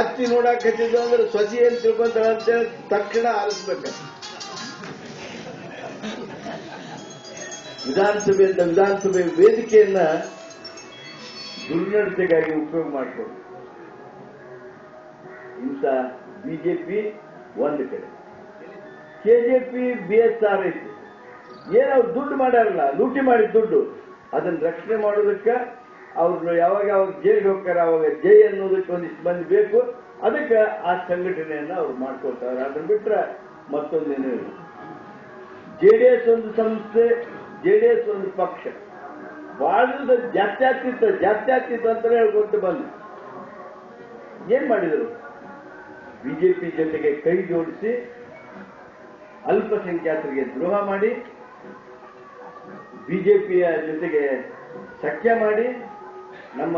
ಅತ್ತಿ ನೋಡಕ್ ಹತ್ತಿದ್ದು ಅಂದ್ರೆ ಸೊಸಿ ಏನ್ ತಿಳ್ಕೊಂತಾಳ ಅಂತೇಳಿ ತಕ್ಷಣ ಆರಿಸ್ಬೇಕ ವಿಧಾನಸಭೆಯಿಂದ ವಿಧಾನಸಭೆ ವೇದಿಕೆಯನ್ನ ದುರ್ನಡತೆಗಾಗಿ ಉಪಯೋಗ ಮಾಡಿಕೊಂಡು ಇಂಥ ಬಿಜೆಪಿ ಒಂದು ಕಡೆ. ಕೆಜೆಪಿ, ಬಿ ಎಸ್ ಆರ್ ಐತಿ ಏನು ಅವ್ರು ದುಡ್ಡು ಮಾಡಲ್ಲ ಲೂಟಿ ಮಾಡಿದ ದುಡ್ಡು, ಅದನ್ನ ರಕ್ಷಣೆ ಮಾಡೋದಕ್ಕೆ ಅವ್ರು ಯಾವಾಗ ಯಾವಾಗ ಜೈಲಿಗೆ ಹೋಗ್ತಾರೆ, ಅವಾಗ ಜೈ ಅನ್ನೋದಕ್ಕೆ ಒಂದಿಷ್ಟು ಮಂದಿ ಬೇಕು. ಅದಕ್ಕೆ ಆ ಸಂಘಟನೆಯನ್ನ ಅವ್ರು ಮಾಡ್ಕೊಳ್ತಾರೆ. ಅದನ್ನ ಬಿಟ್ರೆ ಮತ್ತೊಂದೇನೂ ಡಿ ಎಸ್ ಒಂದು ಸಂಸ್ಥೆ, ಜೆ ಡಿ ಎಸ್ ಒಂದು ಪಕ್ಷ. ಬಾಳದ ಜಾಸ್ತಿ ಆಗ್ತಿತ್ತು ಅಂತ ಹೇಳ್ಕೊಟ್ಟು ಬಂದು. ಏನ್ ಮಾಡಿದರು? ಬಿಜೆಪಿ ಜೊತೆಗೆ ಕೈ ಜೋಡಿಸಿ ಅಲ್ಪಸಂಖ್ಯಾತರಿಗೆ ದ್ರೋಹ ಮಾಡಿ, ಬಿಜೆಪಿಯ ಜೊತೆಗೆ ಸಖ್ಯ ಮಾಡಿ, ನಮ್ಮ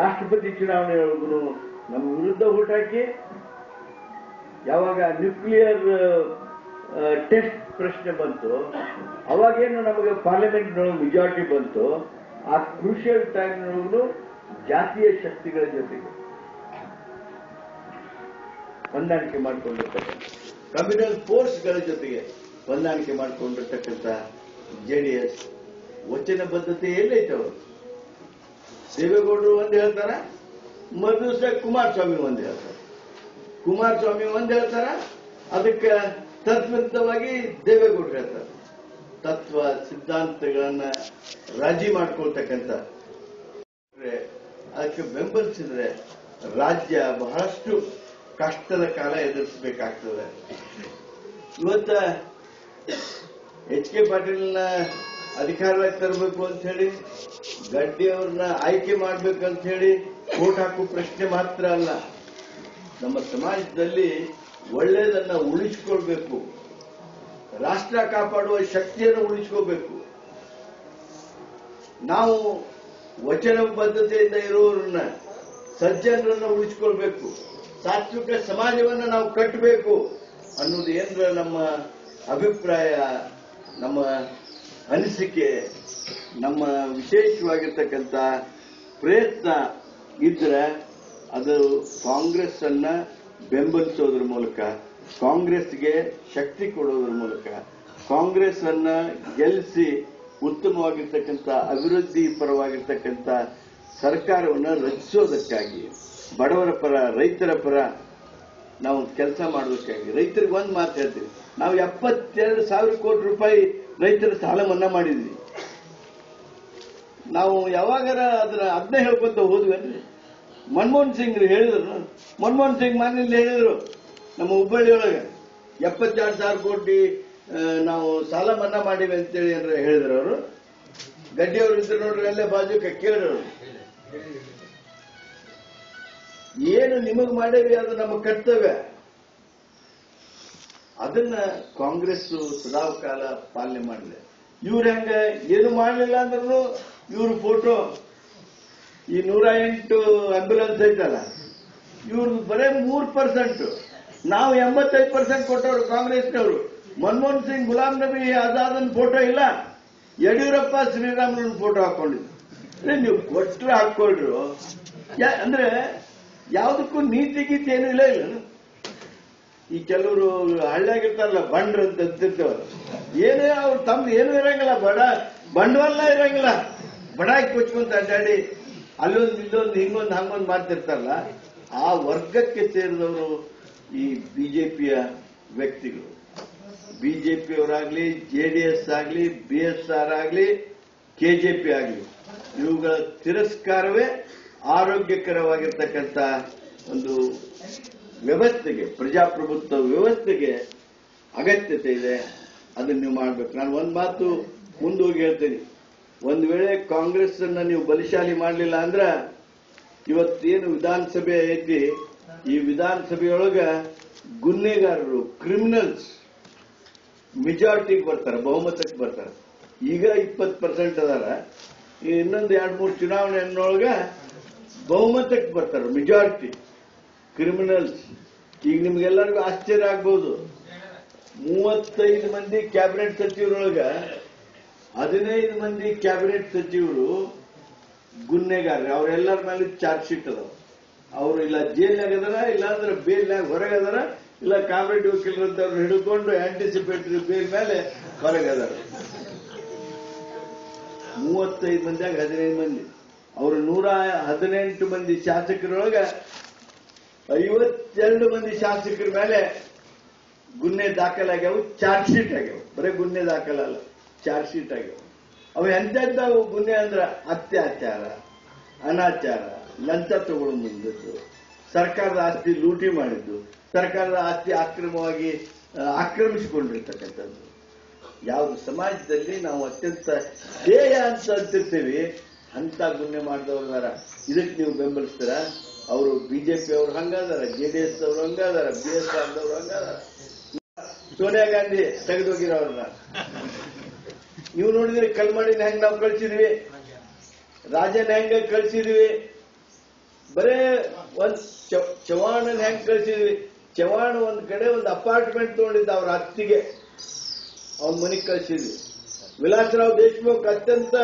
ರಾಷ್ಟ್ರಪತಿ ಚುನಾವಣೆಯೊಳಗೂ ನಮ್ಮ ವಿರುದ್ಧ ಹಾಕಿ, ಯಾವಾಗ ನ್ಯೂಕ್ಲಿಯರ್ ಟೆಸ್ಟ್ ಪ್ರಶ್ನೆ ಬಂತು ಅವಾಗೇನು ನಮಗೆ ಪಾರ್ಲಿಮೆಂಟ್ನೊಳಗೆ ಮೆಜಾರಿಟಿ ಬಂತು, ಆ ಕ್ರೂಷಿಯಲ್ ಟೈಮ್ನೊಳಗೂ ಜಾತೀಯ ಶಕ್ತಿಗಳ ಜೊತೆಗೆ ಹೊಂದಾಣಿಕೆ ಮಾಡಿಕೊಂಡಿರ್ತಕ್ಕಂಥ ಕಮ್ಯುನಲ್ ಫೋರ್ಸ್ಗಳ ಜೊತೆಗೆ ಹೊಂದಾಣಿಕೆ ಮಾಡಿಕೊಂಡಿರ್ತಕ್ಕಂಥ ಜೆಡಿಎಸ್ ವಚನಬದ್ಧತೆ ಎಲ್ಲೈತೆ ಅವರು ದೇವೇಗೌಡರು ಒಂದು ಹೇಳ್ತಾರ ಮೊದಲು ಸಹ ಕುಮಾರಸ್ವಾಮಿ ಒಂದು ಹೇಳ್ತಾರೆ. ಕುಮಾರಸ್ವಾಮಿ ಒಂದು ಹೇಳ್ತಾರ, ಅದಕ್ಕೆ ತದ್ವಿರುದ್ಧವಾಗಿ ದೇವೇಗೌಡರು ಹೇಳ್ತಾರೆ. ತತ್ವ ಸಿದ್ಧಾಂತಗಳನ್ನ ರಾಜಿ ಮಾಡ್ಕೊಳ್ತಕ್ಕಂಥ ಅದಕ್ಕೆ ಬೆಂಬಲಿಸಿದ್ರೆ ರಾಜ್ಯ ಬಹಳಷ್ಟು ಕಷ್ಟದ ಕಾಲ ಎದುರಿಸಬೇಕಾಗ್ತದೆ. ಇವತ್ತ ಎಚ್ ಕೆ ಪಾಟೀಲ್ನ ಅಧಿಕಾರಕ್ಕೆ ತರಬೇಕು ಅಂತ ಹೇಳಿ, ಗಡ್ಡಿ ಅವ್ರನ್ನ ಆಯ್ಕೆ ಮಾಡ್ಬೇಕಂತ ಹೇಳಿ ಓಟ್ ಹಾಕೋ ಪ್ರಶ್ನೆ ಮಾತ್ರ ಅಲ್ಲ. ನಮ್ಮ ಸಮಾಜದಲ್ಲಿ ಒಳ್ಳೆಯದನ್ನ ಉಳಿಸ್ಕೊಳ್ಬೇಕು. ರಾಷ್ಟ್ರ ಕಾಪಾಡುವ ಶಕ್ತಿಯನ್ನು ಉಳಿಸ್ಕೋಬೇಕು. ನಾವು ವಚನಬದ್ಧತೆಯಿಂದ ಇರುವವರನ್ನ ಸಜ್ಜನರನ್ನ ಉಳಿಸ್ಕೊಳ್ಬೇಕು. ಸಾತ್ವಿಕ ಸಮಾಜವನ್ನ ನಾವು ಕಟ್ಟಬೇಕು ಅನ್ನೋದು ಏನ್ರ ನಮ್ಮ ಅಭಿಪ್ರಾಯ, ನಮ್ಮ ಅನಿಸಿಕೆ, ನಮ್ಮ ವಿಶೇಷವಾಗಿರ್ತಕ್ಕಂಥ ಪ್ರಯತ್ನ ಇದ್ರೆ ಅದು ಕಾಂಗ್ರೆಸ್ ಅನ್ನ ಬೆಂಬಲಿಸೋದ್ರ ಮೂಲಕ ಕಾಂಗ್ರೆಸ್ಗೆ ಶಕ್ತಿ ಕೊಡೋದ್ರ ಮೂಲಕ ಕಾಂಗ್ರೆಸ್ ಅನ್ನ ಗೆಲ್ಲಿಸಿ ಉತ್ತಮವಾಗಿರ್ತಕ್ಕಂಥ, ಅಭಿವೃದ್ಧಿ ಪರವಾಗಿರ್ತಕ್ಕಂಥ ಸರ್ಕಾರವನ್ನು ರಚಿಸೋದಕ್ಕಾಗಿ, ಬಡವರ ಪರ, ರೈತರ ಪರ ನಾವು ಕೆಲಸ ಮಾಡೋದಕ್ಕಾಗಿ. ರೈತರಿಗೆ ಒಂದು ಮಾತು ಹೇಳ್ತೀವಿ ನಾವು ಎಪ್ಪತ್ತೆರಡು ಸಾವಿರ ಕೋಟಿ ರೂಪಾಯಿ ರೈತರ ಸಾಲ ಮನ್ನಾ ಮಾಡಿದ್ವಿ. ನಾವು ಯಾವಾಗಾರ ಅದನ್ನ ಅದನ್ನೇ ಹೇಳ್ಕೊಂತ ಹೋದ್ವಿ ಅಂದ್ರೆ ಮನಮೋಹನ್ ಸಿಂಗ್ ಹೇಳಿದ್ರು. ಮನಮೋಹನ್ ಸಿಂಗ್ ಮನೆಯಲ್ಲಿ ಹೇಳಿದ್ರು. ನಮ್ಮ ಹುಬ್ಬಳ್ಳಿಯೊಳಗೆ ಎಪ್ಪತ್ತೆರಡು ಸಾವಿರ ಕೋಟಿ ನಾವು ಸಾಲ ಮನ್ನಾ ಮಾಡಿವೆ ಅಂತೇಳಿ ಅಂದ್ರೆ ಹೇಳಿದ್ರು ಅವರು. ಗಡ್ಡಿಯವರು ಇದ್ರು ನೋಡ್ರಿ, ಅಲ್ಲೇ ಬಾಜುಕ ಕೇಳಿದ್ರು ಏನು ನಿಮಗ್ ಮಾಡೇವಿ ಅದು ನಮ್ಮ ಕರ್ತವ್ಯ. ಅದನ್ನ ಕಾಂಗ್ರೆಸ್ ಸದಾ ಕಾಲ ಪಾಲನೆ ಮಾಡಿದೆ ಇವ್ರ ಹೆಂಗ, ಏನು ಮಾಡಲಿಲ್ಲ ಅಂದ್ರೂ ಇವ್ರ ಫೋಟೋ, ಈ ನೂರ ಎಂಟು ಆಂಬ್ಯುಲೆನ್ಸ್ ಐತಲ್ಲ ಇವ್ರದ್ದು ಬರೇ ಮೂರ್ ಪರ್ಸೆಂಟ್. ನಾವು ಎಂಬತ್ತೈದು ಪರ್ಸೆಂಟ್ ಕೊಟ್ಟವರು ಕಾಂಗ್ರೆಸ್ನವರು. ಮನಮೋಹನ್ ಸಿಂಗ್ ಗುಲಾಂ ನಬಿ ಆಜಾದನ್ ಫೋಟೋ ಇಲ್ಲ. ಯಡಿಯೂರಪ್ಪ ಶ್ರೀರಾಮುಲನ್ ಫೋಟೋ ಹಾಕೊಂಡಿದ್ರು. ನೀವು ಕೊಟ್ಟರು ಹಾಕೊಳ್ರು ಯಾ- ಅಂದ್ರೆ ಯಾವುದಕ್ಕೂ ನೀತಿ ಗೀತಿ ಏನೂ ಇಲ್ಲ ಇಲ್ಲ. ಈ ಕೆಲವರು ಹಳ್ಳಿಯಾಗಿರ್ತಾರಲ್ಲ, ಬಂಡ್ರ ಅಂತ ಏನೇ ಅವ್ರು ತಮ್ದು ಏನೂ ಇರಂಗಿಲ್ಲ, ಬಡ ಬಂಡವಾಳ ಇರಂಗಿಲ್ಲ. ಬಡಾಯಿ ಕೊಚ್ಕೊಂತ ಅಡ್ಡಾಡಿ ಅಲ್ಲೊಂದು ಇಲ್ಲೊಂದು ಹಿಂಗೊಂದು ಹಂಗೊಂದು ಮಾಡ್ತಿರ್ತಾರಲ್ಲ, ಆ ವರ್ಗಕ್ಕೆ ಸೇರಿದವರು ಈ ಬಿಜೆಪಿಯ ವ್ಯಕ್ತಿಗಳು. ಬಿಜೆಪಿಯವರಾಗ್ಲಿ ಜೆಡಿಎಸ್ ಆಗಲಿ, ಬಿ ಎಸ್ ಆರ್ ಆಗಲಿ ಕೆಜೆಪಿ ಆಗಲಿ, ಇವುಗಳ ತಿರಸ್ಕಾರವೇ ಆರೋಗ್ಯಕರವಾಗಿರ್ತಕ್ಕಂಥ ಒಂದು ವ್ಯವಸ್ಥೆಗೆ, ಪ್ರಜಾಪ್ರಭುತ್ವ ವ್ಯವಸ್ಥೆಗೆ ಅಗತ್ಯತೆ ಇದೆ. ಅದನ್ನ ನೀವು ಮಾಡ್ಬೇಕು. ನಾನು ಒಂದು ಮಾತು ಮುಂದೋಗಿ ಹೇಳ್ತೀನಿ. ಒಂದು ವೇಳೆ ಕಾಂಗ್ರೆಸ್ ಅನ್ನ ನೀವು ಬಲಿಶಾಲಿ ಮಾಡಲಿಲ್ಲ ಅಂದ್ರೆ ಇವತ್ತೇನು ವಿಧಾನಸಭೆ ಐತಿ ಈ ವಿಧಾನಸಭೆಯೊಳಗೆ ಗುನ್ನೆಗಾರರು ಕ್ರಿಮಿನಲ್ಸ್ ಮೆಜಾರಿಟಿಗೆ ಬರ್ತಾರೆ, ಬಹುಮತಕ್ಕೆ ಬರ್ತಾರೆ. ಈಗ ಇಪ್ಪತ್ತು ಪರ್ಸೆಂಟ್ ಅದಾರ. ಇನ್ನೊಂದು ಎರಡು ಮೂರು ಚುನಾವಣೆ ಬಹುಮತಕ್ಕೆ ಬರ್ತಾರೆ ಮೆಜಾರಿಟಿ ಕ್ರಿಮಿನಲ್ಸ್ ಈಗ ನಿಮ್ಗೆಲ್ಲರಿಗೂ ಆಶ್ಚರ್ಯ ಆಗ್ಬೋದು. ಮೂವತ್ತೈದು ಮಂದಿ ಕ್ಯಾಬಿನೆಟ್ ಸಚಿವರೊಳಗೆ ಹದಿನೈದು ಮಂದಿ ಕ್ಯಾಬಿನೆಟ್ ಸಚಿವರು ಗುನ್ನೆಗಾರರು ಅವರೆಲ್ಲರ ಮೇಲೆ ಚಾರ್ಜ್ ಶೀಟ್ ಅದಾವ. ಅವರು ಇಲ್ಲ ಜೈಲ್ನಾಗ ಅದರ ಇಲ್ಲ ಅಂದ್ರೆ ಬೇಲ್ನಾಗ ಹೊರಗೆ ಅದರ ಇಲ್ಲ ಅಂತ ಅವ್ರು ಹಿಡ್ಕೊಂಡು ಆಂಟಿಸಿಪೇಟರಿ ಬೇಲ್ ಮೇಲೆ ಹೊರಗೆ ಅದಾರ ಮೂವತ್ತೈದು ಮಂದಿಯಾಗ ಹದಿನೈದು ಮಂದಿ. ಅವರು ನೂರ ಹದಿನೆಂಟು ಮಂದಿ ಶಾಸಕರೊಳಗ ಐವತ್ತೆರಡು ಮಂದಿ ಶಾಸಕರ ಮೇಲೆ ಗುನ್ನೆ ದಾಖಲಾಗ್ಯಾವು, ಚಾರ್ಜ್ ಶೀಟ್ ಆಗ್ಯಾವ. ಬರೀ ಗುನ್ನೆ ದಾಖಲಲ್ಲ, ಚಾರ್ಜ್ ಶೀಟ್ ಆಗ್ಯಾವ. ಅವು ಎಂತೆಂಥವು ಗುನ್ನೆ ಅಂದ್ರ ಅತ್ಯಾಚಾರ, ಅನಾಚಾರ. ಲಂಚ ತಗೊಳ್ಳೋ ಮುಂದದ್ದು ಸರ್ಕಾರದ ಆಸ್ತಿ ಲೂಟಿ ಮಾಡಿದ್ದು. ಸರ್ಕಾರದ ಆಸ್ತಿ ಅಕ್ರಮವಾಗಿ ಆ, ಆಕ್ರಮಿಸಿಕೊಂಡಿರ್ತಕ್ಕಂಥದ್ದು. ಯಾವ ಸಮಾಜದಲ್ಲಿ ನಾವು ಅತ್ಯಂತ ಧ್ಯೇಯ ಅಂತ ಅಂತಿರ್ತೀವಿ ಅಂತ ಗುನ್ನೆ ಮಾಡಿದವ್ರ ಇದಕ್ಕೆ ನೀವು ಬೆಂಬಲಿಸ್ತೀರಾ? ಅವರು ಬಿಜೆಪಿ ಅವರು ಹಂಗಾದಾರ ಜೆಡಿಎಸ್ ಅವರು ಹಂಗಾದಾರ ಬಿ ಎಸ್ ಆರ್ದವ್ರು ಹಂಗಾದಾರ. ಸೋನಿಯಾ ಗಾಂಧಿ ತೆಗೆದೋಗಿರೋರ್ನ ನೀವು ನೋಡಿದ್ರೆ ಕಲ್ಮಡಿನ ಹೆಂಗ್ ನಾವು ಕಳ್ಸಿದ್ವಿ? ರಾಜನ ಹೆಂಗ ಕಳ್ಸಿದ್ವಿ? ಬರೇ ಒಂದ್ ಚವಾಣನ ಹೆಂಗ್ ಕಳ್ಸಿದ್ವಿ ಚವಾಣ ಒಂದ್ ಕಡೆ ಒಂದು ಅಪಾರ್ಟ್ಮೆಂಟ್ ತಗೊಂಡಿದ್ದ ಅವ್ರ ಅತ್ತಿಗೆ. ಅವ್ನ ಮನೆಗ್ ಕಳ್ಸಿದ್ವಿ. ವಿಲಾಸರಾವ್ ದೇಶಮುಖ್ ಅತ್ಯಂತ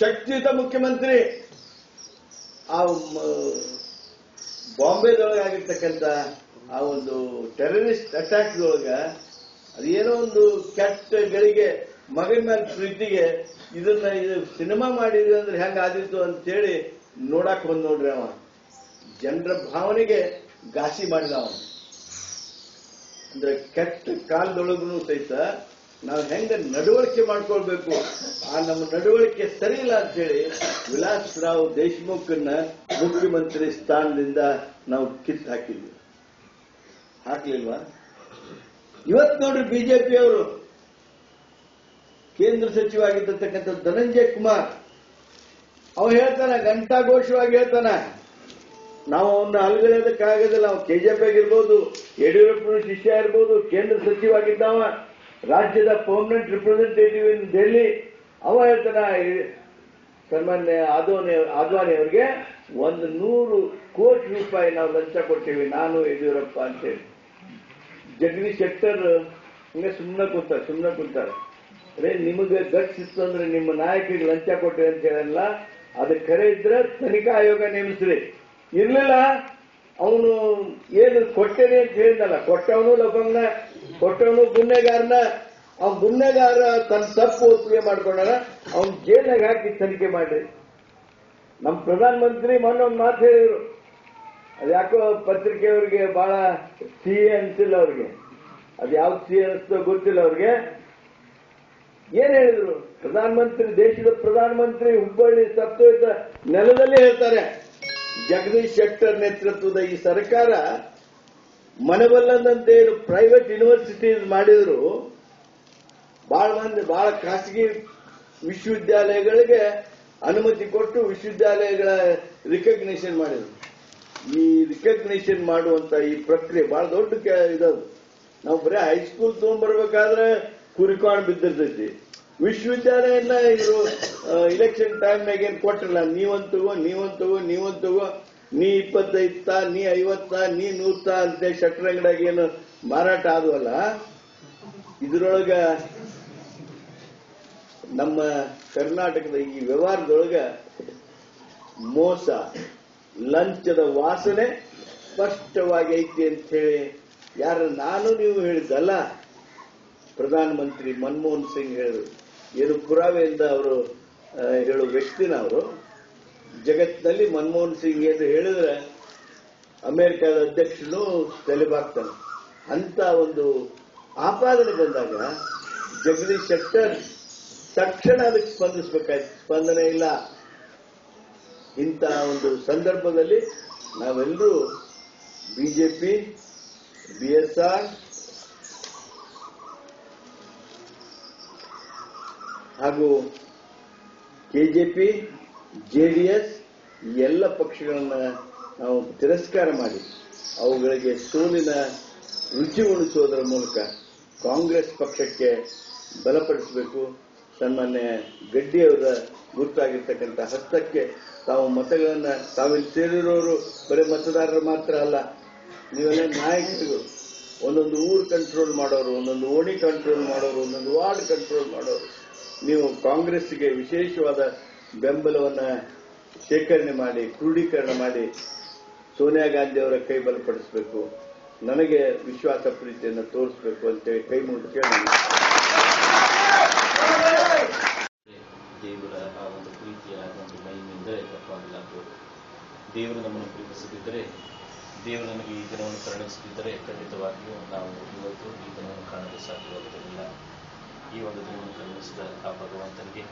ಶಕ್ತಿಯುತ ಮುಖ್ಯಮಂತ್ರಿ. ಆ ಮ- ಬಾಂಬೆದೊಳಗೆ ಆಗಿರ್ತಕ್ಕಂಥ ಆ ಒಂದು ಟೆರರಿಸ್ಟ್ ಅಟ್ಯಾಕ್ದೊಳಗ ಅದೇನೋ ಒಂದು ಕೆಟ್ಟ ಗಳಿಗೆ, ಮಗನ ಮೇಲೆ ಪ್ರೀತಿಗೆ ಇದನ್ನ ಇದು ಸಿನಿಮಾ ಮಾಡಿದ್ರೆ ಅಂದ್ರೆ ಹೆಂಗ ಆದಿತ್ತು ಅಂತೇಳಿ ನೋಡಕ್ ಬಂದ್ ನೋಡ್ರಿ ಅವ. ಜನರ ಭಾವನೆಗೆ ಘಾಸಿ ಮಾಡಿದ ಅವನು. ಅಂದ್ರೆ ಕೆಟ್ಟ ಕಾಲದೊಳಗೂ ಸಹಿತ ನಾವು ಹೆಂಗ ನಡವಳಿಕೆ ಮಾಡ್ಕೊಳ್ಬೇಕು? ಆ ನಮ್ಮ ನಡವಳಿಕೆ ಸರಿ ಇಲ್ಲ ಅಂತ ಹೇಳಿ ವಿಲಾಸ್ ರಾವ್ ದೇಶ್ಮುಖನ್ನ ಮುಖ್ಯಮಂತ್ರಿ ಸ್ಥಾನದಿಂದ ನಾವು ಕಿತ್ತು ಹಾಕಿದ್ವಿ. ಹಾಕ್ಲಿಲ್ವಾ? ಇವತ್ ನೋಡ್ರಿ ಬಿಜೆಪಿ ಅವರು. ಕೇಂದ್ರ ಸಚಿವ ಆಗಿರ್ತಕ್ಕಂಥ ಧನಂಜಯ ಕುಮಾರ್. ಅವ ಹೇಳ್ತಾನ, ಘಂಟಾಘೋಷವಾಗಿ ಹೇಳ್ತಾನ. ನಾವು ಅವನ್ನ ಅಲ್ಗಳೆಯೋದಕ್ಕಾಗೋದಿಲ್ಲ ನಾವು ಕೆಜೆಪಿ ಆಗಿರ್ಬೋದು ಯಡಿಯೂರಪ್ಪನ ಶಿಷ್ಯ ಇರ್ಬೋದು ಕೇಂದ್ರ ಸಚಿವ ಆಗಿದ್ದಾವ, ರಾಜ್ಯದ ಪರ್ಮನೆಂಟ್ ರಿಪ್ರೆಸೆಂಟೇಟಿವ್ ಇನ್ ಡೆಲ್ಲಿ ಅವ ಹೇಳ್ತಾನ ಸನ್ಮಾನ್ಯ ಅದೋನಿ ಆದ್ವಾನಿ ಅವರಿಗೆ ಒಂದು ನೂರು ಕೋಟಿ ರೂಪಾಯಿ ನಾವು ಲಂಚ ಕೊಡ್ತೀವಿ, ನಾನು, ಯಡಿಯೂರಪ್ಪ ಅಂತೇಳಿ. ಜಗದೀಶ್ ಶೆಟ್ಟರ್ ಹಿಂಗೆ ಸುಮ್ಮನೆ ಕೂತಾರೆ ಸುಮ್ಮನೆ ಕೂತಾರೆ. ಅದೇ ನಿಮಗೆ ಗಟ್ಸ್ ಅಂದ್ರೆ ನಿಮ್ಮ ನಾಯಕರಿಗೆ ಲಂಚ ಕೊಟ್ಟಿರಿ ಅಂತ ಹೇಳಲ್ಲ. ಅದು ಕರೆ ಇದ್ರೆ ತನಿಖಾ ಆಯೋಗ ನೇಮಿಸ್ರಿ. ಇರ್ಲಿಲ್ಲ. ಅವನು ಏನು ಕೊಟ್ಟೇನೆ ಅಂತ ಹೇಳಿದಲ್ಲ ಕೊಟ್ಟವನು ಲಫಂಗ್ನ ಕೊಟ್ಟವನು ಗುನ್ನೆಗಾರನ ಅವ್ನ ಗುನ್ನೆಗಾರ ತನ್ನ ತಪ್ಪು ಒಪ್ಪಿಗೆ ಮಾಡ್ಕೊಂಡಾಗ ಅವ್ನ ಜೈಲಾಗ ಹಾಕಿ ತನಿಖೆ ಮಾಡಿ ನಮ್ಮ ಪ್ರಧಾನ ಮಂತ್ರಿ ಮೊನ್ನೆ ಒಂದು ಮಾತು ಹೇಳಿದ್ರು. ಅದ್ಯಾಕೋ ಪತ್ರಿಕೆಯವರಿಗೆ ಬಹಳ ಸಿಹಿ ಅನ್ಸಿಲ್ಲ ಅವ್ರಿಗೆ. ಅದು ಯಾವ ಸಿಹಿ ಅನಿಸ್ತೋ ಗೊತ್ತಿಲ್ಲ ಅವ್ರಿಗೆ. ಏನ್ ಹೇಳಿದ್ರು? ಪ್ರಧಾನಮಂತ್ರಿ, ದೇಶದ ಪ್ರಧಾನಮಂತ್ರಿ ಹುಬ್ಬಳ್ಳಿ ಸತ್ತೋಯ್ತ ನೆಲದಲ್ಲಿ ಹೇಳ್ತಾರೆ. ಜಗದೀಶ್ ಶೆಟ್ಟರ್ ನೇತೃತ್ವದ ಈ ಸರ್ಕಾರ ಮನಬಲ್ಲಂದಂತೆ ಏನು ಪ್ರೈವೇಟ್ ಯೂನಿವರ್ಸಿಟೀಸ್ ಮಾಡಿದ್ರು ಬಹಳ ಮಂದಿ ಬಹಳ ಖಾಸಗಿ ವಿಶ್ವವಿದ್ಯಾಲಯಗಳಿಗೆ ಅನುಮತಿ ಕೊಟ್ಟು ವಿಶ್ವವಿದ್ಯಾಲಯಗಳ ರಿಕಗ್ನೇಷನ್ ಮಾಡಿದ್ರು. ಈ ರಿಕಗ್ನೇಷನ್ ಮಾಡುವಂತ ಈ ಪ್ರಕ್ರಿಯೆ ಬಹಳ ದೊಡ್ಡ ಇದದು. ನಾವು ಬರೀ ಹೈಸ್ಕೂಲ್ ತಗೊಂಡ್ಬರ್ಬೇಕಾದ್ರೆ ಕುರಿಕಾಣ್ ಬಿದ್ದಿರ್ತೈತಿ. ವಿಶ್ವವಿದ್ಯಾಲಯನ ಇವರು ಇಲೆಕ್ಷನ್ ಟೈಮ್ನಾಗ ಏನ್ ಕೊಟ್ಟಿರಲ್ಲ ನೀವಂತಗೋ ನೀವಂತಗೋ ನೀವಂತ ತಗೋ ನೀವಂತ ತಗೋ ನೀ ಇಪ್ಪತ್ತೈದು ತಾ ನೀ ಐವತ್ತ ನೀ ನೂರ್ ತಾ ಅಂತ ಶಟ್ರಂಗಡಾಗ ಏನು ಮಾರಾಟ ಆದವಲ್ಲ? ಇದ್ರೊಳಗ ನಮ್ಮ ಕರ್ನಾಟಕದ ಈ ವ್ಯವಹಾರದೊಳಗ ಮೋಸ, ಲಂಚದ ವಾಸನೆ ಸ್ಪಷ್ಟವಾಗಿ ಐತಿ ಅಂತ ಹೇಳಿ ಯಾರು ನಾನು ನೀವು ಹೇಳಿದ್ದಲ್ಲ. ಪ್ರಧಾನಮಂತ್ರಿ ಮನಮೋಹನ್ ಸಿಂಗ್ ಹೇಳಿದ್ರು. ಏನು ಪುರಾವೆಯಿಂದ ಅವರು ಹೇಳುವ ಹೇಳೋ ವ್ಯಕ್ತಿನ ಅವರು? ಜಗತ್ತಿನಲ್ಲಿ ಮನಮೋಹನ್ ಸಿಂಗ್ ಏನು ಹೇಳಿದ್ರೆ ಅಮೆರಿಕದ ಅಧ್ಯಕ್ಷನು ತಲೆಬಾಗ್ತಾನೆ. ಅಂತ ಒಂದು ಆಪಾದನೆ ಬಂದಾಗ ಜಗದೀಶ್ ಶೆಟ್ಟರ್ ತಕ್ಷಣ ಅದಕ್ಕೆ ಸ್ಪಂದಿಸಬೇಕಾಯ್ತು. ಸ್ಪಂದನೆ ಇಲ್ಲ. ಇಂಥ ಒಂದು ಸಂದರ್ಭದಲ್ಲಿ ನಾವೆಲ್ಲರೂ ಬಿಜೆಪಿ ಬಿಎಸ್ಆರ್ ಹಾಗೂ ಕೆಜೆಪಿ ಜೆಡಿಎಸ್ ಎಲ್ಲ ಪಕ್ಷಗಳನ್ನು ನಾವು ತಿರಸ್ಕಾರ ಮಾಡಿ ಅವುಗಳಿಗೆ ಸೋಲಿನ ರುಚಿ ಉಣಿಸುವುದರ ಮೂಲಕ ಕಾಂಗ್ರೆಸ್ ಪಕ್ಷಕ್ಕೆ ಬಲಪಡಿಸಬೇಕು. ಸನ್ಮಾನ್ಯ ಗಡ್ಡಿಯವರ ಗುರುತಾಗಿರ್ತಕ್ಕಂಥ ಹಸ್ತಕ್ಕೆ ತಾವು ಮತಗಳನ್ನು, ತಾವಿಲ್ಲಿ ಸೇರಿರೋರು ಬರೀ ಮತದಾರರು ಮಾತ್ರ ಅಲ್ಲ, ನೀವೆಲ್ಲ ನಾಯಕರು. ಒಂದೊಂದು ಊರು ಕಂಟ್ರೋಲ್ ಮಾಡೋರು, ಒಂದೊಂದು ಓಣಿ ಕಂಟ್ರೋಲ್ ಮಾಡೋರು, ಒಂದೊಂದು ವಾರ್ಡ್ ಕಂಟ್ರೋಲ್ ಮಾಡೋರು. ನೀವು ಕಾಂಗ್ರೆಸ್ಗೆ ವಿಶೇಷವಾದ ಬೆಂಬಲವನ್ನ ಶೇಖರಣೆ ಮಾಡಿ ಕ್ರೋಢೀಕರಣ ಮಾಡಿ ಸೋನಿಯಾ ಗಾಂಧಿ ಅವರ ಕೈ ಬಲಪಡಿಸಬೇಕು. ನನಗೆ ವಿಶ್ವಾಸ ಪ್ರೀತಿಯನ್ನು ತೋರಿಸಬೇಕು ಅಂತೇಳಿ ಕೈ ಕೇಳಿ ದೇವರ ಆ ಒಂದು ಪ್ರೀತಿಯ ಒಂದು ಮಹಿಮೆಯಿಂದಲೇ ತಪ್ಪಾಗಲಾಗಬಹುದು ದೇವರು ನಮ್ಮನ್ನು ಪ್ರೀತಿಸದಿದ್ದರೆ, ದೇವರು ನಮಗೆ ಈ ದಿನವನ್ನು ಕರುಣಿಸದಿದ್ದರೆ ಖಂಡಿತವಾಗಿಯೂ ನಾವು ಇವತ್ತು ಈ ದಿನವನ್ನು ಕಾಣಲು ಸಾಧ್ಯವಾಗುತ್ತಿರಲಿಲ್ಲ ಈ ಒಂದು ದಿನವನ್ನು ಕರುಣಿಸಿದ ಆ ಭಗವಂತನಿಗೆ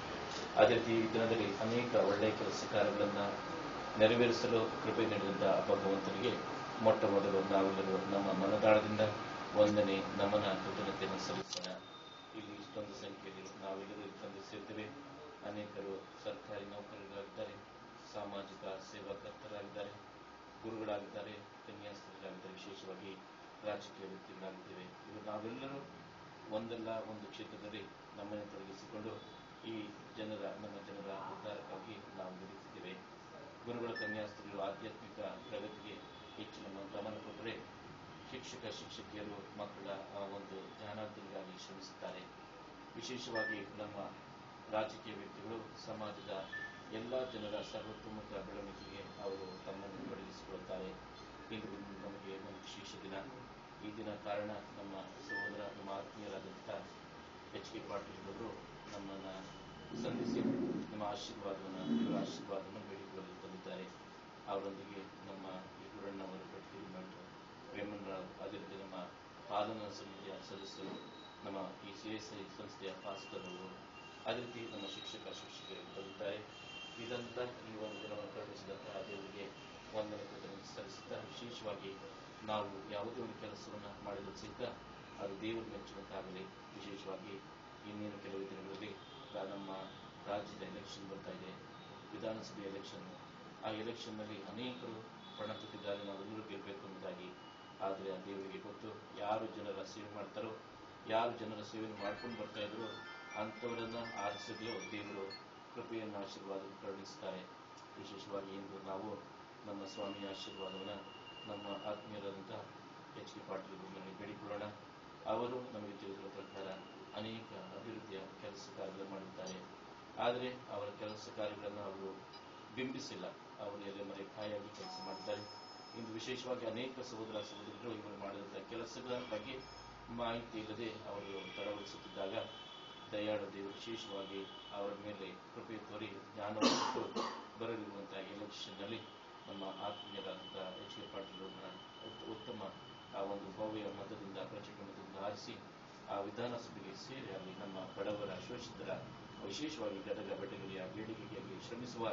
ಅದೇ ರೀತಿ ಈ ದಿನದಲ್ಲಿ ಅನೇಕ ಒಳ್ಳೆಯ ಕೆಲಸ ಕಾರ್ಯಗಳನ್ನು ನೆರವೇರಿಸಲು ಕೃಪೆ ನೀಡಿದಂಥ ಆ ಭಗವಂತನಿಗೆ ಮೊಟ್ಟ ಮೊದಲು ನಾವೆಲ್ಲರೂ ನಮ್ಮ ಮನದಾಳದಿಂದ ವಂದನೆ, ನಮನ, ಕೃತಜ್ಞತೆಯನ್ನು ಸಲ್ಲಿಸೋಣ. ಇಲ್ಲಿ ಇಷ್ಟೊಂದು ಸಂಖ್ಯೆಯಲ್ಲಿ ನಾವೆಲ್ಲರೂ ತಂದು ಸೇರ್ತೇವೆ. ಅನೇಕರು ಸರ್ಕಾರಿ ನೌಕರರಾಗಿದ್ದಾರೆ, ಸಾಮಾಜಿಕ ಸೇವಾಕರ್ತರಾಗಿದ್ದಾರೆ, ಗುರುಗಳಾಗಿದ್ದಾರೆ ಕನ್ಯಾಸ್ತ್ರೀಯರಾಗಿದ್ದಾರೆ ವಿಶೇಷವಾಗಿ ರಾಜಕೀಯ ವ್ಯಕ್ತಿಗಳಾಗಿದ್ದೇವೆ. ಇವರು ನಾವೆಲ್ಲರೂ ಒಂದಲ್ಲ ಒಂದು ಕ್ಷೇತ್ರದಲ್ಲಿ ನಮ್ಮನ್ನು ತೊಡಗಿಸಿಕೊಂಡು ಈ ಜನರ, ನಮ್ಮ ಜನರ ಉದ್ಧಾರಕ್ಕಾಗಿ ನಾವು ದುಡಿತಿದ್ದೇವೆ ಗುರುಗಳ ಕನ್ಯಾಸ್ತ್ರೀಯರು ಆಧ್ಯಾತ್ಮಿಕ ಪ್ರಗತಿಗೆ ಹೆಚ್ಚಿನ ಗಮನ ಕೊಟ್ಟರೆ ಶಿಕ್ಷಕ, ಶಿಕ್ಷಕಿಯರು ಮಕ್ಕಳ ಆ ಒಂದು ಜ್ಞಾನಾರ್ಜನೆಗಾಗಿ ಶ್ರಮಿಸುತ್ತಾರೆ. ವಿಶೇಷವಾಗಿ ನಮ್ಮ ರಾಜಕೀಯ ವ್ಯಕ್ತಿಗಳು, ಸಮಾಜದ ಎಲ್ಲ ಜನರ ಸರ್ವತೋಮುಖ ಬೆಳವಣಿಗೆಗೆ ಅವರು ತಮ್ಮನ್ನು ತೊಡಗಿಸಿಕೊಳ್ಳುತ್ತಾರೆ. ಇಂದು ನಮಗೆ ಒಂದು ವಿಶೇಷ ದಿನ. ಈ ದಿನ ಕಾರಣ ನಮ್ಮ ಸಹೋದರ ನಮ್ಮ ಆತ್ಮೀಯರಾದಂಥ ಎಚ್ ಕೆ ಪಾಟೀಲ್ ಅವರು ನಮ್ಮನ್ನ ಸಂಧಿಸಿ ನಮ್ಮ ಆಶೀರ್ವಾದವನ್ನು ಆಶೀರ್ವಾದವನ್ನು ಬೇಡಿಕೊಳ್ಳಲು ಬಂದಿದ್ದಾರೆ ಅವರೊಂದಿಗೆ ನಮ್ಮ ಬೆಟ್ಟಿ ಮಠ ವೇಮನ್ ರಾವ್ ಅದೇ ನಮ್ಮ ಪಾಲನಾ ಸಮಿತಿಯ ಸದಸ್ಯರು, ನಮ್ಮ ಈ ಸಿ ಎಸ್ ಐ ಸಂಸ್ಥೆಯ ಪಾಸ್ಟರ್ ಅವರು, ಅದೇ ರೀತಿ ನಮ್ಮ ಶಿಕ್ಷಕ ಶಿಕ್ಷಕಿಯರು ಬಂದಿದ್ದಾರೆ. ಇದಂತ ಈ ಒಂದು ದಿನವನ್ನು ಪ್ರಕಟಿಸಿದಂತಹ ದೇವರಿಗೆ ವಂದನೆ ಸಲ್ಲಿಸುತ್ತಾ, ವಿಶೇಷವಾಗಿ ನಾವು ಯಾವುದೇ ಒಂದು ಕೆಲಸವನ್ನು ಮಾಡಿದ ಸಿದ್ಧ ಅದು ದೇವರು ಮೆಚ್ಚುವಂತಾಗಲಿ ವಿಶೇಷವಾಗಿ ಇನ್ನೇನು ಕೆಲವು ದಿನಗಳಲ್ಲಿ ನಮ್ಮ ರಾಜ್ಯದ ಎಲೆಕ್ಷನ್ ಬರ್ತಾ ಇದೆ, ವಿಧಾನಸಭೆ ಎಲೆಕ್ಷನ್ ಆ ಎಲೆಕ್ಷನ್ನಲ್ಲಿ ಅನೇಕರು ಪಣ ತೊಟ್ಟಿದ್ದಾರೆ ನಾವೆಲ್ಲರೂ ಗೆಲ್ಲಬೇಕು ಎಂಬುದಾಗಿ. ಆದರೆ ಆ ದೇವರಿಗೆ ಗೊತ್ತು, ಯಾರು ಜನರ ಸೇವೆ ಮಾಡ್ತಾರೋ, ಯಾರು ಜನರ ಸೇವೆ ಮಾಡ್ಕೊಂಡು ಬರ್ತಾ ಇದ್ರು ಅಂಥವರನ್ನ ಆರಿಸಲು ದೇವರು ಕೃಪೆಯನ್ನು ಆಶೀರ್ವಾದ ಕರುಣಿಸ್ತಾರೆ ವಿಶೇಷವಾಗಿ ಇಂದು ನಾವು ನಮ್ಮ ಸ್ವಾಮಿಯ ಆಶೀರ್ವಾದವನ್ನು ನಮ್ಮ ಆತ್ಮೀಯರಾದಂತಹ ಎಚ್ ಕೆ ಪಾಟೀಲ್ ಗುರುಗಳನ್ನು ಬೇಡಿಕೊಳ್ಳೋಣ ಅವರು ನಮಗೆ ತಿಳಿದಿರುವ ಪ್ರಕಾರ ಅನೇಕ ಅಭಿವೃದ್ಧಿಯ ಕೆಲಸ ಕಾರ್ಯಗಳು ಮಾಡಿದ್ದಾರೆ. ಆದರೆ ಅವರ ಕೆಲಸ ಕಾರ್ಯಗಳನ್ನು ಅವರು ಬಿಂಬಿಸಿಲ್ಲ. ಅವರು ಎಲೆಮರೆ ಕಾಯಾಗಿ ಕೆಲಸ ಮಾಡಿದ್ದಾರೆ. ಇಂದು ವಿಶೇಷವಾಗಿ ಅನೇಕ ಸಹೋದರ ಸಹೋದರಿಗಳು ಇವರು ಮಾಡಿದಂಥ ಕೆಲಸಗಳ ಬಗ್ಗೆ ಮಾಹಿತಿ ಇಲ್ಲದೆ ಅವರು ತಡವಡಿಸುತ್ತಿದ್ದಾಗ ದಯಾಳು ದೇವರು ವಿಶೇಷವಾಗಿ ಅವರ ಮೇಲೆ ಕೃಪೆ ತೋರಿ ಜ್ಞಾನ ಬರಲಿರುವಂತಹ ಎಲೆಕ್ಷನ್ನಲ್ಲಿ ನಮ್ಮ ಆತ್ಮೀಯರಾದಂಥ ಎಚ್ ಕೆ ಪಾಟೀಲ್ ಉತ್ತಮ, ಆ ಒಂದು ಭವ್ಯ ಮತದಿಂದ, ಪ್ರಚಂಡ ಮತದಿಂದ ಆರಿಸಿ ಆ ವಿಧಾನಸಭೆಗೆ ಸೇರಿ ಅಲ್ಲಿ ನಮ್ಮ ಬಡವರ, ಶೋಷಿತರ, ವಿಶೇಷವಾಗಿ ಗದಗ ಬೆಟಗಿರಿಯ ಬೇಡಿಕೆಗಾಗಿ ಶ್ರಮಿಸುವ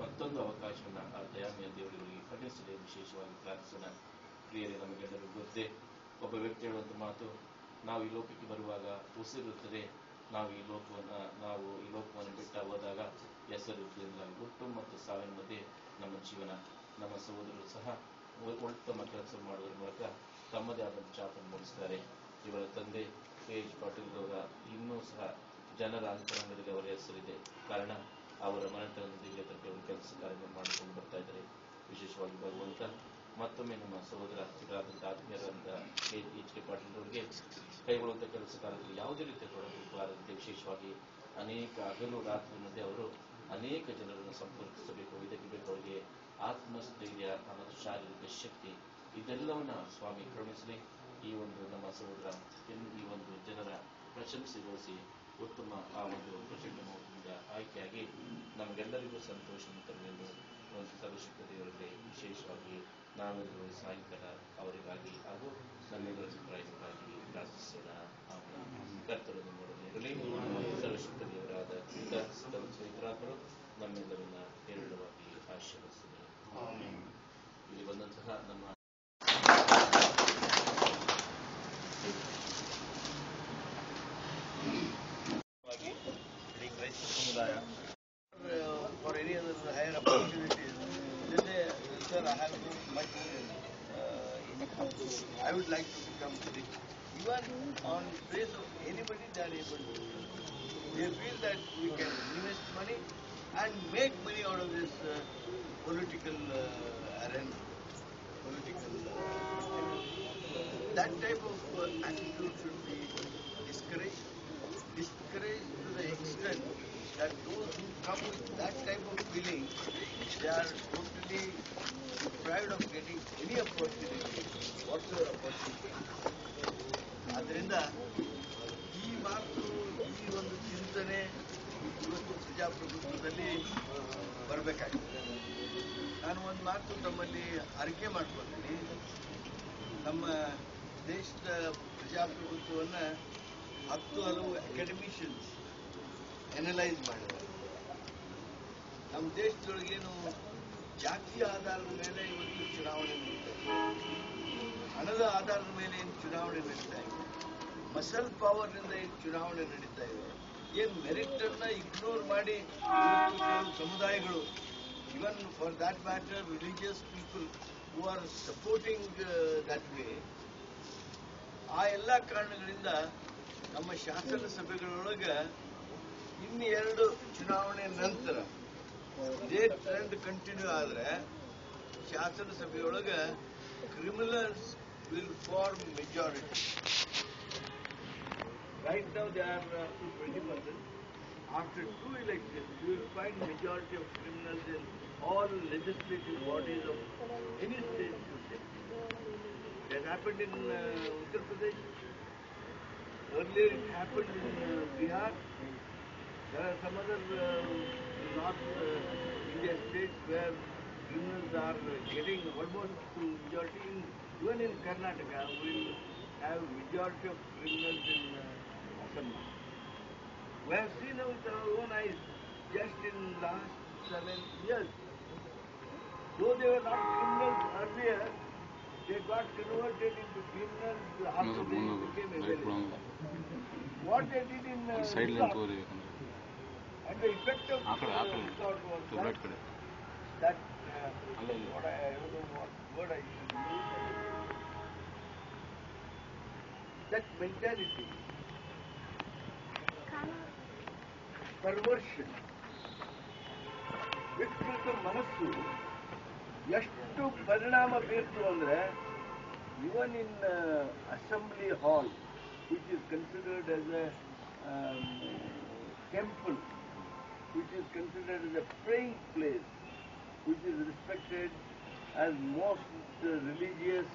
ಮತ್ತೊಂದು ಅವಕಾಶವನ್ನು ಆ ದಯಾಮಯ ದೇವರುಗಳಿಗೆ ಕರುಣಿಸಲಿ ವಿಶೇಷವಾಗಿ ಪ್ರಾರ್ಥಿಸೋಣ. ಪ್ರಿಯರೇ, ನಮಗೆಲ್ಲರಿಗೂ ಗೊತ್ತೇ, ಒಬ್ಬ ವ್ಯಕ್ತಿ ಹೇಳುವಂತ ಮಾತು, ನಾವು ಈ ಲೋಕಕ್ಕೆ ಬರುವಾಗ ಉಸಿರುತ್ತದೆ ನಾವು ಈ ಲೋಕವನ್ನ, ನಾವು ಈ ಲೋಕವನ್ನು ಬಿಟ್ಟ ಹೋದಾಗ ಹೆಸರು ಹುಟ್ಟು ಮತ್ತು ಸಾವಿನ ಮಧ್ಯೆ ನಮ್ಮ ಜೀವನ. ನಮ್ಮ ಸಹೋದರರು ಸಹ ಉತ್ತಮ ಕೆಲಸ ಮಾಡುವುದರ ಮೂಲಕ ತಮ್ಮದೇ ಆದಂಥ ಛಾಪನ್ನು ಮೂಡಿಸಿದ್ದಾರೆ ಇವರ ತಂದೆ ಕೆ ಎಚ್ ಪಾಟೀಲ್ ಅವರ ಇನ್ನೂ ಸಹ ಜನರ ಅಂತರಂಗದಲ್ಲಿ ಅವರ ಹೆಸರಿದೆ. ಕಾರಣ ಅವರ ಮನೆತನದೊಂದಿಗೆ ಒಂದು ಕೆಲಸ ಕಾರ್ಯಗಳನ್ನು ಮಾಡಿಕೊಂಡು ಬರ್ತಾ ಇದ್ದಾರೆ. ವಿಶೇಷವಾಗಿ ಭಗವಂತ. ಮತ್ತೊಮ್ಮೆ ನಮ್ಮ ಸಹೋದರ ಚಿಕ್ಕರಾದಂಥ ಆತ್ಮೀಯರಾದಂಥ ಕೆ. ಎಚ್. ಕೆ. ಪಾಟೀಲ್ ಅವರಿಗೆ ಕೈಗೊಳ್ಳುವಂಥ ಕೆಲಸ ಕಾರ್ಯದಲ್ಲಿ ಯಾವುದೇ ರೀತಿಯ ತೊಡಗಿರಬಾರದಂತೆ ವಿಶೇಷವಾಗಿ ಅನೇಕ ಹಗಲು ರಾತ್ರಿ ಮಧ್ಯೆ ಅವರು ಅನೇಕ ಜನರನ್ನು ಸಂಪರ್ಕಿಸಬೇಕು. ಇದಕ್ಕೆ ಬೇಕು ಅವರಿಗೆ ಆತ್ಮಸ್ಥೈರ್ಯ ಆಮೇಲೆ ಶಾರೀರಿಕ ಶಕ್ತಿ ಇದೆಲ್ಲವನ್ನ ಸ್ವಾಮಿ ಕರುಣಿಸಲಿ ಈ ಒಂದು ನಮ್ಮ ಸಹೋದರ ಈ ಒಂದು ಜನರ ಪ್ರಶಂಸೆಗೊಳಿಸಿ ಉತ್ತಮ ಆ ಒಂದು ಪ್ರಚಂಡ ಮೌಖದಿಂದ ಆಯ್ಕೆಯಾಗಿ ನಮಗೆಲ್ಲರಿಗೂ ಸಂತೋಷವನ್ನು ತರಲೆಂದು ಒಂದು ಸರ್ವಶಕ್ತ ದೇವರಲ್ಲಿ ವಿಶೇಷವಾಗಿ ನಾವೆಲ್ಲರೂ ಸಾಯಂಕಾಲ ಅವರಿಗಾಗಿ ಹಾಗೂ ನಮ್ಮೆಲ್ಲರ ಅಭಿಪ್ರಾಯಗಳಿಗಾಗಿ ಪ್ರಾರ್ಥಿಸೋಣ. ಹಾಗೂ ಕರ್ತರು ನಿಮ್ಮೊಡನೆ ಇರಲಿ. ಸರ್ವಶಕ್ತ ದೇವರಾದ ಪವಿತ್ರಾತ್ಮರು ನಮ್ಮೆಲ್ಲರನ್ನ ಹೇರಳವಾಗಿ ಆಶೀರ್ವದಿಸಲಿ ಇಲ್ಲಿ sir, I have. I would like to become rich. Even on face of anybody, that able. They feel that we can invest money and make money out of this uh, political uh, arena. Political. Uh, that type of uh, attitude should be discouraged. Discouraged to the extent that those who come with that type of feeling, they are totally deprived of getting any opportunity, whatsoever opportunity. ಆದ್ದರಿಂದ ಈ ಮಾತು ಈ ಒಂದು ಚಿಂತನೆ ಇವತ್ತು ಪ್ರಜಾಪ್ರಭುತ್ವದಲ್ಲಿ ಬರಬೇಕಾಗಿದೆ ನಾನು ಒಂದು ಮಾತು ತಮ್ಮಲ್ಲಿ ಅರಿಕೆ ಮಾಡ್ಕೊಳ್ತೀನಿ. ನಮ್ಮ ದೇಶದ ಪ್ರಜಾಪ್ರಭುತ್ವವನ್ನು ಹತ್ತು ಹಲವು ಅಕಾಡೆಮಿಷಿಯನ್ಸ್ ಅನಲೈಸ್ ಮಾಡಿದ್ದಾರೆ. ನಮ್ಮ ದೇಶದೊಳಗೇನು ಜಾತಿ ಆಧಾರದ ಮೇಲೆ ಇವತ್ತು ಚುನಾವಣೆ ನಡೀತಾ ಹಣದ ಆಧಾರದ ಮೇಲೆ ಏನು ಚುನಾವಣೆ ನಡೀತಾ ಇದೆ. ಮಸಲ್ ಪವರ್ನಿಂದ ಏನು ಚುನಾವಣೆ ನಡೀತಾ ಇದೆ. ಏನು ಮೆರಿಟ್ ಅನ್ನ ಇಗ್ನೋರ್ ಮಾಡಿ ಸಮುದಾಯಗಳು even for that matter religious people who are supporting that way ಆ ಎಲ್ಲ ಕಾರಣಗಳಿಂದ ನಮ್ಮ ಶಾಸನ ಸಭೆಗಳೊಳಗೆ ಎರಡು ಚುನಾವಣೆ ನಂತರ ಇದೇ ಟ್ರೆಂಡ್ ಕಂಟಿನ್ಯೂ ಆದ್ರೆ ಶಾಸನ ಸಭೆಯೊಳಗೆ criminals will form majority Right now there are uh, 20 percent. After two elections, you will find majority of criminals in all legislative bodies of any state you take. That happened in uh, Uttar Pradesh. Earlier it happened in uh, Bihar. There are some other uh, North uh, India states where criminals are getting almost to majority. In, even in Karnataka, we will have majority of criminals in uh, Brahma. We have seen with our own eyes just in last seven years. Though they were not criminals earlier, they got converted into criminals after they became available. What they did in uh, Islam, and the effect of the uh, Islam was that, that uh, what I, I don't know what word I should use, that mentality perversion, ವಿಕೃತ ಮನಸ್ಸು ಎಷ್ಟು ಪರಿಣಾಮ ಬೀರ್ತು ಅಂದ್ರೆ even in assembly hall which is considered as a temple which is considered as a praying place, which is respected as most uh, religious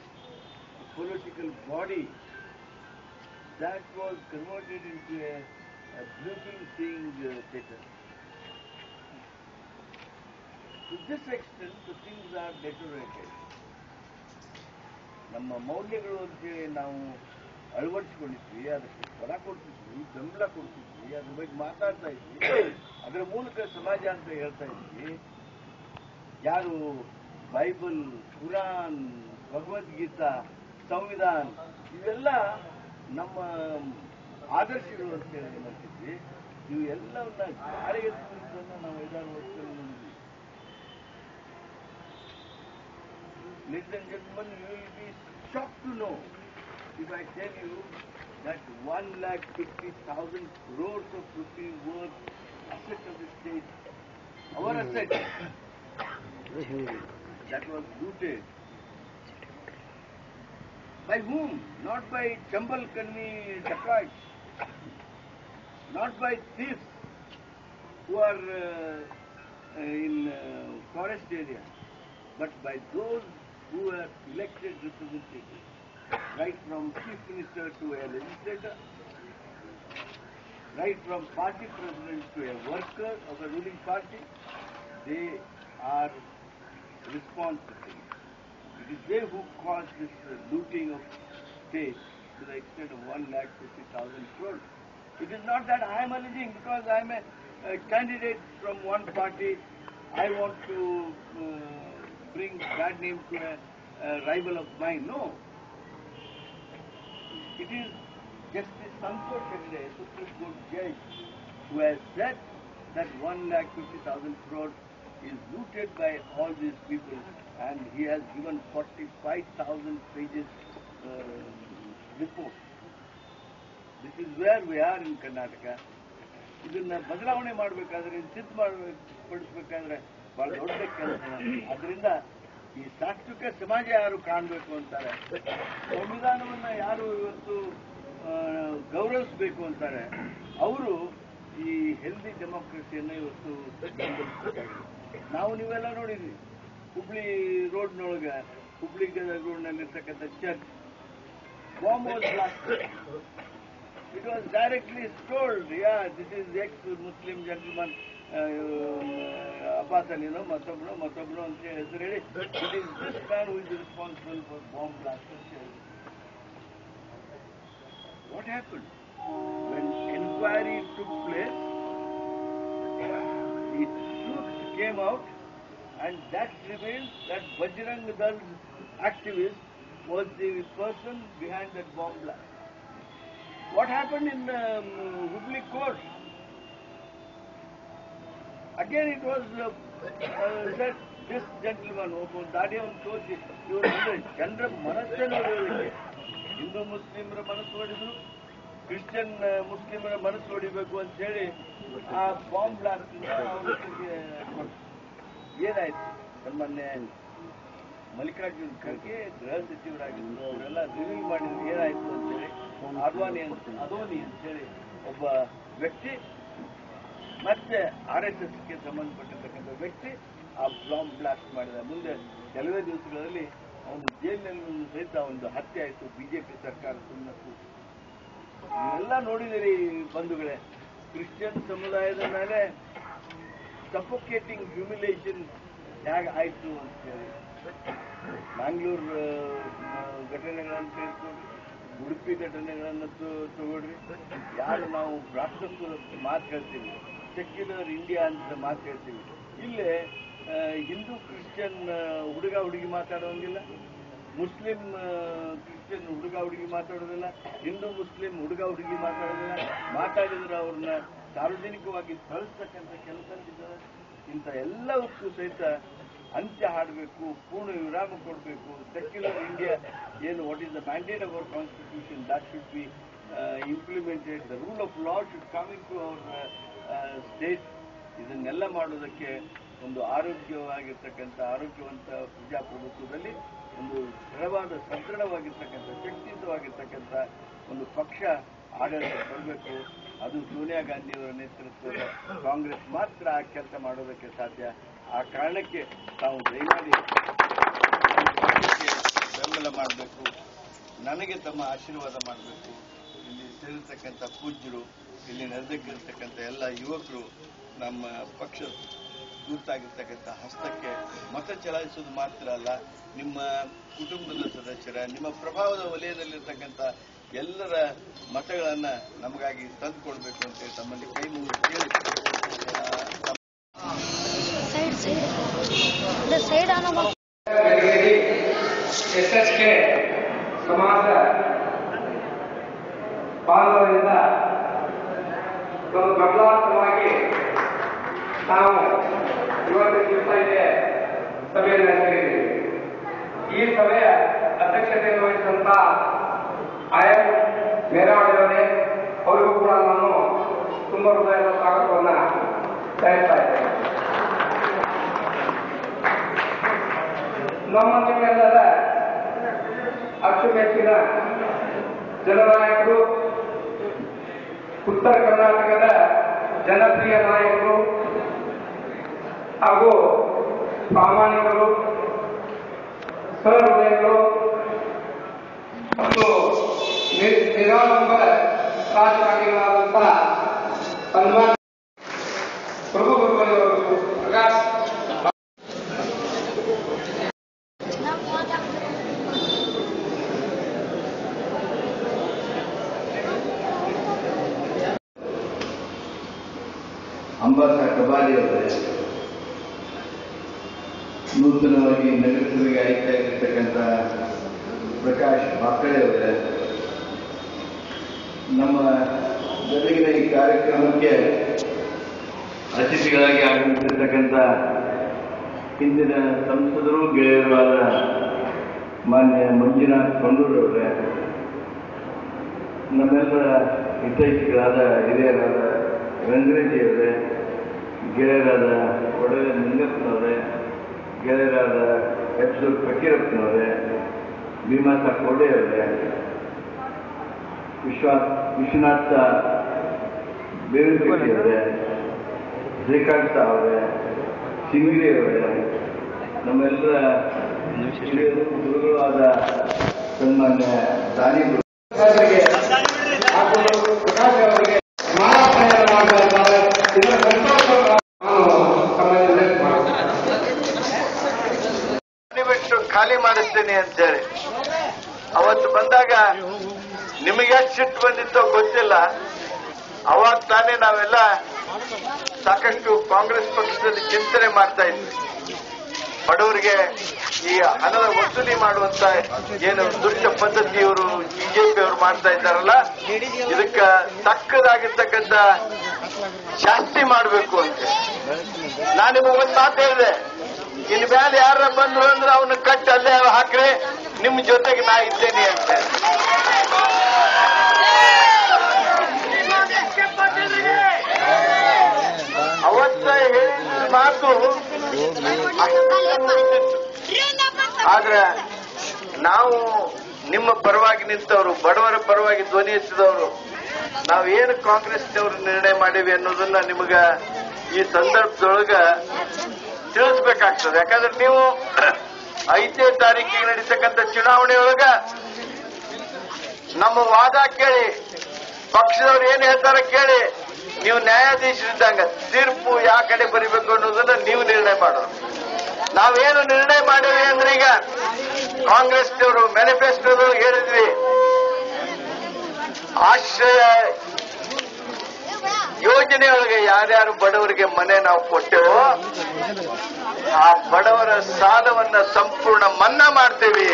political body, that was converted into a, blueprint seeing uh, better. To this extent, the things are deteriorated. ನಮ್ಮ ಮೌಲ್ಯಗಳು ಅಂತೇಳಿ ನಾವು ಅಳವಡಿಸ್ಕೊಂಡಿದ್ವಿ ಅದಕ್ಕೆ ಬಲ ಕೊಡ್ತಿದ್ವಿ ಬೆಂಬಲ ಕೊಡ್ತಿದ್ವಿ ಅದ್ರ ಬಗ್ಗೆ ಮಾತಾಡ್ತಾ ಇದ್ವಿ ಅದರ ಮೂಲಕ ಸಮಾಜ ಅಂತ ಹೇಳ್ತಾ ಇದ್ವಿ ಯಾರು ಬೈಬಲ್ ಕುರಾನ್ ಭಗವದ್ಗೀತಾ ಸಂವಿಧಾನ ಇವೆಲ್ಲ ನಮ್ಮ ಆದರ್ಶಗಳು ಅಂತ ಹೇಳಿ ಮಾಡ್ತಿದ್ವಿ ಇವು ಎಲ್ಲವನ್ನ ಗಾಳಿಗೆ ತೂರಿದ್ದನ್ನ ನಾವು ಐದಾರು ವರ್ಷದಲ್ಲಿ ನೋಡಿದ್ವಿ Ladies and gentlemen, you will be shocked to know if I tell you that one lakh fifty thousand crores of rupees worth asset of the state, our asset, that was looted. By whom? Not by Chambal Kanni dacoits, Not by thieves who are uh, in uh, forest area, but by those who are elected representatives, right from chief minister to a legislator, right from party president to a worker of a ruling party, they are responsible. It is they who caused this uh, looting of state to the extent of one lakh fifty thousand crores. It is not that I am alleging because I am a, a candidate from one party. I want to uh, bring bad name to a, a rival of mine. No. It is Santosh Hegde, Supreme Court judge, who has said that one lakh fifty thousand crores is looted by all these people and he has given 45,000 pages uh, report. This is where we are in Karnataka ಇದನ್ನ ಬದಲಾವಣೆ ಮಾಡಬೇಕಾದ್ರೆ ಸಿದ್ಧ ಮಾಡಬೇಕಾದ್ರೆ ಬಹಳ ದೊಡ್ಡ ಕೆಲಸ. ಅದರಿಂದ ಈ ಸಾತ್ವಿಕ ಸಮಾಜ ಯಾರು ಕಾಣಬೇಕು ಅಂತಾರೆ, ಸಂವಿಧಾನವನ್ನ ಯಾರು ಇವತ್ತು ಗೌರವಿಸಬೇಕು ಅಂತಾರೆ, ಅವರು ಈ ಹೆಲ್ದಿ ಡೆಮೋಕ್ರಸಿಯನ್ನ ಇವತ್ತು ನಾವು ನೀವೆಲ್ಲ ನೋಡಿದ್ವಿ ಹುಬ್ಳಿ ರೋಡ್ನೊಳಗೆ Hubli Gadag ರೋಡ್ನಲ್ಲಿರ್ತಕ್ಕಂಥ church Bomb was blasted It was directly told, yeah, this is ex-Muslim gentleman, uh, uh, Abbas Ali, no, Matabno, Matabno, and say, Israeli. It is this man who is responsible for bomb blasts. What happened? When inquiry took place, the truth came out, and that revealed that Bajrang Dal's activist was the person behind that bomb blast. What happened in um, Hubli court? Again, it was uh, uh, said this gentleman ಒಬ್ಬ ದಾಡಿಯನ್ನು ತೋರಿಸಿ ಇವರು ಅಂದ್ರೆ ಜನರ ಮನಸ್ಸನ್ನು ಹೊಡೆಯೋದಕ್ಕೆ ಹಿಂದೂ ಮುಸ್ಲಿಮರ ಮನಸ್ಸು ಹೊಡೆದ್ರು Christian ಆ, ಮುಸ್ಲಿಮರ ಮನಸ್ಸು ಹೊಡಿಬೇಕು ಅಂತ ಹೇಳಿ ಆ ಬಾಂಬ್ ಬ್ಲಾಸ್ಟ್ ಏನಾಯ್ತು ಸನ್ಮಾನ್ಯ ಮಲ್ಲಿಕಾರ್ಜುನ್ ಖರ್ಗೆ ಗೃಹ ಸಚಿವರಾಗಿದ್ರು ಅವರೆಲ್ಲ ರಿವೀಲ್ ಮಾಡಿದ್ರು, ಏನಾಯ್ತು ಅಂತೇಳಿ ಅದ್ವಾನಿ ಅಂತ ಅದೋನಿ ಅಂತೇಳಿ ಒಬ್ಬ ವ್ಯಕ್ತಿ, ಮತ್ತೆ ಆರ್ ಎಸ್ ಎಸ್ಗೆ ಸಂಬಂಧಪಟ್ಟಿರ್ತಕ್ಕಂಥ ವ್ಯಕ್ತಿ, ಆ ಬಾಂಬ್ ಬ್ಲಾಸ್ಟ್ ಮಾಡಿದ ಮುಂದೆ ಕೆಲವೇ ದಿವಸಗಳಲ್ಲಿ ಅವನು ಜೈಲಿನಲ್ಲಿ ಸಹಿತ ಒಂದು ಹತ್ಯೆ ಆಯಿತು, ಬಿಜೆಪಿ ಸರ್ಕಾರ ಸುಮ್ಮನೆ. ಎಲ್ಲ ನೋಡಿದಿರಿ ಬಂಧುಗಳೇ, ಕ್ರಿಶ್ಚಿಯನ್ ಸಮುದಾಯದ ಮೇಲೆ ಸಫೋಕೇಟಿಂಗ್ ಹ್ಯೂಮಿಲೇಷನ್ ಹೇಗೆ ಆಯಿತು ಅಂತ ಹೇಳಿ ಮ್ಯಾಂಗ್ಳೂರ್ ಘಟನೆಗಳನ್ನು ತೆಗೆದುಕೊಂಡ್ರಿ ಉಡುಪಿ ಘಟನೆಗಳನ್ನು ತಗೊಳ್ರಿ. ಯಾರು ನಾವು ರಾಷ್ಟ್ರತ್ವ ಮಾತು ಹೇಳ್ತೀವಿ. ಸೆಕ್ಯುಲರ್ ಇಂಡಿಯಾ ಅಂತ ಮಾತು ಹೇಳ್ತೀವಿ. ಇಲ್ಲೇ ಹಿಂದೂ ಕ್ರಿಶ್ಚಿಯನ್ ಹುಡುಗ ಹುಡುಗಿ ಮಾತಾಡೋಂಗಿಲ್ಲ. ಮುಸ್ಲಿಂ ಕ್ರಿಶ್ಚಿಯನ್ ಹುಡುಗ ಹುಡುಗಿ ಮಾತಾಡೋದಿಲ್ಲ. ಹಿಂದೂ, ಮುಸ್ಲಿಂ ಹುಡುಗ ಹುಡುಗಿ ಮಾತಾಡೋದಿಲ್ಲ. ಮಾತಾಡಿದ್ರೆ ಅವ್ರನ್ನ ಸಾರ್ವಜನಿಕವಾಗಿ ಕಳಿಸ್ತಕ್ಕಂಥ ಕೆಲಸ ಇಂಥ ಎಲ್ಲವಕ್ಕೂ ಸಹಿತ ಅಂತ್ಯ ಹಾಡಬೇಕು, ಪೂರ್ಣ ವಿರಾಮ ಕೊಡಬೇಕು. ಸೆಕ್ಯುಲರ್ ಇಂಡಿಯಾ ಏನು what is the mandate our constitution that should be implemented the rule of law should coming to our state ಇದನ್ನೆಲ್ಲ ಮಾಡೋದಕ್ಕೆ ಒಂದು ಆರೋಗ್ಯವಾಗಿರ್ತಕ್ಕಂಥ, ಆರೋಗ್ಯವಂತ ಪ್ರಜಾಪ್ರಭುತ್ವದಲ್ಲಿ ಒಂದು ದೃಢವಾದ ಸದೃಢವಾಗಿರ್ತಕ್ಕಂಥ, ಶಕ್ತಿಯುತವಾಗಿರ್ತಕ್ಕಂಥ ಒಂದು ಪಕ್ಷ ಆಡಳಿತ ಬರಬೇಕು ಅದು ಸೋನಿಯಾ ಗಾಂಧಿಯವರ ನೇತೃತ್ವದ ಕಾಂಗ್ರೆಸ್ ಮಾತ್ರ ಆ ಕೆಲಸ ಮಾಡೋದಕ್ಕೆ ಸಾಧ್ಯ. ಆ ಕಾರಣಕ್ಕೆ ತಾವು ದಯಮಾಡಿ ಬೆಂಬಲ ಮಾಡಬೇಕು. ನನಗೆ ತಮ್ಮ ಆಶೀರ್ವಾದ ಮಾಡಬೇಕು. ಇಲ್ಲಿ ಸೇರಿರ್ತಕ್ಕಂಥ ಪೂಜ್ಯರು, ಇಲ್ಲಿ ನೆರೆದಕ್ಕಿರ್ತಕ್ಕಂಥ ಎಲ್ಲ ಯುವಕರು ನಮ್ಮ ಪಕ್ಷ ಗುರುತಾಗಿರ್ತಕ್ಕಂಥ ಹಸ್ತಕ್ಕೆ ಮತ ಚಲಾಯಿಸೋದು ಮಾತ್ರ ಅಲ್ಲ, ನಿಮ್ಮ ಕುಟುಂಬದ ಸದಸ್ಯರ, ನಿಮ್ಮ ಪ್ರಭಾವದ ವಲಯದಲ್ಲಿರ್ತಕ್ಕಂಥ ಎಲ್ಲರ ಮತಗಳನ್ನು ನಮಗಾಗಿ ತಂದುಕೊಡ್ಬೇಕು ಅಂತ ತಮ್ಮಲ್ಲಿ ಕೈ ಮುಗಿದು ಕೇಳಿ. ಸೈಡ್ ಎಸ್ ಎಸ್ ಕೆ ಸಮಾಜ ಬಾಂಧವರಿಂದ ಒಂದು ನಾವು ಇವತ್ತು ದಿವಸ ಇದೆ ಸಭೆಯನ್ನು ನಡೆಸಿದ್ದೀವಿ ಈ ಸಭೆಯ ಅಧ್ಯಕ್ಷತೆಯನ್ನು ವಹಿಸಿದಂತ ಆಯಾ ಮೇರಾವಳಿಯವರೇ, ಅವರಿಗೂ ಕೂಡ ನಾನು ತುಂಬ ಹೃದಯದ ಸ್ವಾಗತವನ್ನು ತಯಾರಿಸ್ತಾ ಇದ್ದೇನೆ. ನಮ್ಮ ನಿಮ್ಮೆಲ್ಲರ ಅಚ್ಚುಮೆಚ್ಚಿನ ಜನನಾಯಕರು, ಉತ್ತರ ಕರ್ನಾಟಕದ ಜನಪ್ರಿಯ ನಾಯಕರು ಹಾಗೂ ಪ್ರಾಮಾಣಿಕರು ಸಹೃದಯಗಳು ಮತ್ತು ನಿ- ನಿರಾಡಂಬರ ರಾಜಕಾರಣಿಗಳಾದಂತಹ ಸನ್ಮಾನ ಗೆಳೆಯರಾದ ಮಾನ್ಯ ಮಂಜುನಾಥ್ ಕೊಂಡೂರವರೇ ನಮ್ಮೆಲ್ಲರ ಹಿತೈಷಿಗಳಾದ ಹಿರಿಯರಾದ ರಂಗರೆಡ್ಡಿಯವರೇ, ಗೆಳೆಯರಾದ ಒಡವೆ ನಿಂಗಪ್ಪನವರೇ ಗೆಳೆಯರಾದ ಎಪ್ಸೂರ್ ಫಕೀರಪ್ಪನವರೇ ಭೀಮಾಸ ಕೋಡೆಯವರೇ ವಿಶ್ವಾ ವಿಶ್ವನಾಥ ಬೇವಿನಕಟ್ಟಿಯವರೇ ಶ್ರೀಕಾಂತ ಅವರೇ ಸಿಂಗ್ರಿ ಅವರೇ ನಮ್ಮೆಲ್ಲರ ಹಿರಿಯರು ಗುರುಗಳು ಆದ ಸನ್ಮಾನ್ಯ ದಾನಿ ಖಾಲಿ ಮಾಡಿಸ್ತೀನಿ ಅಂತೇಳಿ. ಅವತ್ತು ಬಂದಾಗ ನಿಮಗೆ ಎಷ್ಟು ಸಿಟ್ಟು ಬಂದಿತ್ತೋ ಗೊತ್ತಿಲ್ಲ. ಅವಾಗ ತಾನೇ ನಾವೆಲ್ಲ ಸಾಕಷ್ಟು ಕಾಂಗ್ರೆಸ್ ಪಕ್ಷದಲ್ಲಿ ಚಿಂತನೆ ಮಾಡ್ತಾ ಇದ್ವಿ. ಬಡವರಿಗೆ ಈ ಹಣದ ವಸೂಲಿ ಮಾಡುವಂತ ಏನು ದುಷ್ಟ ಪದ್ಧತಿ ಇವರು ಬಿಜೆಪಿ ಅವರು ಮಾಡ್ತಾ ಇದ್ದಾರಲ್ಲ, ಇದಕ್ಕ ತಕ್ಕದಾಗಿರ್ತಕ್ಕಂಥ ಶಾಸ್ತಿ ಮಾಡಬೇಕು ಅಂತ. ನಾನು ನಿಮಗೆ ಒಂದು ಮಾತು ಹೇಳಿದೆ, ಇನ್ ಮೇಲೆ ಯಾರ ಬಂದ್ರು ಅಂದ್ರೆ ಅವನ್ನ ಕಟ್ಟಿ ಅಲ್ಲೇ ಹಾಕ್ರಿ ನಿಮ್ ಜೊತೆಗೆ ನಾ ಇದ್ದೇನೆ ಅಂತ ಅವತ್ತ ಹೇಳಿದ ಮಾತು. ಆದ್ರೆ ನಾವು ನಿಮ್ಮ ಪರವಾಗಿ ನಿಂತವರು, ಬಡವರ ಪರವಾಗಿ ಧ್ವನಿ ಎತ್ತಿದವರು ನಾವೇನು ಕಾಂಗ್ರೆಸ್ನವರು ನಿರ್ಣಯ ಮಾಡಿವಿ ಅನ್ನೋದನ್ನ ನಿಮಗ ಈ ಸಂದರ್ಭದೊಳಗ ತಿಳಿಸ್ಬೇಕಾಗ್ತದೆ. ಯಾಕಂದ್ರೆ ನೀವು ಐದನೇ ತಾರೀಕಿಗೆ ನಡೀತಕ್ಕಂಥ ಚುನಾವಣೆಯೊಳಗ ನಮ್ಮ ವಾದ ಕೇಳಿ, ಪಕ್ಷದವ್ರು ಏನು ಹೇಳ್ತಾರೆ ಕೇಳಿ ನೀವು ನ್ಯಾಯಾಧೀಶರಿದ್ದಂಗ ತೀರ್ಪು ಯಾವ ಕಡೆ ಬರಿಬೇಕು ಅನ್ನೋದನ್ನ ನೀವು ನಿರ್ಣಯ ಮಾಡೋದು ನಾವೇನು ನಿರ್ಣಯ ಮಾಡಿದ್ವಿ ಅಂದ್ರೆ ಈಗ ಕಾಂಗ್ರೆಸ್ ಕಾಂಗ್ರೆಸ್ನವರು ಮ್ಯಾನಿಫೆಸ್ಟೋದೊಳಗೆ ಹೇಳಿದ್ವಿ. ಆಶ್ರಯ ಯೋಜನೆಯೊಳಗೆ ಯಾರ್ಯಾರು ಬಡವರಿಗೆ ಮನೆ ನಾವು ಕೊಟ್ಟೆವೋ ಆ ಬಡವರ ಸಾಲವನ್ನ ಸಂಪೂರ್ಣ ಮನ್ನಾ ಮಾಡ್ತೇವೆ.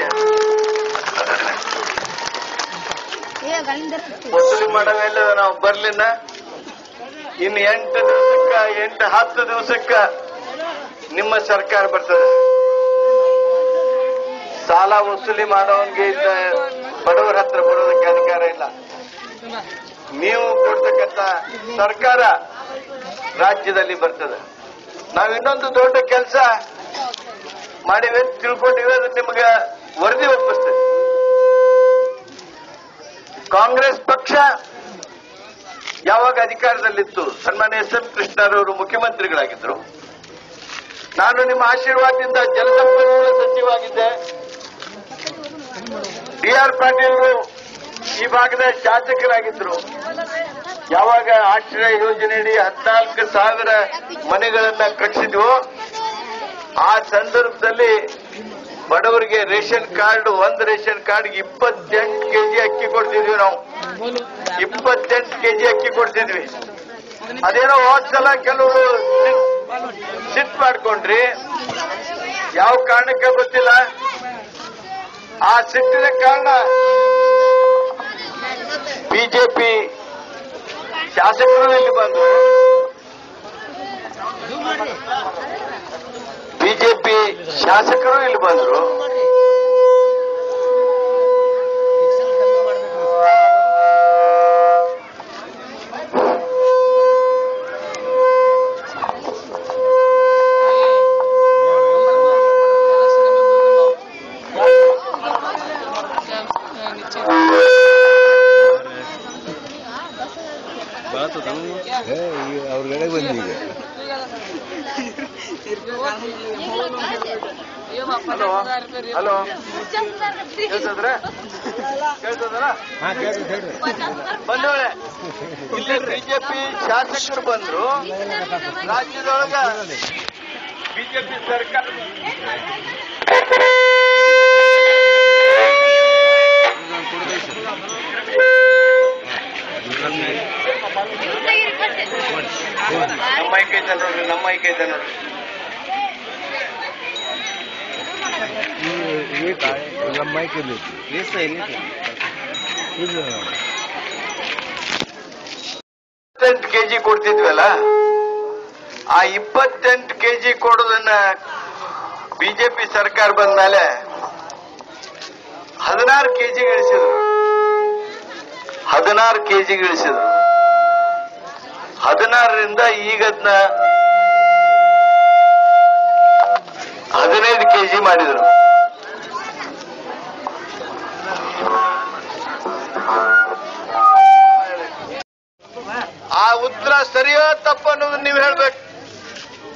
ವಸೂಲಿ ಮಾಡವೆಲ್ಲ ನಾವು ಬರ್ಲಿನ ಇನ್ನು ಎಂಟು ದಿವಸಕ್ಕ, ಎಂಟು ಹತ್ತು ದಿವಸಕ್ಕ ನಿಮ್ಮ ಸರ್ಕಾರ ಬರ್ತದೆ. ಸಾಲ ವಸೂಲಿ ಮಾಡೋಂಗೆ ಬಡವರ ಹತ್ರ ಬರೋದಕ್ಕೆ ಅಧಿಕಾರ ಇಲ್ಲ. ನೀವು ಕೊಡ್ತಕ್ಕಂತ ಸರ್ಕಾರ ರಾಜ್ಯದಲ್ಲಿ ಬರ್ತದೆ. ನಾವು ಇನ್ನೊಂದು ದೊಡ್ಡ ಕೆಲಸ ಮಾಡಿವೆ, ತಿಳ್ಕೊಂಡಿವೆ, ಅದು ನಿಮಗೆ ವರದಿ ಒಪ್ಪಿಸ್ತೇವೆ. ಕಾಂಗ್ರೆಸ್ ಪಕ್ಷ ಯಾವಾಗ ಅಧಿಕಾರದಲ್ಲಿತ್ತು? ಸನ್ಮಾನ್ಯ ಎಸ್ ಎಂ ಕೃಷ್ಣರವರು ಮುಖ್ಯಮಂತ್ರಿಗಳಾಗಿದ್ರು. ನಾನು ನಿಮ್ಮ ಆಶೀರ್ವಾದದಿಂದ ಜಲಸಂಪನ್ಮೂಲ ಸಚಿವಾಗಿದ್ದೆ ಡಿ ಆರ್ ಪಾಟೀಲ್ರು ಈ ಭಾಗದ ಶಾಸಕರಾಗಿದ್ರು. ಯಾವಾಗ ಆಶ್ರಯ ಯೋಜನೆಯಡಿ ಹದಿನಾಲ್ಕು ಸಾವಿರ ಮನೆಗಳನ್ನ ಕಟ್ಟಿಸಿದ್ವು ಆ ಸಂದರ್ಭದಲ್ಲಿ ಬಡವರಿಗೆ ರೇಷನ್ ಕಾರ್ಡ್, ಒಂದ್ ರೇಷನ್ ಕಾರ್ಡ್ ಇಪ್ಪತ್ತೆಂಟು ಕೆಜಿ ಅಕ್ಕಿ ಕೊಡ್ತಿದ್ವಿ ನಾವು. ಇಪ್ಪತ್ತೆಂಟು ಕೆಜಿ ಅಕ್ಕಿ ಕೊಡ್ತಿದ್ವಿ. ಅದೇನೋ ಸಲ ಕೆಲವರು ಸಿಟ್ ಮಾಡ್ಕೊಂಡ್ರಿ. ಯಾವ ಕಾರಣಕ್ಕೆ ಗೊತ್ತಿಲ್ಲ? ಆ ಸಿಟ್ಟಿನ ಕಾರಣ ಬಿಜೆಪಿ ಶಾಸಕರು ಇಲ್ಲಿ ಬಂದರು. ಬಿಜೆಪಿ ಶಾಸಕರು ಇಲ್ಲಿ ಬಂದರು. ಹಲೋ? ಹಲೋ? ಕೇಳ್ತದ್ರ? ಕೇಳ್ತದ್ರ? ಬಂದವಳೆ. ಇಲ್ಲಿ ಬಿಜೆಪಿ ಶಾಸಕರು ಬಂದ್ರು. ರಾಜ್ಯದೊಳಗ ಬಿಜೆಪಿ ಸರ್ಕಾರ. ನಮ್ಮ ಐಕ್ ಐತೆ ನೋಡ್ರಿ. ನಮ್ಮ ಇಪ್ಪತ್ತೆಂಟು ಕೆಜಿ ಕೊಡ್ತಿದ್ವಲ್ಲ? ಆ ಇಪ್ಪತ್ತೆಂಟು ಕೆಜಿ ಕೊಡೋದನ್ನ ಬಿಜೆಪಿ ಸರ್ಕಾರ ಬಂದ ಮೇಲೆ ಹದಿನಾರು ಕೆಜಿ ಇಳಿಸಿದ್ರು ಹದಿನಾರು ಕೆಜಿ ಇಳಿಸಿದ್ರು ಹದಿನಾರರಿಂದ ಈಗ ಕೆಜಿ ಮಾಡಿದ್ರು. ಆ ಉತ್ತರ ಸರಿಯೋ ತಪ್ಪು ಅನ್ನೋದು ನೀವು ಹೇಳ್ಬೇಕು.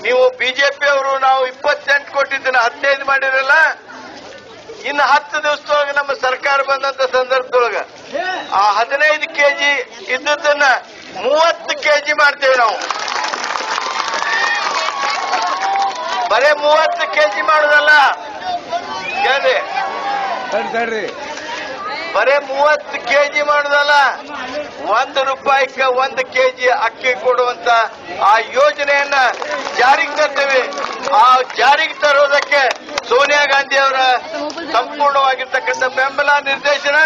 ನೀವು ಬಿಜೆಪಿ ಅವರು ನಾವು ಇಪ್ಪತ್ತೆಂಟು ಕೊಟ್ಟಿದ್ದನ್ನ ಹದಿನೈದು ಮಾಡಿರಲ್ಲ ಇನ್ನು ಹತ್ತು ದಿವಸದೊಳಗೆ ನಮ್ಮ ಸರ್ಕಾರ ಬಂದಂತ ಸಂದರ್ಭದೊಳಗ ಆ ಹದಿನೈದು ಕೆಜಿ ಇದ್ದದನ್ನ ಮೂವತ್ತು ಕೆಜಿ ಮಾಡ್ತೇವೆ ನಾವು. ಬರೇ ಮೂವತ್ತು ಕೆಜಿ ಮಾಡುದಲ್ಲ? ಕೇಳಿ. ಬರೇ ಮೂವತ್ತು ಕೆಜಿ ಮಾಡುದಲ್ಲ? ಒಂದು ರೂಪಾಯಿಗೆ ಒಂದು ಕೆಜಿ ಅಕ್ಕಿ ಕೊಡುವಂತ ಆ ಯೋಜನೆಯನ್ನ ಜಾರಿಗೆ ತರ್ತೇವೆ. ಆ ಜಾರಿಗೆ ತರೋದಕ್ಕೆ ಸೋನಿಯಾ ಗಾಂಧಿ ಅವರ ಸಂಪೂರ್ಣವಾಗಿರ್ತಕ್ಕಂಥ ಬೆಂಬಲ ನಿರ್ದೇಶನ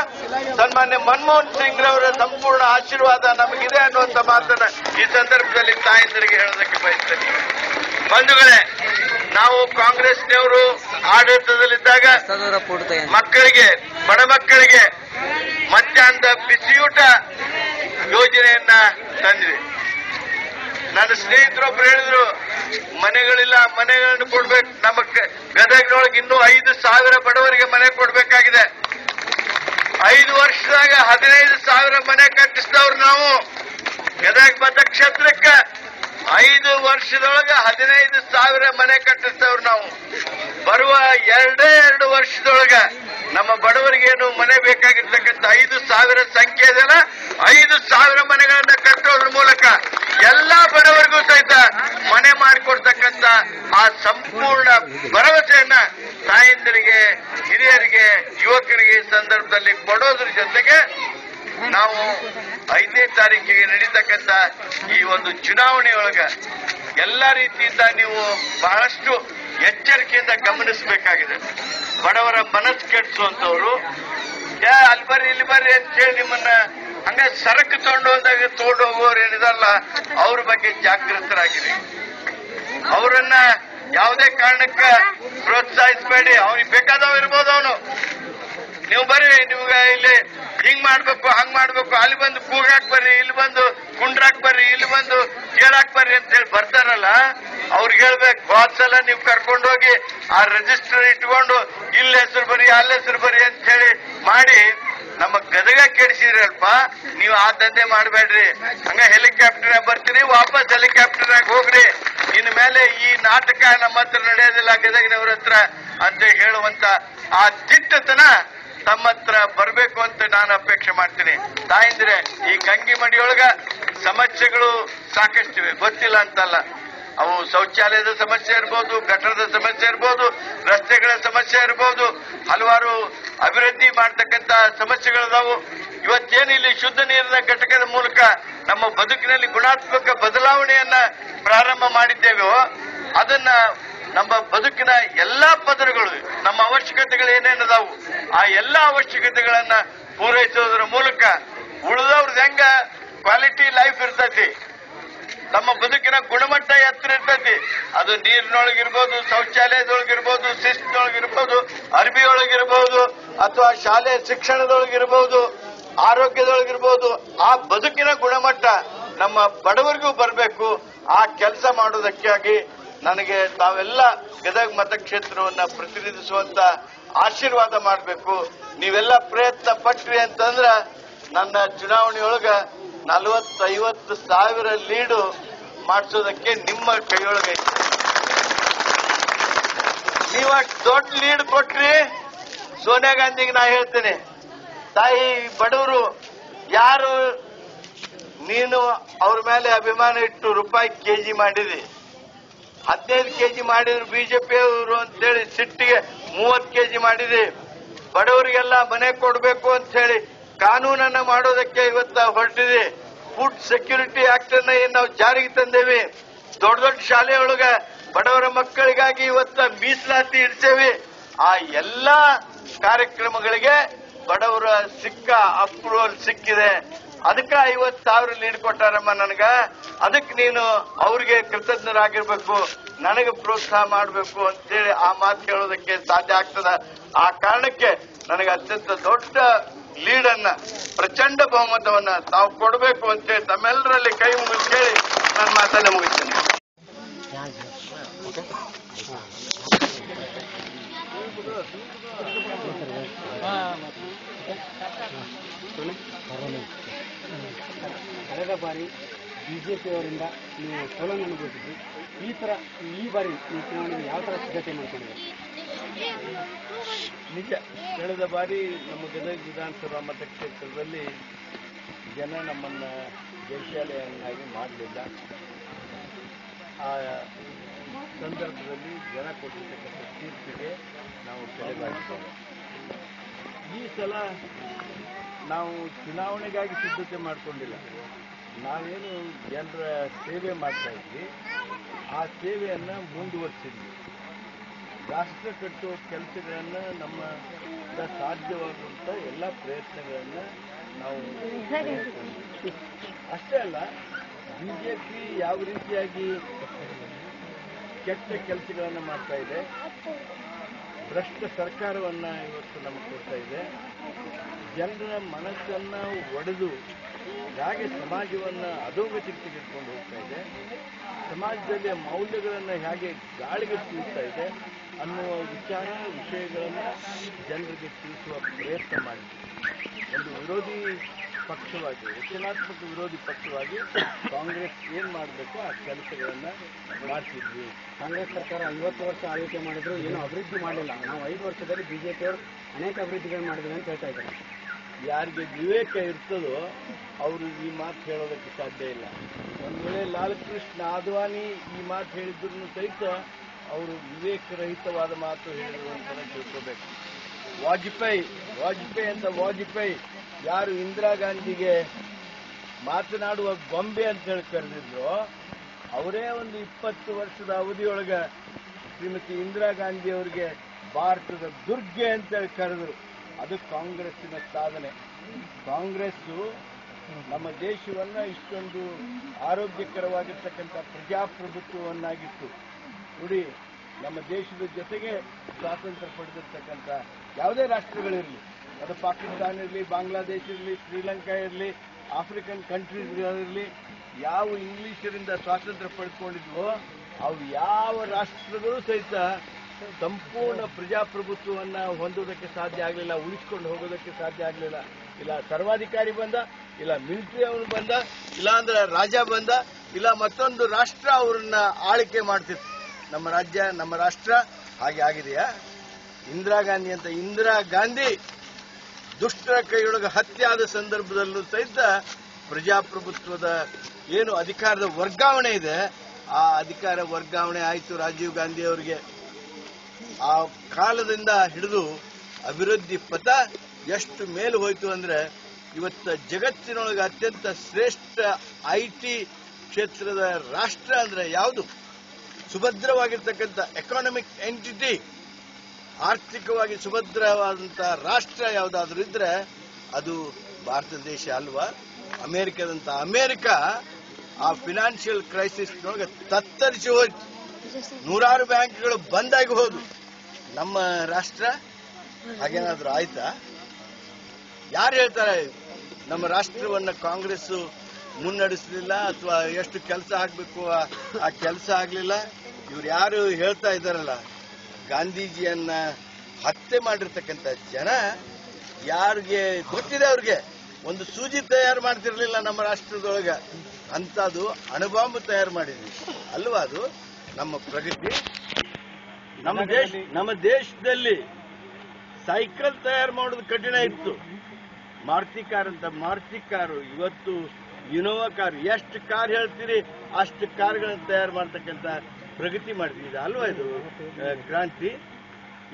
ಸನ್ಮಾನ್ಯ ಮನಮೋಹನ್ ಸಿಂಗ್ ರವರ ಸಂಪೂರ್ಣ ಆಶೀರ್ವಾದ ನಮಗಿದೆ ಅನ್ನುವಂತ ಮಾತನ್ನ ಈ ಸಂದರ್ಭದಲ್ಲಿ ತಾಯಂದರಿಗೆ ಹೇಳೋದಕ್ಕೆ ಬಯಸ್ತೇನೆ. ಬಂಧುಗಳೇ ನಾವು ಕಾಂಗ್ರೆಸ್ನವರು ಆಡಳಿತದಲ್ಲಿದ್ದಾಗ ಮಕ್ಕಳಿಗೆ ಬಡ ಮಕ್ಕಳಿಗೆ ಮಧ್ಯಾಹ್ನದ ಬಿಸಿಯೂಟ ಯೋಜನೆಯನ್ನ ತಂದ್ವಿ. ನನ್ನ ಸ್ನೇಹಿತರೊಬ್ರು ಹೇಳಿದ್ರು ಮನೆಗಳಿಲ್ಲ ಮನೆಗಳನ್ನು ಕೊಡ್ಬೇಕು ನಮ್ಮ ಗದಗ್ನೊಳಗೆ ಇನ್ನೂ ಐದು ಸಾವಿರ ಬಡವರಿಗೆ ಮನೆ ಕೊಡ್ಬೇಕಾಗಿದೆ. ಐದು ವರ್ಷದಾಗ ಹದಿನೈದು ಸಾವಿರ ಮನೆ ಕಟ್ಟಿಸಿದವ್ರು ನಾವು. ಗದಗ ಮತಕ್ಷೇತ್ರಕ್ಕೆ ಐದು ವರ್ಷದೊಳಗೆ ಹದಿನೈದು ಸಾವಿರ ಮನೆ ಕಟ್ಟಿಸ್ತವ್ರು ನಾವು. ಬರುವ ಎರಡೇ ಎರಡು ವರ್ಷದೊಳಗ ನಮ್ಮ ಬಡವರಿಗೇನು ಮನೆ ಬೇಕಾಗಿರ್ತಕ್ಕಂಥ ಐದು ಸಾವಿರ ಸಂಖ್ಯೆ ಇದೆಯಲ್ಲ, ಐದು ಸಾವಿರ ಮನೆಗಳನ್ನ ಕಟ್ಟೋದ್ರ ಮೂಲಕ ಎಲ್ಲಾ ಬಡವರಿಗೂ ಸಹಿತ ಮನೆ ಮಾಡಿಕೊಡ್ತಕ್ಕಂಥ ಆ ಸಂಪೂರ್ಣ ಭರವಸೆಯನ್ನ ತಾಯಂದಿರಿಗೆ, ಹಿರಿಯರಿಗೆ, ಯುವಕರಿಗೆ ಸಂದರ್ಭದಲ್ಲಿ ಕೊಡೋದ್ರ ಜೊತೆಗೆ ನಾವು ಐದನೇ ತಾರೀಕಿಗೆ ನಡೀತಕ್ಕಂಥ ಈ ಒಂದು ಚುನಾವಣೆಯೊಳಗ ಎಲ್ಲ ರೀತಿಯಿಂದ ನೀವು ಬಹಳಷ್ಟು ಎಚ್ಚರಿಕೆಯಿಂದ ಗಮನಿಸಬೇಕಾಗಿದೆ. ಬಡವರ ಮನಸ್ಸು ಕೆಡಿಸುವಂತವ್ರು ಯಾ ಅಲ್ಲಿ ಬರ್ರಿ, ಇಲ್ಲಿ ಬರ್ರಿ ಅಂತ ಹೇಳಿ ನಿಮ್ಮನ್ನ ಹಂಗ ಸರಕು ತಗೊಂಡು ಹೋದಾಗ ತಗೊಂಡು ಹೋಗೋರು ಏನಿದಲ್ಲ, ಅವ್ರ ಬಗ್ಗೆ ಜಾಗೃತರಾಗಿರಿ. ಅವರನ್ನ ಯಾವುದೇ ಕಾರಣಕ್ಕ ಪ್ರೋತ್ಸಾಹಿಸಬೇಡಿ. ಅವ್ರಿಗೆ ಬೇಕಾದವ ಇರ್ಬೋದು ಅವನು. ನೀವು ಬರ್ರಿ ನಿಮ್ಗೆ ಇಲ್ಲಿ ಹಿಂಗ್ ಮಾಡ್ಬೇಕು, ಹಂಗ್ ಮಾಡ್ಬೇಕು, ಅಲ್ಲಿ ಬಂದು ಕೂಗಾಕ್ ಬರ್ರಿ, ಇಲ್ಲಿ ಬಂದು ಕುಂಡ್ರಾಕ್ ಬರ್ರಿ, ಇಲ್ಲಿ ಬಂದು ಕೇಳಾಕ್ ಬರ್ರಿ ಅಂತ ಹೇಳಿ ಬರ್ತಾರಲ್ಲ, ಅವ್ರಿಗೆ ಹೇಳ್ಬೇಕು ಬಾಸ್ ಸಲ ನೀವು ಕರ್ಕೊಂಡೋಗಿ ಆ ರಿಜಿಸ್ಟರ್ ಇಟ್ಕೊಂಡು ಇಲ್ಲಿ ಹೆಸರು ಬರಿ ಅಲ್ಲಿ ಹೆಸರು ಬರಿ ಅಂತ ಹೇಳಿ ಮಾಡಿ, ನಮ್ಮ ಗದಗ ಕೆಡಿಸಿದ್ರಲ್ಪ, ನೀವು ಆ ದಂಧೆ ಮಾಡಬೇಡ್ರಿ. ಹಂಗ ಹೆಲಿಕಾಪ್ಟರ್ ಬರ್ತೀರಿ ವಾಪಸ್ ಹೆಲಿಕಾಪ್ಟರ್ ಹೋಗ್ರಿ. ಇನ್ ಮೇಲೆ ಈ ನಾಟಕ ನಮ್ಮ ಹತ್ರ ನಡೆಯೋದಿಲ್ಲ ಗದಗಿನವ್ರ ಹತ್ರ ಅಂತ ಹೇಳುವಂತ ಆ ದಿಟ್ಟತನ ತಮ್ಮ ಹತ್ರ ಬರಬೇಕು ಅಂತ ನಾನು ಅಪೇಕ್ಷೆ ಮಾಡ್ತೀನಿ. ತಾಯಂದ್ರೆ, ಈ ಗಂಗಿ ಮಡಿಯೊಳಗ ಸಮಸ್ಯೆಗಳು ಸಾಕಷ್ಟಿವೆ. ಗೊತ್ತಿಲ್ಲ ಅಂತಲ್ಲ. ಅವು ಶೌಚಾಲಯದ ಸಮಸ್ಯೆ ಇರ್ಬೋದು ಗಟ್ಟರದ ಸಮಸ್ಯೆ ಇರ್ಬೋದು, ರಸ್ತೆಗಳ ಸಮಸ್ಯೆ ಇರ್ಬೋದು, ಹಲವಾರು ಅಭಿವೃದ್ಧಿ ಮಾಡ್ತಕ್ಕಂತ ಸಮಸ್ಯೆಗಳಿದಾವು. ಇವತ್ತೇನು ಇಲ್ಲಿ ಶುದ್ಧ ನೀರಿನ ಘಟಕದ ಮೂಲಕ ನಮ್ಮ ಬದುಕಿನಲ್ಲಿ ಗುಣಾತ್ಮಕ ಬದಲಾವಣೆಯನ್ನ ಪ್ರಾರಂಭ ಮಾಡಿದ್ದೇವೋ, ಅದನ್ನ ನಮ್ಮ ಬದುಕಿನ ಎಲ್ಲಾ ಪದರಗಳು, ನಮ್ಮ ಅವಶ್ಯಕತೆಗಳು ಏನೇನದಾವು ಆ ಎಲ್ಲಾ ಅವಶ್ಯಕತೆಗಳನ್ನ ಪೂರೈಸೋದ್ರ ಮೂಲಕ ಉಳಿದವ್ರದ್ದು ಹೆಂಗ ಕ್ವಾಲಿಟಿ ಲೈಫ್ ಇರ್ತೈತಿ. ನಮ್ಮ ಬದುಕಿನ ಗುಣಮಟ್ಟ ಎತ್ತರ ಇರ್ತೈತಿ. ಅದು ನೀರಿನೊಳಗಿರ್ಬೋದು, ಶೌಚಾಲಯದೊಳಗಿರ್ಬೋದು, ಶಿಸ್ತಿನೊಳಗಿರ್ಬೋದು, ಅರಬಿಯೊಳಗಿರ್ಬೋದು, ಅಥವಾ ಶಾಲೆ ಶಿಕ್ಷಣದೊಳಗಿರ್ಬೋದು, ಆರೋಗ್ಯದೊಳಗಿರ್ಬೋದು, ಆ ಬದುಕಿನ ಗುಣಮಟ್ಟ ನಮ್ಮ ಬಡವರಿಗೂ ಬರಬೇಕು. ಆ ಕೆಲಸ ಮಾಡೋದಕ್ಕಾಗಿ ನನಗೆ ತಾವೆಲ್ಲ ಗದಗ ಮತಕ್ಷೇತ್ರವನ್ನ ಪ್ರತಿನಿಧಿಸುವಂತ ಆಶೀರ್ವಾದ ಮಾಡಬೇಕು. ನೀವೆಲ್ಲ ಪ್ರಯತ್ನ ಪಟ್ರಿ ಅಂತಂದ್ರ ನನ್ನ ಚುನಾವಣೆಯೊಳಗ ನಲವತ್ತೈವತ್ತು ಸಾವಿರ ಲೀಡು ಮಾಡಿಸೋದಕ್ಕೆ ನಿಮ್ಮ ಕೈಯೊಳಗೈತೆ ನೀವ ದೊಡ್ಡ ಲೀಡ್ ಕೊಟ್ರಿ, ಸೋನಿಯಾ ಗಾಂಧಿಗೆ ನಾ ಹೇಳ್ತೇನೆ, ತಾಯಿ ಬಡವರು ಯಾರು, ನೀನು ಅವ್ರ ಮೇಲೆ ಅಭಿಮಾನ ಇಟ್ಟು ರೂಪಾಯಿ ಕೆಜಿ ಮಾಡಿದಿ. ಹದಿನೈದು ಕೆಜಿ ಮಾಡಿದ್ರು ಬಿಜೆಪಿ ಅವರು ಅಂತೇಳಿ ಸಿಟ್ಟಿಗೆ ಮೂವತ್ತು ಕೆಜಿ ಮಾಡಿದ್ರಿ ಬಡವರಿಗೆಲ್ಲ ಮನೆ ಕೊಡಬೇಕು ಅಂತ ಹೇಳಿ ಕಾನೂನನ್ನ ಮಾಡೋದಕ್ಕೆ ಇವತ್ತು ಹೊರಟಿದೆ ಫುಡ್ ಸೆಕ್ಯೂರಿಟಿ ಆಕ್ಟ್ ಅನ್ನ ಏನ್ ನಾವು ಜಾರಿಗೆ ತಂದೇವಿ. ದೊಡ್ಡ ದೊಡ್ಡ ಶಾಲೆಯೊಳಗ ಬಡವರ ಮಕ್ಕಳಿಗಾಗಿ ಇವತ್ತು ಮೀಸಲಾತಿ ಇಡ್ತೇವೆ ಆ ಎಲ್ಲಾ ಕಾರ್ಯಕ್ರಮಗಳಿಗೆ ಬಡವರ ಸಿಕ್ಕ ಅಪ್ರೂವಲ್ ಸಿಕ್ಕಿದೆ. ಅದಕ್ಕ ಐವತ್ ಸಾವಿರ ಲೀಡ್ ಕೊಟ್ಟಾರಮ್ಮ ನನಗ ಅದಕ್ಕೆ ನೀನು ಅವ್ರಿಗೆ ಕೃತಜ್ಞರಾಗಿರ್ಬೇಕು ನನಗೆ ಪ್ರೋತ್ಸಾಹ ಮಾಡಬೇಕು ಅಂತೇಳಿ ಆ ಮಾತು ಹೇಳೋದಕ್ಕೆ ಸಾಧ್ಯ ಆಗ್ತದ ಆ ಕಾರಣಕ್ಕೆ ನನಗೆ ಅತ್ಯಂತ ದೊಡ್ಡ ಲೀಡ್ ಅನ್ನ ಪ್ರಚಂಡ ಬಹುಮತವನ್ನ ತಾವು ಕೊಡಬೇಕು ಅಂತೇಳಿ ತಮ್ಮೆಲ್ಲರಲ್ಲಿ ಕೈ ಮುಗಿದು ಕೇಳಿ ನನ್ನ ಮಾತನ್ನ ಮುಗಿಸ್ತೇನೆ ಕಳೆದ ಬಾರಿ ಬಿಜೆಪಿಯವರಿಂದ ನೀವು ಸೋಲನ್ನು ಅನುಭವಿಸಿದ್ರಿ. ಈ ತರ ಈ ಬಾರಿ ನೀವು ಚುನಾವಣೆಗೆ ಯಾವ ತರ ಸಿದ್ಧತೆ ಮಾಡ್ಕೊಂಡಿದ್ದೀರಿ? ನಿಜ. ಕಳೆದ ಬಾರಿ ನಮ್ಮ ಗದಗ ವಿಧಾನಸಭಾ ಮತಕ್ಷೇತ್ರದಲ್ಲಿ ಜನ ನಮ್ಮನ್ನ ಜಯಶಾಲೆಯನ್ನಾಗಿ ಮಾಡಲಿಲ್ಲ. ಆ ಸಂದರ್ಭದಲ್ಲಿ ಜನ ಕೊಟ್ಟಿರ್ತಕ್ಕಂಥ ತೀರ್ಪಿಗೆ ನಾವು ತಲೆಬಾಗಿದ್ದೇವೆ ಈ ಸಲ ನಾವು ಚುನಾವಣೆಗಾಗಿ ಸಿದ್ಧತೆ ಮಾಡಿಕೊಂಡಿಲ್ಲ. ನಾವೇನು ಜನರ ಸೇವೆ ಮಾಡ್ತಾ ಇದ್ವಿ ಆ ಸೇವೆಯನ್ನು ಮುಂದುವರಿಸಿದ್ವಿ ರಾಷ್ಟ್ರ ಕಟ್ಟುವ ಕೆಲಸಗಳನ್ನು ನಮ್ಮ ಸಾಧ್ಯವಾಗುವಂಥ ಎಲ್ಲ ಪ್ರಯತ್ನಗಳನ್ನು ನಾವು. ಅಷ್ಟೇ ಅಲ್ಲ ಬಿಜೆಪಿ ಯಾವ ರೀತಿಯಾಗಿ ಕೆಟ್ಟ ಕೆಲಸಗಳನ್ನು ಮಾಡ್ತಾ ಇದೆ, ಭ್ರಷ್ಟ ಸರ್ಕಾರವನ್ನು ಇವತ್ತು ನಮಗೆ ಕೊಡ್ತಾ ಇದೆ, ಜನರ ಮನಸ್ಸನ್ನು ಒಡೆದು ಹೇಗೆ ಸಮಾಜವನ್ನ ಅಧೋಗತಿಗೆ ತೆಗೆದುಕೊಂಡು ಹೋಗ್ತಾ ಇದೆ. ಸಮಾಜದಲ್ಲಿ ಮೌಲ್ಯಗಳನ್ನು ಹೇಗೆ ಗಾಳಿಗೆ ತಿಳಿಸ್ತಾ ಇದೆ ಅನ್ನುವ ವಿಚಾರ, ವಿಷಯಗಳನ್ನು ಜನರಿಗೆ ತಿಳಿಸುವ ಪ್ರಯತ್ನ ಮಾಡಿದ್ವಿ ಒಂದು ವಿರೋಧಿ ಪಕ್ಷವಾಗಿ, ರಚನಾತ್ಮಕ ವಿರೋಧಿ ಪಕ್ಷವಾಗಿ ಕಾಂಗ್ರೆಸ್ ಏನ್ ಮಾಡಬೇಕು, ಆ ಕೆಲಸಗಳನ್ನು ಮಾಡ್ತಿದ್ವಿ. ಕಾಂಗ್ರೆಸ್ ಸರ್ಕಾರ ಐವತ್ತು ವರ್ಷ ಆಳ್ವಿಕೆ ಮಾಡಿದ್ರು, ಏನೂ ಅಭಿವೃದ್ಧಿ ಮಾಡಲಿಲ್ಲ ನಾವು ಐದು ವರ್ಷದಲ್ಲಿ ಬಿಜೆಪಿಯವರು ಅನೇಕ ಅಭಿವೃದ್ಧಿಗಳನ್ನು ಮಾಡಿದ್ವಿ ಅಂತ ಹೇಳ್ತಾ ಇದ್ದಾರೆ. ಯಾರಿಗೆ ವಿವೇಕ ಇರ್ತದೋ ಅವರು ಈ ಮಾತು ಹೇಳೋದಕ್ಕೆ ಸಾಧ್ಯ ಇಲ್ಲ. ಒಂದು ವೇಳೆ ಲಾಲ್ಕೃಷ್ಣ ಆದ್ವಾನಿ ಈ ಮಾತು ಹೇಳಿದ್ರು ಸಹಿತ ಅವರು ವಿವೇಕರಹಿತವಾದ ಮಾತು ಹೇಳಿದ್ರು ಅಂತ ತಿಳ್ಕೋಬೇಕು. ವಾಜಪೇಯಿ ವಾಜಪೇಯಿ ಅಂತ ವಾಜಪೇಯಿ, ಯಾರು ಇಂದಿರಾ ಗಾಂಧಿಗೆ ಮಾತನಾಡುವ ಗೊಂಬೆ ಅಂತ ಹೇಳಿ ಕರೆದಿದ್ರು, ಅವರೇ ಒಂದು ಇಪ್ಪತ್ತು ವರ್ಷದ ಅವಧಿಯೊಳಗ ಶ್ರೀಮತಿ ಇಂದಿರಾ ಗಾಂಧಿ ಅವರಿಗೆ ಭಾರತದ ದುರ್ಗೆ ಅಂತೇಳಿ ಕರೆದರು. ಅದು ಕಾಂಗ್ರೆಸ್ಸಿನ ಸಾಧನೆ. ಕಾಂಗ್ರೆಸ್ಸು ನಮ್ಮ ದೇಶವನ್ನ ಇಷ್ಟೊಂದು ಆರೋಗ್ಯಕರವಾಗಿರ್ತಕ್ಕಂಥ ಪ್ರಜಾಪ್ರಭುತ್ವವನ್ನಾಗಿತ್ತು. ನೋಡಿ, ನಮ್ಮ ದೇಶದ ಜೊತೆಗೆ ಸ್ವಾತಂತ್ರ್ಯ ಪಡೆದಿರ್ತಕ್ಕಂಥ ಯಾವುದೇ ರಾಷ್ಟ್ರಗಳಿರಲಿ, ಅದು ಪಾಕಿಸ್ತಾನ ಇರಲಿ, ಬಾಂಗ್ಲಾದೇಶ ಇರಲಿ, ಶ್ರೀಲಂಕಾ ಇರಲಿ, ಆಫ್ರಿಕನ್ ಕಂಟ್ರೀಸ್ಗಳಿರಲಿ, ಯಾವ ಇಂಗ್ಲಿಷರಿಂದ ಸ್ವಾತಂತ್ರ್ಯ ಪಡ್ಕೊಂಡಿದ್ವೋ, ಅವು ಯಾವ ರಾಷ್ಟ್ರಗಳು ಸಹಿತ ಸಂಪೂರ್ಣ ಪ್ರಜಾಪ್ರಭುತ್ವವನ್ನ ಹೊಂದೋದಕ್ಕೆ ಸಾಧ್ಯ ಆಗಲಿಲ್ಲ, ಉಳಿಸ್ಕೊಂಡು ಹೋಗೋದಕ್ಕೆ ಸಾಧ್ಯ ಆಗಲಿಲ್ಲ. ಇಲ್ಲ ಸರ್ವಾಧಿಕಾರಿ ಬಂದ, ಇಲ್ಲ ಮಿಲಿಟರಿ ಅವನು ಬಂದ, ಇಲ್ಲ ಅಂದ್ರೆ ರಾಜ ಬಂದ, ಇಲ್ಲ ಮತ್ತೊಂದು ರಾಷ್ಟ್ರ ಅವ್ರನ್ನ ಆಳ್ಕೆ ಮಾಡ್ತಿತ್ತು. ನಮ್ಮ ರಾಜ್ಯ, ನಮ್ಮ ರಾಷ್ಟ್ರ ಹಾಗೆ ಆಗಿದೆಯಾ? ಇಂದಿರಾ ಗಾಂಧಿ ಅಂತ ಇಂದಿರಾ ಗಾಂಧಿ ದುಷ್ಟರ ಕೈಯೊಳಗೆ ಹತ್ಯೆ ಸಂದರ್ಭದಲ್ಲೂ ಸಹಿತ ಪ್ರಜಾಪ್ರಭುತ್ವದ ಏನು ಅಧಿಕಾರದ ವರ್ಗಾವಣೆ ಇದೆ, ಆ ಅಧಿಕಾರ ವರ್ಗಾವಣೆ ಆಯಿತು ರಾಜೀವ್ ಗಾಂಧಿ ಅವರಿಗೆ. ಆ ಕಾಲದಿಂದ ಹಿಡಿದು ಅಭಿವೃದ್ಧಿ ಪಥ ಎಷ್ಟು ಮೇಲು ಹೋಯಿತು ಅಂದ್ರೆ ಇವತ್ತು ಜಗತ್ತಿನೊಳಗೆ ಅತ್ಯಂತ ಶ್ರೇಷ್ಠ ಐ ಟಿ ಕ್ಷೇತ್ರದ ರಾಷ್ಟ್ರ ಅಂದ್ರೆ ಯಾವುದು? ಸುಭದ್ರವಾಗಿರ್ತಕ್ಕಂಥ ಎಕಾನಮಿಕ್ ಎಂಟಿಟಿ ಆರ್ಥಿಕವಾಗಿ ಸುಭದ್ರವಾದಂಥ ರಾಷ್ಟ್ರ ಯಾವುದಾದ್ರೂ ಇದ್ರೆ ಅದು ಭಾರತ ದೇಶ ಅಲ್ವಾ? ಅಮೆರಿಕದಂತ ಅಮೆರಿಕ ಆ ಫಿನಾನ್ಷಿಯಲ್ ಕ್ರೈಸಿಸ್ನೊಳಗೆ ತತ್ತರಿಸಿ ಹೋಯ್ತು. ನೂರಾರು ಬ್ಯಾಂಕ್ಗಳು ಬಂದಾಗಿ ಹೋದು ನಮ್ಮ ರಾಷ್ಟ್ರ ಹಾಗೇನಾದ್ರೂ ಆಯ್ತಾ? ಯಾರು ಹೇಳ್ತಾರೆ ನಮ್ಮ ರಾಷ್ಟ್ರವನ್ನ ಕಾಂಗ್ರೆಸ್ ಮುನ್ನಡೆಸಲಿಲ್ಲ ಅಥವಾ ಎಷ್ಟು ಕೆಲಸ ಆಗ್ಬೇಕು, ಆ- ಕೆಲಸ ಆಗ್ಲಿಲ್ಲ? ಇವ್ರು ಯಾರು ಹೇಳ್ತಾ ಇದ್ದಾರಲ್ಲ, ಗಾಂಧೀಜಿಯನ್ನ ಹತ್ಯೆ ಮಾಡಿರ್ತಕ್ಕಂಥ ಜನ ಯಾರಿಗೆ ಗೊತ್ತಿದೆ ಅವ್ರಿಗೆ? ಒಂದು ಸೂಜಿ ತಯಾರು ಮಾಡ್ತಿರ್ಲಿಲ್ಲ ನಮ್ಮ ರಾಷ್ಟ್ರದೊಳಗ. ಅಂತದು ಅಣುಬಾಂಬ್ ತಯಾರು ಮಾಡಿದ್ವಿ. ಅಲ್ವಾ ಅದು? ನಮ್ಮ ಪ್ರಗತಿ? ನಮ್ಮ ದೇಶ, ನಮ್ಮ ದೇಶದಲ್ಲಿ ಸೈಕಲ್ ತಯಾರು ಮಾಡೋದು ಕಠಿಣ ಇತ್ತು. ಮಾರುತಿ ಕಾರ್ ಅಂತ, ಮಾರುತಿ ಕಾರು, ಇವತ್ತು ಇನೋವಾ ಕಾರ್, ಎಷ್ಟು ಕಾರ್ ಹೇಳ್ತೀರಿ, ಅಷ್ಟು ಕಾರ್ಗಳನ್ನು ತಯಾರು ಮಾಡ್ತಕ್ಕಂಥ ಪ್ರಗತಿ ಮಾಡ್ತಿದ್ದ ಇದು ಅಲ್ವಾ ಇದು ಕ್ರಾಂತಿ?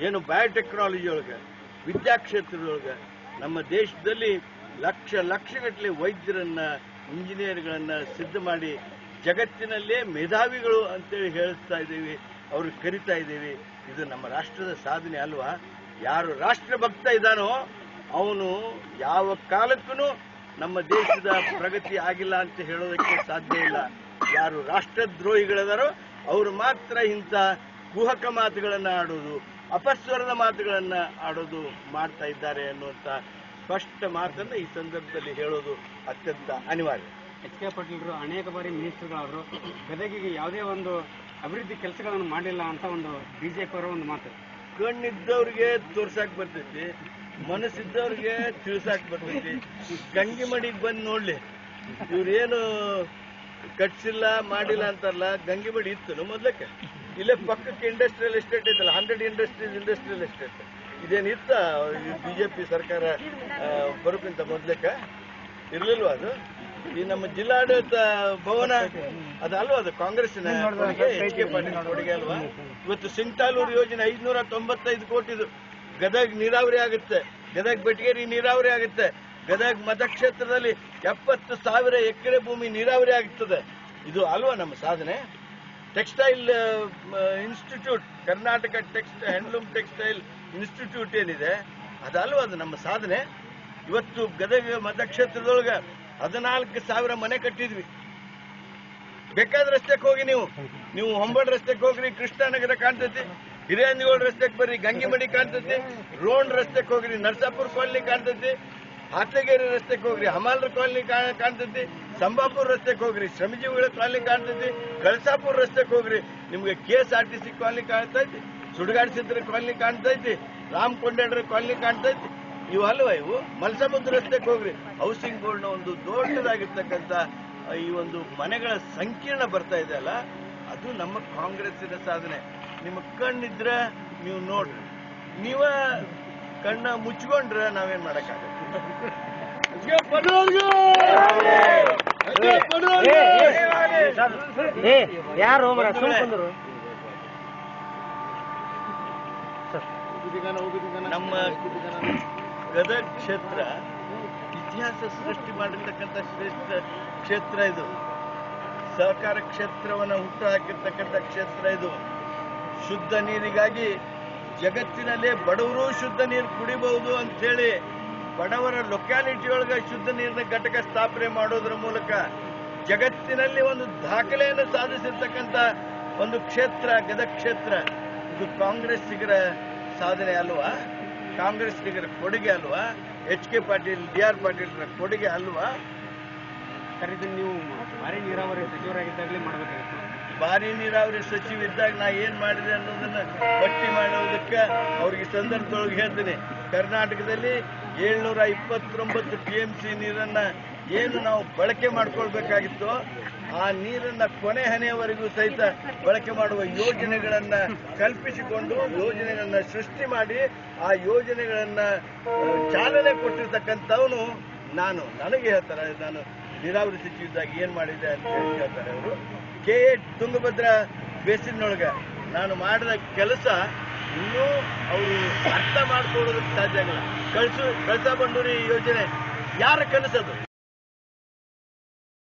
ಏನು ಬಯೋಟೆಕ್ನಾಲಜಿ ಒಳಗೆ ವಿದ್ಯಾಕ್ಷೇತ್ರದೊಳಗೆ ನಮ್ಮ ದೇಶದಲ್ಲಿ ಲಕ್ಷ, ಲಕ್ಷಗಟ್ಟಲೆ ವೈದ್ಯರನ್ನ ಇಂಜಿನಿಯರ್ಗಳನ್ನ ಸಿದ್ಧ ಮಾಡಿ ಜಗತ್ತಿನಲ್ಲೇ ಮೇಧಾವಿಗಳು ಅಂತೇಳಿ ಹೇಳ್ತಾ ಇದ್ದೀವಿ. ಅವ್ರು ಕರಿತಾ ಇದ್ದೀವಿ. ಇದು ನಮ್ಮ ರಾಷ್ಟ್ರದ ಸಾಧನೆ ಅಲ್ವಾ? ಯಾರು ರಾಷ್ಟ್ರ ಭಕ್ತ ಇದ್ದಾನೋ ಅವನು ಯಾವ ಕಾಲಕ್ಕೂ ನಮ್ಮ ದೇಶದ ಪ್ರಗತಿ ಆಗಿಲ್ಲ ಅಂತ ಹೇಳೋದಕ್ಕೆ ಸಾಧ್ಯ ಇಲ್ಲ. ಯಾರು ರಾಷ್ಟ್ರದ್ರೋಹಿಗಳಿದಾರೋ ಅವರು ಮಾತ್ರ ಇಂಥ ಕುಹಕ ಮಾತುಗಳನ್ನು ಆಡೋದು, ಅಪಸ್ವರದ ಮಾತುಗಳನ್ನು ಆಡೋದು ಮಾಡ್ತಾ ಇದ್ದಾರೆ ಅನ್ನುವಂಥ ಸ್ಪಷ್ಟ ಮಾತನ್ನು ಈ ಸಂದರ್ಭದಲ್ಲಿ ಹೇಳೋದು ಅತ್ಯಂತ ಅನಿವಾರ್ಯ. ಎಚ್ ಕೆ ಪಾಟೀಲ್ರು ಅನೇಕ ಬಾರಿ ಮಿನಿಸ್ಟರ್ಗಳಾದ್ರು. ಗದಗಿಗೆ ಯಾವುದೇ ಒಂದು ಅಭಿವೃದ್ಧಿ ಕೆಲಸಗಳನ್ನು ಮಾಡಿಲ್ಲ ಅಂತ ಒಂದು ಬಿಜೆಪಿ ಅವರ ಒಂದು ಮಾತು. ಕಣ್ಣಿದ್ದವ್ರಿಗೆ ತೋರ್ಸಾಕ್ ಬರ್ತೈತಿ, ಮನಸ್ಸಿದ್ದವ್ರಿಗೆ ತಿಳಿಸಾಕ್ ಬರ್ತೈತಿ. ಗಂಗಿಮಡಿಗೆ ಬಂದು ನೋಡ್ಲಿ, ಇವ್ರೇನು ಕಟ್ಸಿಲ್ಲ, ಮಾಡಿಲ್ಲ ಅಂತಾರಲ್ಲ ಗಂಗಿಮಡಿ ಇತ್ತು ಮೊದ್ಲಕ್ಕೆ? ಇಲ್ಲೇ ಪಕ್ಕಕ್ಕೆ ಇಂಡಸ್ಟ್ರಿಯಲ್ ಎಸ್ಟೇಟ್ ಐತಲ್ಲ ಹಂಡ್ರೆಡ್ ಇಂಡಸ್ಟ್ರೀಸ್ ಇಂಡಸ್ಟ್ರಿಯಲ್ ಎಸ್ಟೇಟ್ ಇದೇನಿತ್ತ ಬಿಜೆಪಿ ಸರ್ಕಾರ ಬರೋಕ್ಕಿಂತ ಮೊದ್ಲಕ್ಕೆ? ಇರ್ಲಿಲ್ವಾ ಅದು? ಈ ನಮ್ಮ ಜಿಲ್ಲಾಡಳಿತ ಭವನ ಅದಲ್ವಾ? ಅದು ಕಾಂಗ್ರೆಸ್ ಕೊಡುಗೆ ಎಚ್ ಕೆ ಪಾಟೀಲ್ ಕೊಡುಗೆ ಅಲ್ವಾ? ಇವತ್ತು ಸಿಂಗ್ತಾಲೂರು ಯೋಜನೆ ಐದ್ನೂರ ತೊಂಬತ್ತೈದು ಕೋಟಿದು ಗದಗ್ ನೀರಾವರಿ ಆಗುತ್ತೆ. ಗದಗ್ ಬೆಟಗೇರಿ ನೀರಾವರಿ ಆಗುತ್ತೆ. ಗದಗ್ ಮತಕ್ಷೇತ್ರದಲ್ಲಿ ಎಪ್ಪತ್ತು ಸಾವಿರ ಎಕರೆ ಭೂಮಿ ನೀರಾವರಿ ಆಗುತ್ತದೆ ಇದು ಅಲ್ವಾ ನಮ್ಮ ಸಾಧನೆ? Textile institute Karnataka text handloom textile institute ಏನಿದೆ ಅದಲ್ವಾ ಅದು ನಮ್ಮ ಸಾಧನೆ? ಇವತ್ತು ಗದಗ ಮತಕ್ಷೇತ್ರದೊಳಗ ಹದಿನಾಲ್ಕು ಸಾವಿರ ಮನೆ ಕಟ್ಟಿದ್ವಿ. ಬೇಕಾದ ರಸ್ತೆಗೆ ಹೋಗಿ ನೀವು. ನೀವು ಹೊಂಬಳ ರಸ್ತೆಗೆ ಹೋಗ್ರಿ ಕೃಷ್ಣನಗರ ಕಾಣ್ತೈತಿ ಹಿರಿಯಂದಿಗೋಳ ರಸ್ತೆಗೆ ಬರ್ರಿ, ಗಂಗಿಮಡಿ ಕಾಣ್ತೈತಿ, ರೋಣ್ ರಸ್ತೆಗೆ ಹೋಗ್ರಿ, ನರ್ಸಾಪುರ ಕಾಲನಿ ಕಾಣ್ತೈತಿ, ಹಾತ್ಲಗೇರಿ ರಸ್ತೆಗೆ ಹೋಗ್ರಿ, ಹಮಾಲ್ರ ಕಾಲನಿ ಕಾಣ್ತೈತಿ, ಸಂಬಾಪುರ ರಸ್ತೆಗೆ ಹೋಗ್ರಿ, ಶ್ರಮಜೀವಿಗಳ ಕಾಲನಿ ಕಾಣ್ತೈತಿ, ಕಳಸಾಪುರ ರಸ್ತೆಗೆ ಹೋಗ್ರಿ, ನಿಮ್ಗೆ K S R T C colony ಕಾಣ್ತೈತಿ, ಸುಡುಗಾಡ್ ಸಿದ್ರ ಕಾಲನಿ ಕಾಣ್ತೈತಿ, ರಾಮ್ ಕೊಂಡೇಡ್ರ ಕಾಲನಿ ಕಾಣ್ತೈತಿ ಇವು ಅಲ್ವಾ ಇವು? ಮಲ್ಸಮುದ್ರ ರಸ್ತೆಗೆ ಹೋಗ್ರಿ. ಹೌಸಿಂಗ್ ಬೋರ್ಡ್ನ ಒಂದು ದೊಡ್ಡದಾಗಿರ್ತಕ್ಕಂಥ ಈ ಒಂದು ಮನೆಗಳ ಸಂಕೀರ್ಣ ಬರ್ತಾ ಇದೆ ಅಲ್ಲ? ಅದು ನಮ್ಮ ಕಾಂಗ್ರೆಸ್ಸಿನ ಸಾಧನೆ. ನಿಮ್ಮ ಕಣ್ಣಿದ್ರ ನೀವು ನೋಡ್ರಿ. ನೀವ ಕಣ್ಣ ಮುಚ್ಕೊಂಡ್ರ ನಾವೇನ್ ಮಾಡಕ್ಕಾಗುತ್ತೆ ಯಾರು ನಮ್ಮ ಗದಗ ಕ್ಷೇತ್ರ ಇತಿಹಾಸ ಸೃಷ್ಟಿ ಮಾಡಿರ್ತಕ್ಕಂಥ ಶ್ರೇಷ್ಠ ಕ್ಷೇತ್ರ ಇದು. ಸಹಕಾರ ಕ್ಷೇತ್ರವನ್ನು ಹುಟ್ಟು ಹಾಕಿರ್ತಕ್ಕಂಥ ಕ್ಷೇತ್ರ ಇದು. ಶುದ್ಧ ನೀರಿಗಾಗಿ ಜಗತ್ತಿನಲ್ಲೇ ಬಡವರು ಶುದ್ಧ ನೀರು ಕುಡಿಬಹುದು ಅಂತೇಳಿ ಬಡವರ ಲೊಕ್ಯಾಲಿಟಿ ಒಳಗೆ ಶುದ್ಧ ನೀರಿನ ಘಟಕ ಸ್ಥಾಪನೆ ಮಾಡೋದ್ರ ಮೂಲಕ ಜಗತ್ತಿನಲ್ಲಿ ಒಂದು ದಾಖಲೆಯನ್ನು ಸಾಧಿಸಿರ್ತಕ್ಕಂಥ ಒಂದು ಕ್ಷೇತ್ರ ಗದಗ ಕ್ಷೇತ್ರ ಇದು ಕಾಂಗ್ರೆಸ್ಸಿಗರ ಸಾಧನೆ ಅಲ್ವಾ? ಕಾಂಗ್ರೆಸ್ಸಿಗರ ಕೊಡುಗೆ ಅಲ್ವಾ? H K Patil D R ಪಾಟೀಲ್ರ ಕೊಡುಗೆ ಅಲ್ವಾ? ಸರ್ ಇದನ್ನ ನೀವು ಭಾರಿ ನೀರಾವರಿ ಸಚಿವರಾಗಿದ್ದಾಗಲೇ ಮಾಡಬೇಕಾಗಿತ್ತು. ಭಾರಿ ನೀರಾವರಿ ಸಚಿವ ಇದ್ದಾಗ ನಾ ಏನ್ ಮಾಡಿದೆ ಅನ್ನೋದನ್ನ ಪಟ್ಟಿ ಮಾಡೋದಕ್ಕೆ ಅವ್ರಿಗೆ ಸಂದರ್ಭದೊಳಗೆ ಹೇಳ್ತೀನಿ. ಕರ್ನಾಟಕದಲ್ಲಿ ಏಳ್ನೂರ ಇಪ್ಪತ್ತೊಂಬತ್ತು ಟಿ ಎಂ ಸಿ ನೀರನ್ನ ಏನು ನಾವು ಬಳಕೆ ಮಾಡ್ಕೊಳ್ಬೇಕಾಗಿತ್ತು ಆ ನೀರನ್ನ ಕೊನೆ ಹನೆಯವರೆಗೂ ಸಹಿತ ಬಳಕೆ ಮಾಡುವ ಯೋಜನೆಗಳನ್ನ ಕಲ್ಪಿಸಿಕೊಂಡು ಯೋಜನೆಗಳನ್ನ ಸೃಷ್ಟಿ ಮಾಡಿ ಆ ಯೋಜನೆಗಳನ್ನ ಚಾಲನೆ ಕೊಟ್ಟಿರ್ತಕ್ಕಂಥವನು ನಾನು. ನನಗೆ ಹೇಳ್ತಾರೆ, ನಾನು ನೀರಾವರಿ ಸಚಿವದಾಗ ಏನ್ ಮಾಡಿದೆ ಅಂತ ಹೇಳ್ತಾರೆ ಅವರು. ಕೆ ಎ ತುಂಗಭದ್ರಾ ಬೇಸಿನೊಳಗೆ ನಾನು ಮಾಡಿದ ಕೆಲಸ ಇನ್ನೂ ಅವರು ಅರ್ಥ ಮಾಡ್ಕೊಳ್ಳೋದಕ್ಕೆ ಸಾಧ್ಯ ಆಗಲ್ಲ. ಕಳ್ಸು, ಕಳಸಾ ಬಂಡೂರಿ ಯೋಜನೆ, ಯಾರ ಕನಸದು?